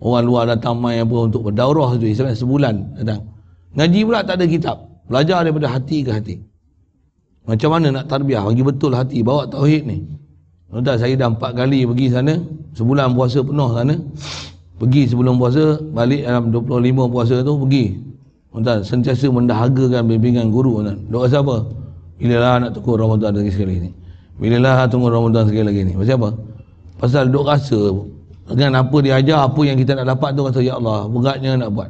Orang luar datang main apa untuk berdaurah tu Islam sebulan datang. Ngaji pula tak ada kitab. Belajar daripada hati ke hati. Macam mana nak tarbiyah bagi betul hati bawa tauhid ni. Tuan saya dah empat kali pergi sana, sebulan puasa penuh sana. Pergi sebelum puasa, balik dalam 25 puasa tu pergi. Tuan sentiasa mendahagakan bimbingan guru tuan. Doa siapa? Bila lah nak tukar Ramadan lagi sekali ni. Bila lah tunggu Ramadan sekali lagi ni. Pasal apa? Pasal duk rasa dengan apa dia ajar, apa yang kita nak dapat tu kata ya Allah, beratnya nak buat.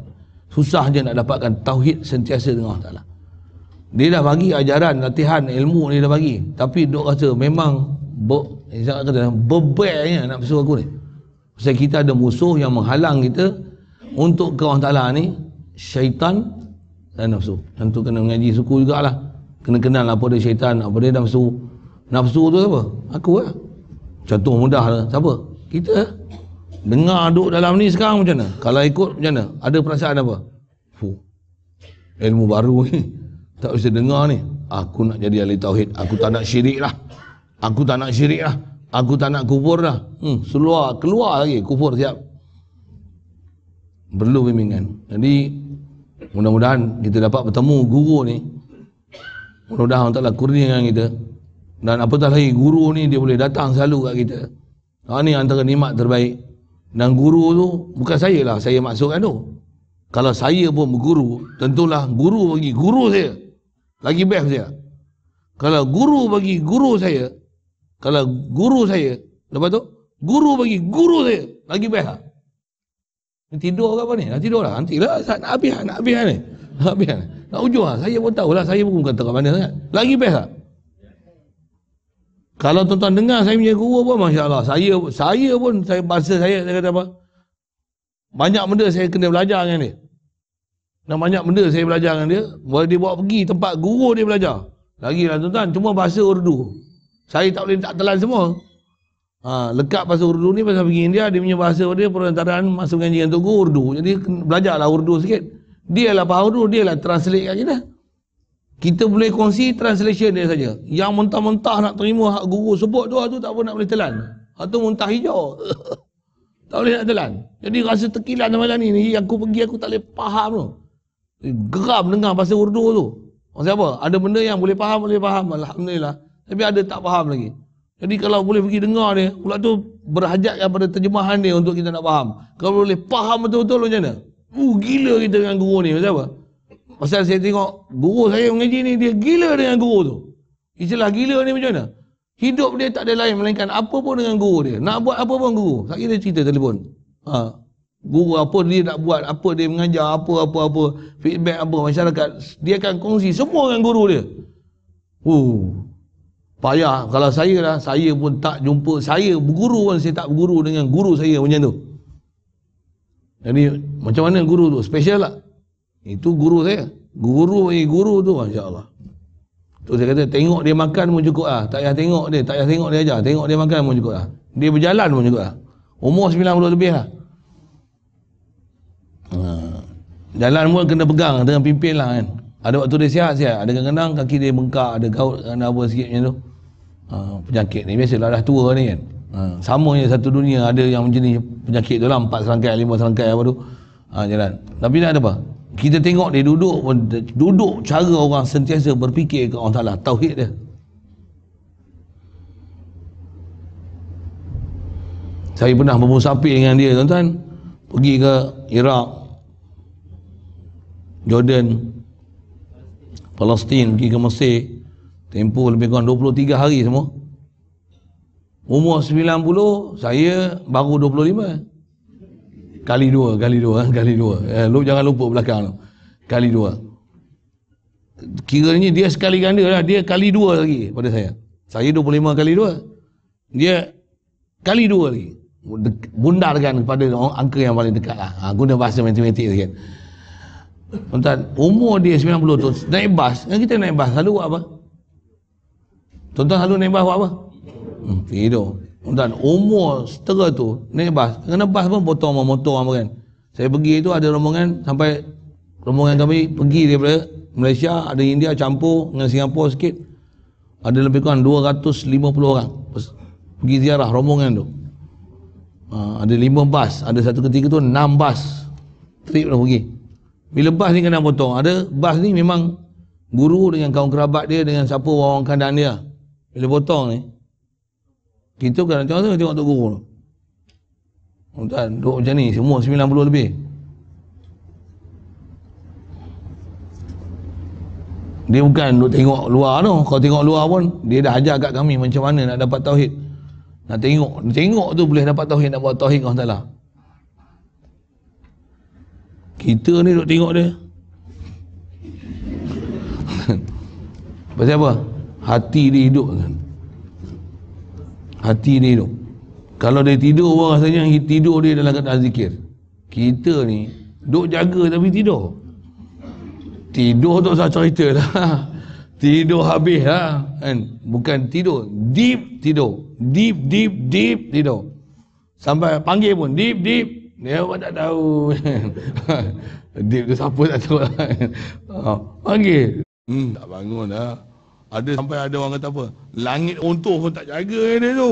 Susah je nak dapatkan tauhid sentiasa dengan Allah Taala. Dia dah bagi ajaran, latihan, ilmu dia dah bagi. Tapi duk rasa memang be, kata bebeknya nak bersuruh aku ni. Pasal kita ada musuh yang menghalang kita untuk ke Allah Taala ni syaitan dan nafsu. Tentu kena mengaji suku jugalah. Kena kenal apa dia syaitan, apa dia nafsu. Nafsu tu apa? Aku lah. Contoh mudah lah. Siapa? Kita. Dengar duduk dalam ni sekarang macam mana? Kalau ikut macam mana? Ada perasaan apa? Fuh. Ilmu baru ni. Tak bisa dengar ni. Aku nak jadi ahli tauhid. Aku tak nak syirik lah. Aku tak nak syirik lah. Aku tak nak kufur lah. Hmm, seluar, keluar lagi. Kufur siap. Perlu bimbingan. Jadi, mudah-mudahan kita dapat bertemu guru ni. Mudah-mudahan Allah Ta'ala kurniakan kita. Dan apatah lagi guru ni dia boleh datang selalu kat kita. Ha ni antara nikmat terbaik. Dan guru tu bukan saya lah saya maksudkan tu. Kalau saya pun berguru, tentulah guru bagi guru saya. Lagi best saya. Kalau guru bagi guru saya, kalau guru saya, lepas tu guru bagi guru saya, lagi best lah. Tidur ke apa ni? Nak tidur lah. Nanti lah. Nak habis lah. Nak habis lah ni. Nak habis lah. Nak ujung lah. Saya pun tahu lah. Saya pun bukan tahu mana sangat. Lagi best lah. Kalau tuan-tuan dengar saya punya guru pun Masya Allah. Saya saya pun, saya bahasa saya, saya kata apa? Banyak benda saya kena belajar dengan dia. Dan banyak benda saya belajar dengan dia. Boleh dia bawa pergi tempat guru dia belajar. Lagi lah tuan-tuan, cuma bahasa Urdu. Saya tak boleh tak telan semua. Ha, lekat bahasa Urdu ni pasal pergi India, dia punya bahasa dia perantaraan masuk dengan guru Urdu. Jadi belajarlah Urdu sikit. Dia lah faham Urdu, dia lah translate kat kita. Kita boleh kongsi translation dia saja. Yang mentah-mentah nak terima hak guru sebut doa tu tak pun nak boleh telan. Hak tu muntah hijau. tak boleh nak telan. Jadi rasa tekilan malam ni, ni aku pergi aku tak boleh faham tu. Geram dengar bahasa Urdu tu. Maksud apa? Ada benda yang boleh faham, boleh faham. Alhamdulillah. Tapi ada tak faham lagi. Jadi kalau boleh pergi dengar dia, pula tu berhajat pada terjemahan dia untuk kita nak faham. Kalau boleh faham betul-betul macam mana? Uh, gila kita dengan guru ni. Maksud apa? Pasal saya tengok guru saya mengaji ni dia gila dengan guru tu. Istilah gila ni macam mana? Hidup dia tak ada lain melainkan apa pun dengan guru dia. Nak buat apa pun guru. Tak kira cerita telefon. Ha. Guru apa dia nak buat, apa dia mengajar, apa apa apa, feedback apa masyarakat, dia akan kongsi semua dengan guru dia. Uh. Payah kalau saya lah, saya pun tak jumpa, saya berguru pun saya tak berguru dengan guru saya macam tu. Jadi macam mana guru tu? Special lah. Itu guru saya. Guru bagi guru tu Masya Allah. Tu saya kata tengok dia makan pun cukup lah. Tak payah tengok dia. Tak payah tengok dia aja. Tengok dia makan pun cukup lah. Dia berjalan pun cukup lah. Umur 90 lebih lah. Ha. Jalan pun kena pegang dengan pimpin lah kan. Ada waktu dia sihat sihat. Ada kadang-kadang kaki dia bengkak. Ada gaut. Ada apa sikit macam tu. Ha. penyakit ni biasalah dah tua ni kan. Ha. sama je satu dunia ada yang ni penyakit tu lah. Empat serangkai, lima serangkai apa tu. Ha, jalan. Tapi tak ada apa. kita tengok dia duduk duduk cara orang sentiasa berfikir ke Allah Ta'ala tauhid dia saya pernah bermusafir dengan dia tuan-tuan pergi ke Iraq Jordan Palestin pergi ke Mesir tempoh lebih kurang 23 hari semua. Umur 90 saya baru 25 kali dua kali dua kali dua. Eh, lu jangan lupa belakang tu. Kali dua. Kiranya dia sekali ganda lah. Dia kali dua lagi pada saya. Saya 25 kali dua. Dia kali dua lagi. Bundarkan kepada angka yang paling dekat lah. Ha, guna bahasa matematik sikit. Tuan, umur dia 90 tu naik bas, kan kita naik bas selalu buat apa? Tuan-tuan selalu naik bas buat apa? Hmm, tidur. Dan umur setera tu naik bas. Kena bas pun potong sama motor apa kan. Saya pergi tu ada rombongan sampai rombongan kami pergi daripada Malaysia, ada India campur dengan Singapura sikit. Ada lebih kurang 250 orang pergi ziarah rombongan tu. Ha, ada 5 bas, ada satu ketika tu 6 bas trip dah pergi. Bila bas ni kena potong, ada bas ni memang guru dengan kawan kerabat dia dengan siapa orang kandang dia. Bila potong ni, kita bukan tengok tengok Tok Guru tu. Tuan, duduk macam ni, semua 90 lebih. Dia bukan duduk tengok luar tu. Kalau tengok luar pun, dia dah ajar kat kami macam mana nak dapat tauhid. Nak tengok, tengok tu boleh dapat tauhid, nak buat tauhid Allah Ta'ala. Kita ni duduk tengok dia. Pasal apa? Hati dia hidup kan? Hati dia hidup. Kalau dia tidur orang rasanya? Tidur dia dalam keadaan zikir. Kita ni duk jaga tapi tidur. Tidur tu usah cerita lah. Tidur habis lah kan? Bukan tidur deep tidur. Deep deep deep tidur. Sampai panggil pun deep deep. Dia pun tak tahu. Deep tu siapa tak tahu lah. Ha, panggil. Hmm, tak bangun lah ada sampai ada orang kata apa? Langit runtuh pun tak jaga dia tu.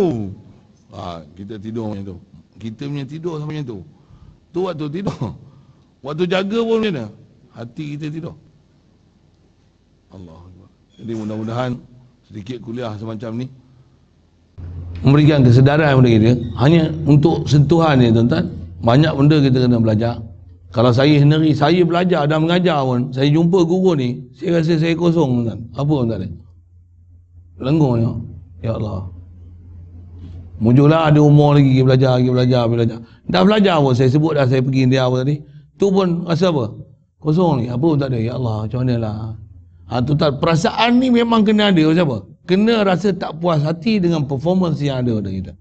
Ha, kita tidur macam tu. Kita punya tidur sama macam tu. Tu waktu tidur. Waktu jaga pun macam mana? Hati kita tidur. Allah. Jadi mudah-mudahan sedikit kuliah semacam ni memberikan kesedaran kepada kita hanya untuk sentuhan ni tuan-tuan banyak benda kita kena belajar kalau saya sendiri saya belajar dan mengajar pun saya jumpa guru ni saya rasa saya kosong tuan-tuan apa tuan-tuan Tengok. Ya Allah. Mujulah ada umur lagi pergi belajar, pergi belajar, pergi belajar. Dah belajar pun saya sebut dah saya pergi India tadi. Tu pun rasa apa? Kosong ni. Apa pun tak ada. Ya Allah, macam mana lah. Ha, tu tak, perasaan ni memang kena ada. Macam apa? Kena rasa tak puas hati dengan performance yang ada pada kita.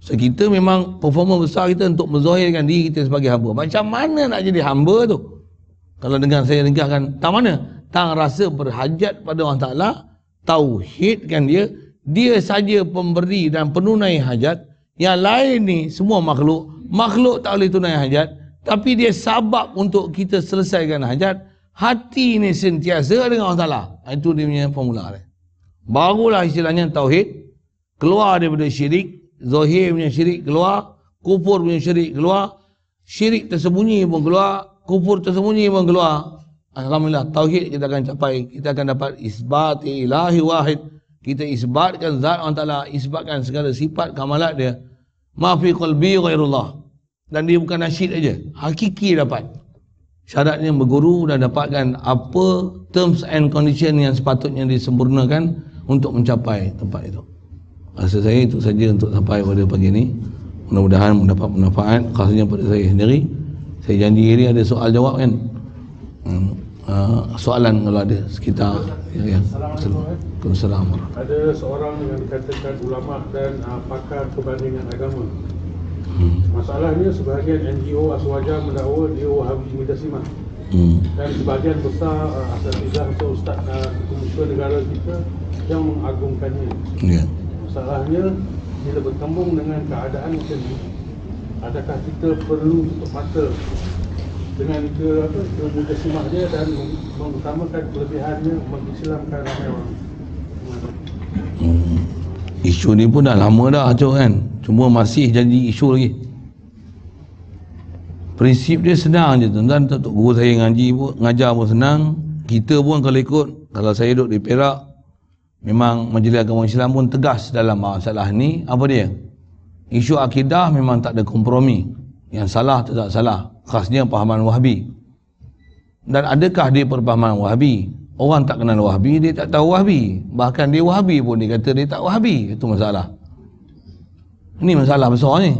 So kita memang performance besar kita untuk menzahirkan diri kita sebagai hamba. Macam mana nak jadi hamba tu? Kalau dengan saya negahkan, tak mana? Tak rasa berhajat pada Allah Ta'ala, tauhid kan dia dia saja pemberi dan penunai hajat. Yang lain ni semua makhluk. Makhluk tak boleh tunai hajat. Tapi dia sabab untuk kita selesaikan hajat hati ni sentiasa dengan Allah Ta'ala. Ha, itu dia punya formula dia. Barulah istilahnya tauhid. Keluar daripada syirik. Zahir punya syirik keluar. Kufur punya syirik keluar. Syirik tersembunyi pun keluar. Kufur tersembunyi pun keluar Alhamdulillah tauhid kita akan capai kita akan dapat isbat ilahi wahid. Kita isbatkan zat Allah Taala isbatkan segala sifat kamalat dia. Ma fi qalbi ghairullah. Dan dia bukan nasyid aja hakiki dapat. Syaratnya berguru dan dapatkan apa terms and condition yang sepatutnya disempurnakan untuk mencapai tempat itu. Rasa saya itu saja untuk sampai pada pagi ini. Mudah-mudahan mendapat manfaat khasnya pada saya sendiri. Saya janji ini ada soal jawab kan. Hmm. Uh, soalan kalau ada sekitar ya, ya. Assalamualaikum. Ada seorang yang dikatakan ulama dan uh, pakar perbandingan agama. Hmm. Masalahnya sebahagian NGO Aswaja mendakwa dia Wahabi Mujasimah. Hmm. Dan sebahagian besar uh, asatidah atau ustaz uh, negara kita yang mengagungkannya. Yeah. Masalahnya bila bertembung dengan keadaan macam ini, adakah kita perlu tutup mata dengan ke apa ke mujizat dia dan mengutamakan kelebihannya mengislamkan ramai orang. Isu ni pun dah lama dah cok kan. Cuma masih jadi isu lagi. prinsip dia senang je tuan-tuan tok guru saya ngaji pun ngajar pun senang kita pun kalau ikut kalau saya duduk di Perak memang majlis agama Islam pun tegas dalam masalah ni apa dia isu akidah memang tak ada kompromi yang salah tak salah khasnya pahaman wahabi dan adakah dia perpahaman wahabi orang tak kenal wahabi dia tak tahu wahabi bahkan dia wahabi pun dia kata dia tak wahabi itu masalah ini masalah besar ni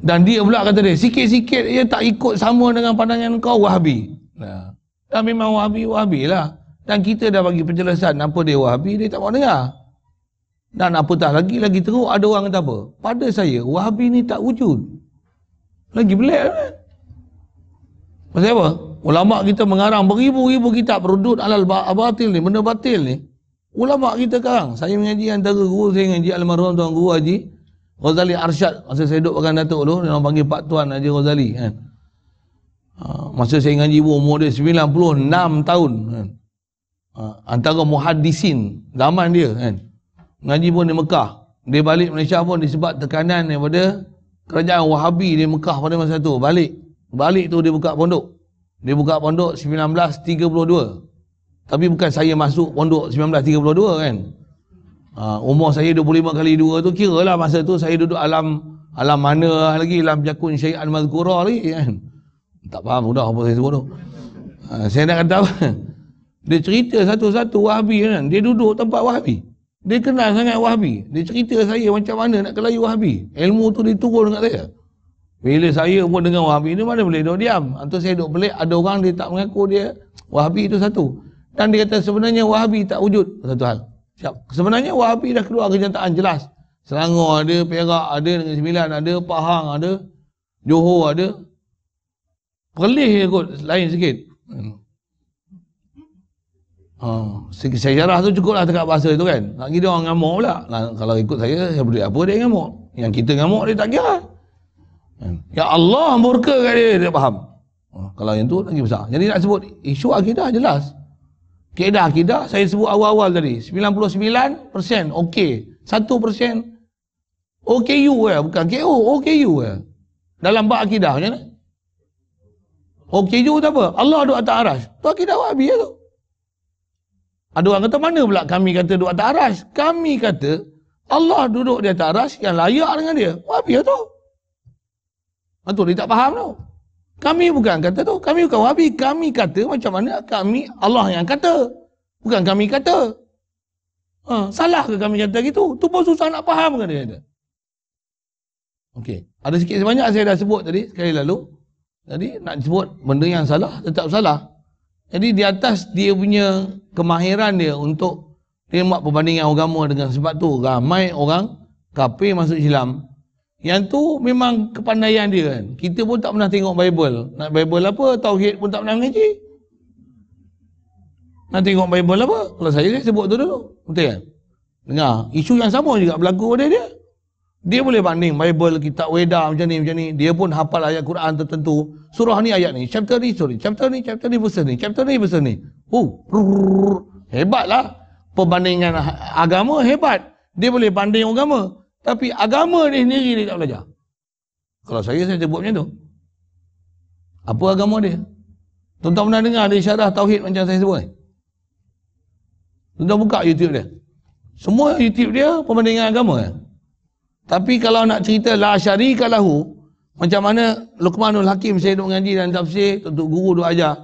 dan dia pula kata dia, sikit-sikit dia tak ikut sama dengan pandangan kau Wahabi. Dan memang Wahabi, Wahabi lah. Dan kita dah bagi penjelasan apa dia Wahabi, dia tak mau dengar. Dan apatah lagi, lagi teruk ada orang kata apa? Pada saya, Wahabi ni tak wujud. Lagi belik kan? Pasal apa? Ulama kita mengarang beribu-ribu kitab rudud alal batil ni, benda batil ni. Ulama kita sekarang, saya mengaji antara guru saya mengaji almarhum tuan guru Haji, Ghazali Arsyad masa saya duduk pegang Datuk dulu dia orang panggil Pak Tuan Haji Ghazali kan ha, masa saya ngaji pun umur dia 96 tahun kan ha, antara muhaddisin zaman dia kan ngaji pun di Mekah dia balik Malaysia pun disebab tekanan daripada kerajaan Wahabi di Mekah pada masa tu balik. Balik tu dia buka pondok. Dia buka pondok 1932 tapi bukan saya masuk pondok 1932 kan. Uh, umur saya 25 kali 2 tu kira lah masa tu saya duduk alam alam mana lagi alam jakun syait al-mazkura lagi kan. Tak faham sudah apa saya sebut tu. Uh, saya nak kata apa? Dia cerita satu-satu wahabi kan. Dia duduk tempat wahabi dia kenal sangat wahabi dia cerita saya macam mana nak kelayu wahabi ilmu tu diturun dekat saya bila saya pun dengan wahabi ni mana boleh duduk diam atau saya duduk pelik ada orang dia tak mengaku dia wahabi itu satu dan dia kata sebenarnya wahabi tak wujud satu hal Siap. Sebenarnya Wahabi dah keluar kenyataan jelas. Selangor ada, Perak ada, Negeri Sembilan ada, Pahang ada, Johor ada. Perlih je kot, lain sikit. Ha, sejarah tu cukup lah dekat bahasa tu kan. Nak kira orang ngamuk pula. Nah, kalau ikut saya, saya beri apa dia ngamuk. Yang kita ngamuk dia tak kira. Ya Allah murka kat dia, dia faham. Ha, kalau yang tu lagi besar. Jadi nak sebut isu akidah jelas. Kedah akidah saya sebut awal-awal tadi 99% okey 1% OKU ya bukan KO OKU ya dalam bab akidah macam mana OKU tu apa Allah duduk atas aras tu akidah wahabi ya tu ada orang kata mana pula kami kata duduk atas aras kami kata Allah duduk di atas aras yang layak dengan dia wahabi ya tu Itu dia tak faham tu kami bukan kata tu. Kami bukan wahabi. Kami kata macam mana kami Allah yang kata. Bukan kami kata. Ha, salah ke kami kata gitu? Tu pun susah nak faham kan dia kata. Okey. Ada sikit sebanyak saya dah sebut tadi sekali lalu. Jadi nak sebut benda yang salah tetap salah. Jadi di atas dia punya kemahiran dia untuk dia buat perbandingan agama dengan sebab tu ramai orang kafir masuk Islam yang tu memang kepandaian dia kan. Kita pun tak pernah tengok Bible. Nak Bible apa? Tauhid pun tak pernah mengaji. Nak tengok Bible apa? Kalau saya saya sebut tu dulu. Betul kan? Dengar. Isu yang sama juga berlaku pada dia. Dia boleh banding Bible, kitab Weda macam ni, macam ni. Dia pun hafal ayat Quran tertentu. Surah ni ayat ni. Chapter ni, sorry. Chapter ni, chapter ni, verse ni. Chapter ni, verse ni. Oh, hebatlah. Perbandingan agama hebat. Dia boleh banding agama. Tapi agama dia sendiri dia tak belajar. Kalau saya, saya sebut macam tu. Apa agama dia? Tuan-tuan pernah dengar dia syarah Tauhid macam saya sebut ni? Tuan-tuan buka YouTube dia. Semua YouTube dia perbandingan agama kan? Tapi kalau nak cerita la syarika lahu, macam mana Luqmanul Hakim saya duk mengaji dan tafsir, untuk guru duk ajar.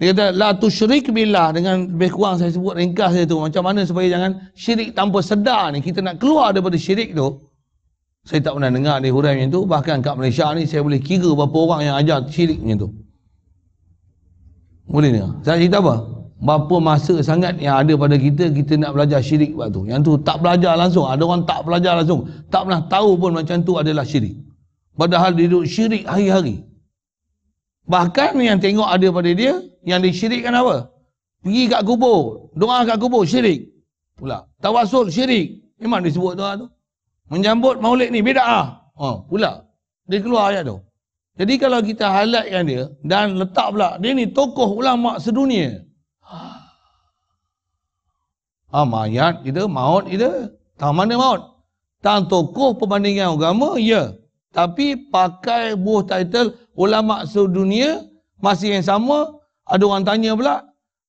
Dia kata la tusyrik billah dengan lebih kurang saya sebut ringkas dia tu macam mana supaya jangan syirik tanpa sedar ni kita nak keluar daripada syirik tu. Saya tak pernah dengar di hurai macam tu bahkan kat Malaysia ni saya boleh kira berapa orang yang ajar syirik macam tu. Boleh dengar. Saya cerita apa? Berapa masa sangat yang ada pada kita kita nak belajar syirik waktu tu. Yang tu tak belajar langsung. Ada orang tak belajar langsung. Tak pernah tahu pun macam tu adalah syirik. Padahal dia duduk syirik hari-hari. Bahkan yang tengok ada pada dia, yang disyirikkan apa? Pergi kat kubur, doa kat kubur, syirik. Pula. Tawasul, syirik. Memang disebut doa tu. Menyambut maulid ni, beda ah. Oh, pula. Dia keluar ayat tu. Jadi kalau kita highlightkan dia, dan letak pula, dia ni tokoh ulama sedunia. Ah, mayat kita, maut kita. Tak mana maut? Tak tokoh perbandingan agama, ya. tapi pakai buah title ulama sedunia masih yang sama ada orang tanya pula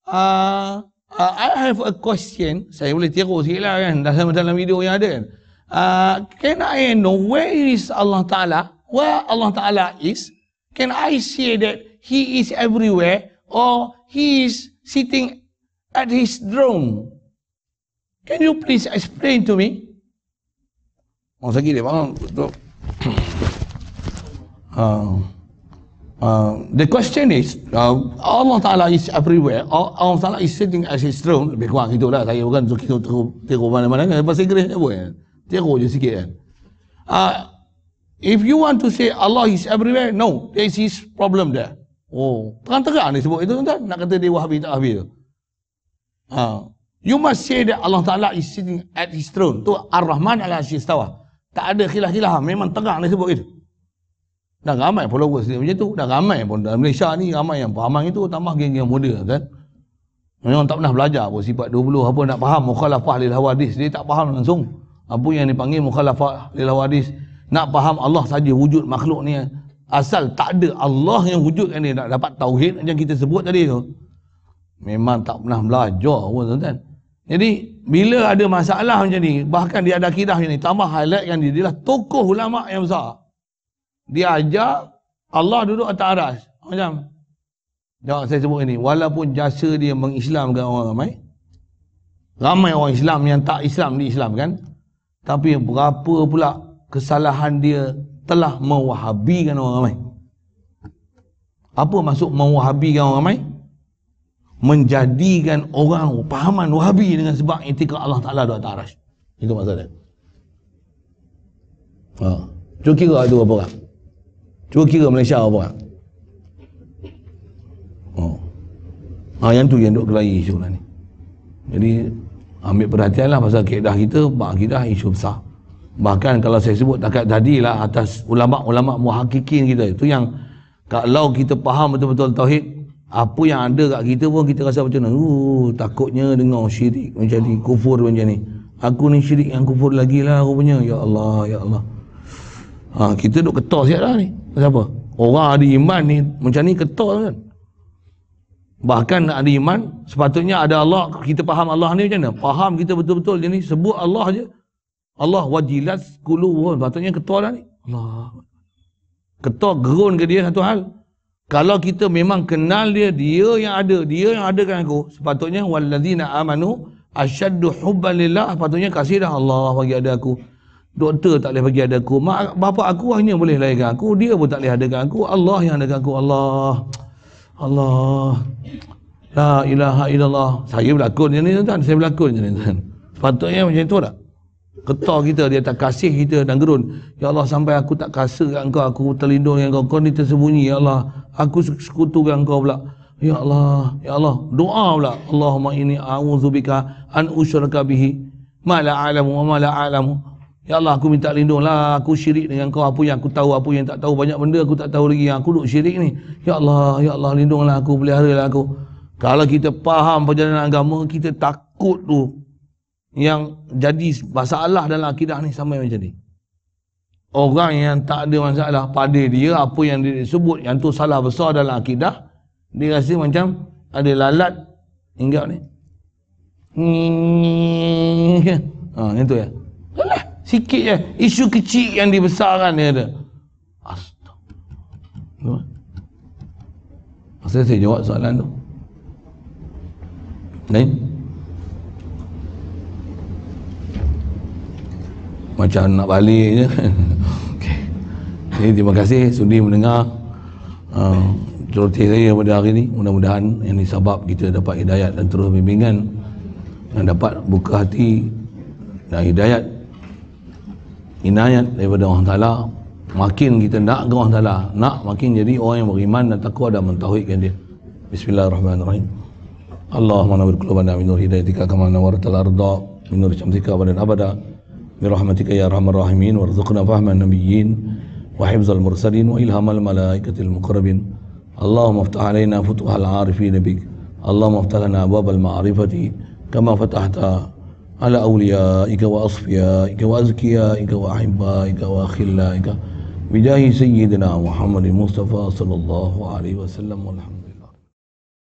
uh, uh, I have a question saya boleh tiru sikit lah kan dalam, dalam video yang ada kan uh, can I know where is Allah Ta'ala where Allah Ta'ala is can I say that he is everywhere or he is sitting at his throne can you please explain to me Masa lagi dia faham betul. Uh, uh, the question is, uh, Allah Ta'ala is everywhere. Allah Ta'ala is sitting as his throne. Lebih kurang itulah. Saya bukan untuk kita tiru mana-mana kan. Bahasa Inggeris je pun. Tiru je sikit kan. Uh, if you want to say Allah is everywhere, no. There is his problem there. Oh, terang-terang ni sebut itu tuan Nak kata dia wahabi tak wahabi tu. Uh, you must say that Allah Ta'ala is sitting at his throne. Tu Ar-Rahman ala Asyistawa. Tak ada khilaf-khilaf. Memang terang dia sebut itu. Dah ramai followers dia macam tu. Dah ramai pun dalam Malaysia ni ramai yang faham itu tambah geng-geng muda kan. Memang tak pernah belajar pun sifat 20 apa nak faham mukhalafah lil hawadis. Dia tak faham langsung. Apa yang dipanggil mukhalafah lil hawadis. Nak faham Allah saja wujud makhluk ni. Asal tak ada Allah yang wujud kan dia nak dapat tauhid macam kita sebut tadi tu. Memang tak pernah belajar pun tuan-tuan. Jadi bila ada masalah macam ni, bahkan dia ada akidah ni, tambah highlight kan dia, dia lah tokoh ulama yang besar dia ajar Allah duduk atas aras. Macam jawab saya sebut ini, walaupun jasa dia mengislamkan orang ramai, ramai orang Islam yang tak Islam di Islam kan, tapi berapa pula kesalahan dia telah mewahabikan orang ramai. Apa maksud mewahabikan orang ramai? Menjadikan orang pahaman wahabi dengan sebab etika Allah Ta'ala duduk atas aras. Itu maksudnya. Ha. Cuba kira itu apa orang? Cuba kira Malaysia apa? Oh. Ha, yang tu yang duk kelahi isu lah ni. Jadi ambil perhatian lah pasal keedah kita, bak kita isu besar. Bahkan kalau saya sebut takat tadi lah atas ulama-ulama muhakikin kita itu yang kalau kita faham betul-betul tauhid apa yang ada kat kita pun kita rasa macam mana uh, takutnya dengar syirik macam ni kufur macam ni aku ni syirik yang kufur lagi lah rupanya ya Allah ya Allah ha, kita duk ketar siap lah ni Siapa? Orang ada iman ni macam ni ketul kan? Bahkan ada iman, sepatutnya ada Allah, kita faham Allah ni macam mana? Faham kita betul-betul ni, sebut Allah je. Allah wajilat kuluhun, sepatutnya ketul lah ni. Allah. Ketul gerun ke dia satu hal. Kalau kita memang kenal dia, dia yang ada, dia yang ada kan aku. Sepatutnya, walladzina amanu asyaddu hubban lillah, sepatutnya kasih dah Allah bagi ada aku. Doktor tak boleh bagi ada aku. Mak bapa aku hanya boleh lahirkan aku. Dia pun tak boleh adakan aku. Allah yang adakan aku. Allah. Allah. La ilaha illallah. Saya berlakon je ni tuan. Saya berlakon je ni tuan. Sepatutnya macam tu tak? Ketar kita, dia tak kasih kita dan gerun. Ya Allah, sampai aku tak kasih kat engkau, aku terlindung dengan engkau. Kau ni tersembunyi, Ya Allah. Aku sekutu dengan engkau pula. Ya Allah, Ya Allah. Doa pula. Allahumma ini a'udzubika an usyraka bihi. Ma la a'lamu wa ma la a'lamu. Ya Allah aku minta lindunglah aku syirik dengan kau apa yang aku tahu apa yang tak tahu banyak benda aku tak tahu lagi yang aku duk syirik ni Ya Allah Ya Allah lindunglah aku peliharalah aku kalau kita faham perjalanan agama kita takut tu yang jadi masalah dalam akidah ni sampai macam ni orang yang tak ada masalah pada dia apa yang dia sebut yang tu salah besar dalam akidah dia rasa macam ada lalat hingga ni ha, itu ya lalat Sikit je. Isu kecil yang dibesarkan dia ada. Astagfirullah. Masa saya jawab soalan tu. Lain? Macam nak balik je. okay. Jadi terima kasih sudi mendengar uh, celoteh saya pada hari ini. Mudah-mudahan yang disebab kita dapat hidayat dan terus bimbingan dan dapat buka hati dan hidayat inayat daripada Allah Ta'ala makin kita nak ke Allah Ta'ala nak makin jadi orang yang beriman dan takwa dan mentauhidkan dia Bismillahirrahmanirrahim Allahumma nawir kulubana minur hidayatika kama nawaratal arda minur syamsika abadan abada برحمتك يا أرحم الراحمين وارزقنا فهم النبيين وحفظ المرسلين وإلهام الملائكة المقربين. اللهم افتح علينا فتوح العارفين بك اللهم افتح لنا باب المعرفة كما فتحت على أوليائك وأصفيائك وأزكيائك وأحبائك وأخلائك. بجاه سيدنا محمد المصطفى صلى الله عليه وسلم والحمد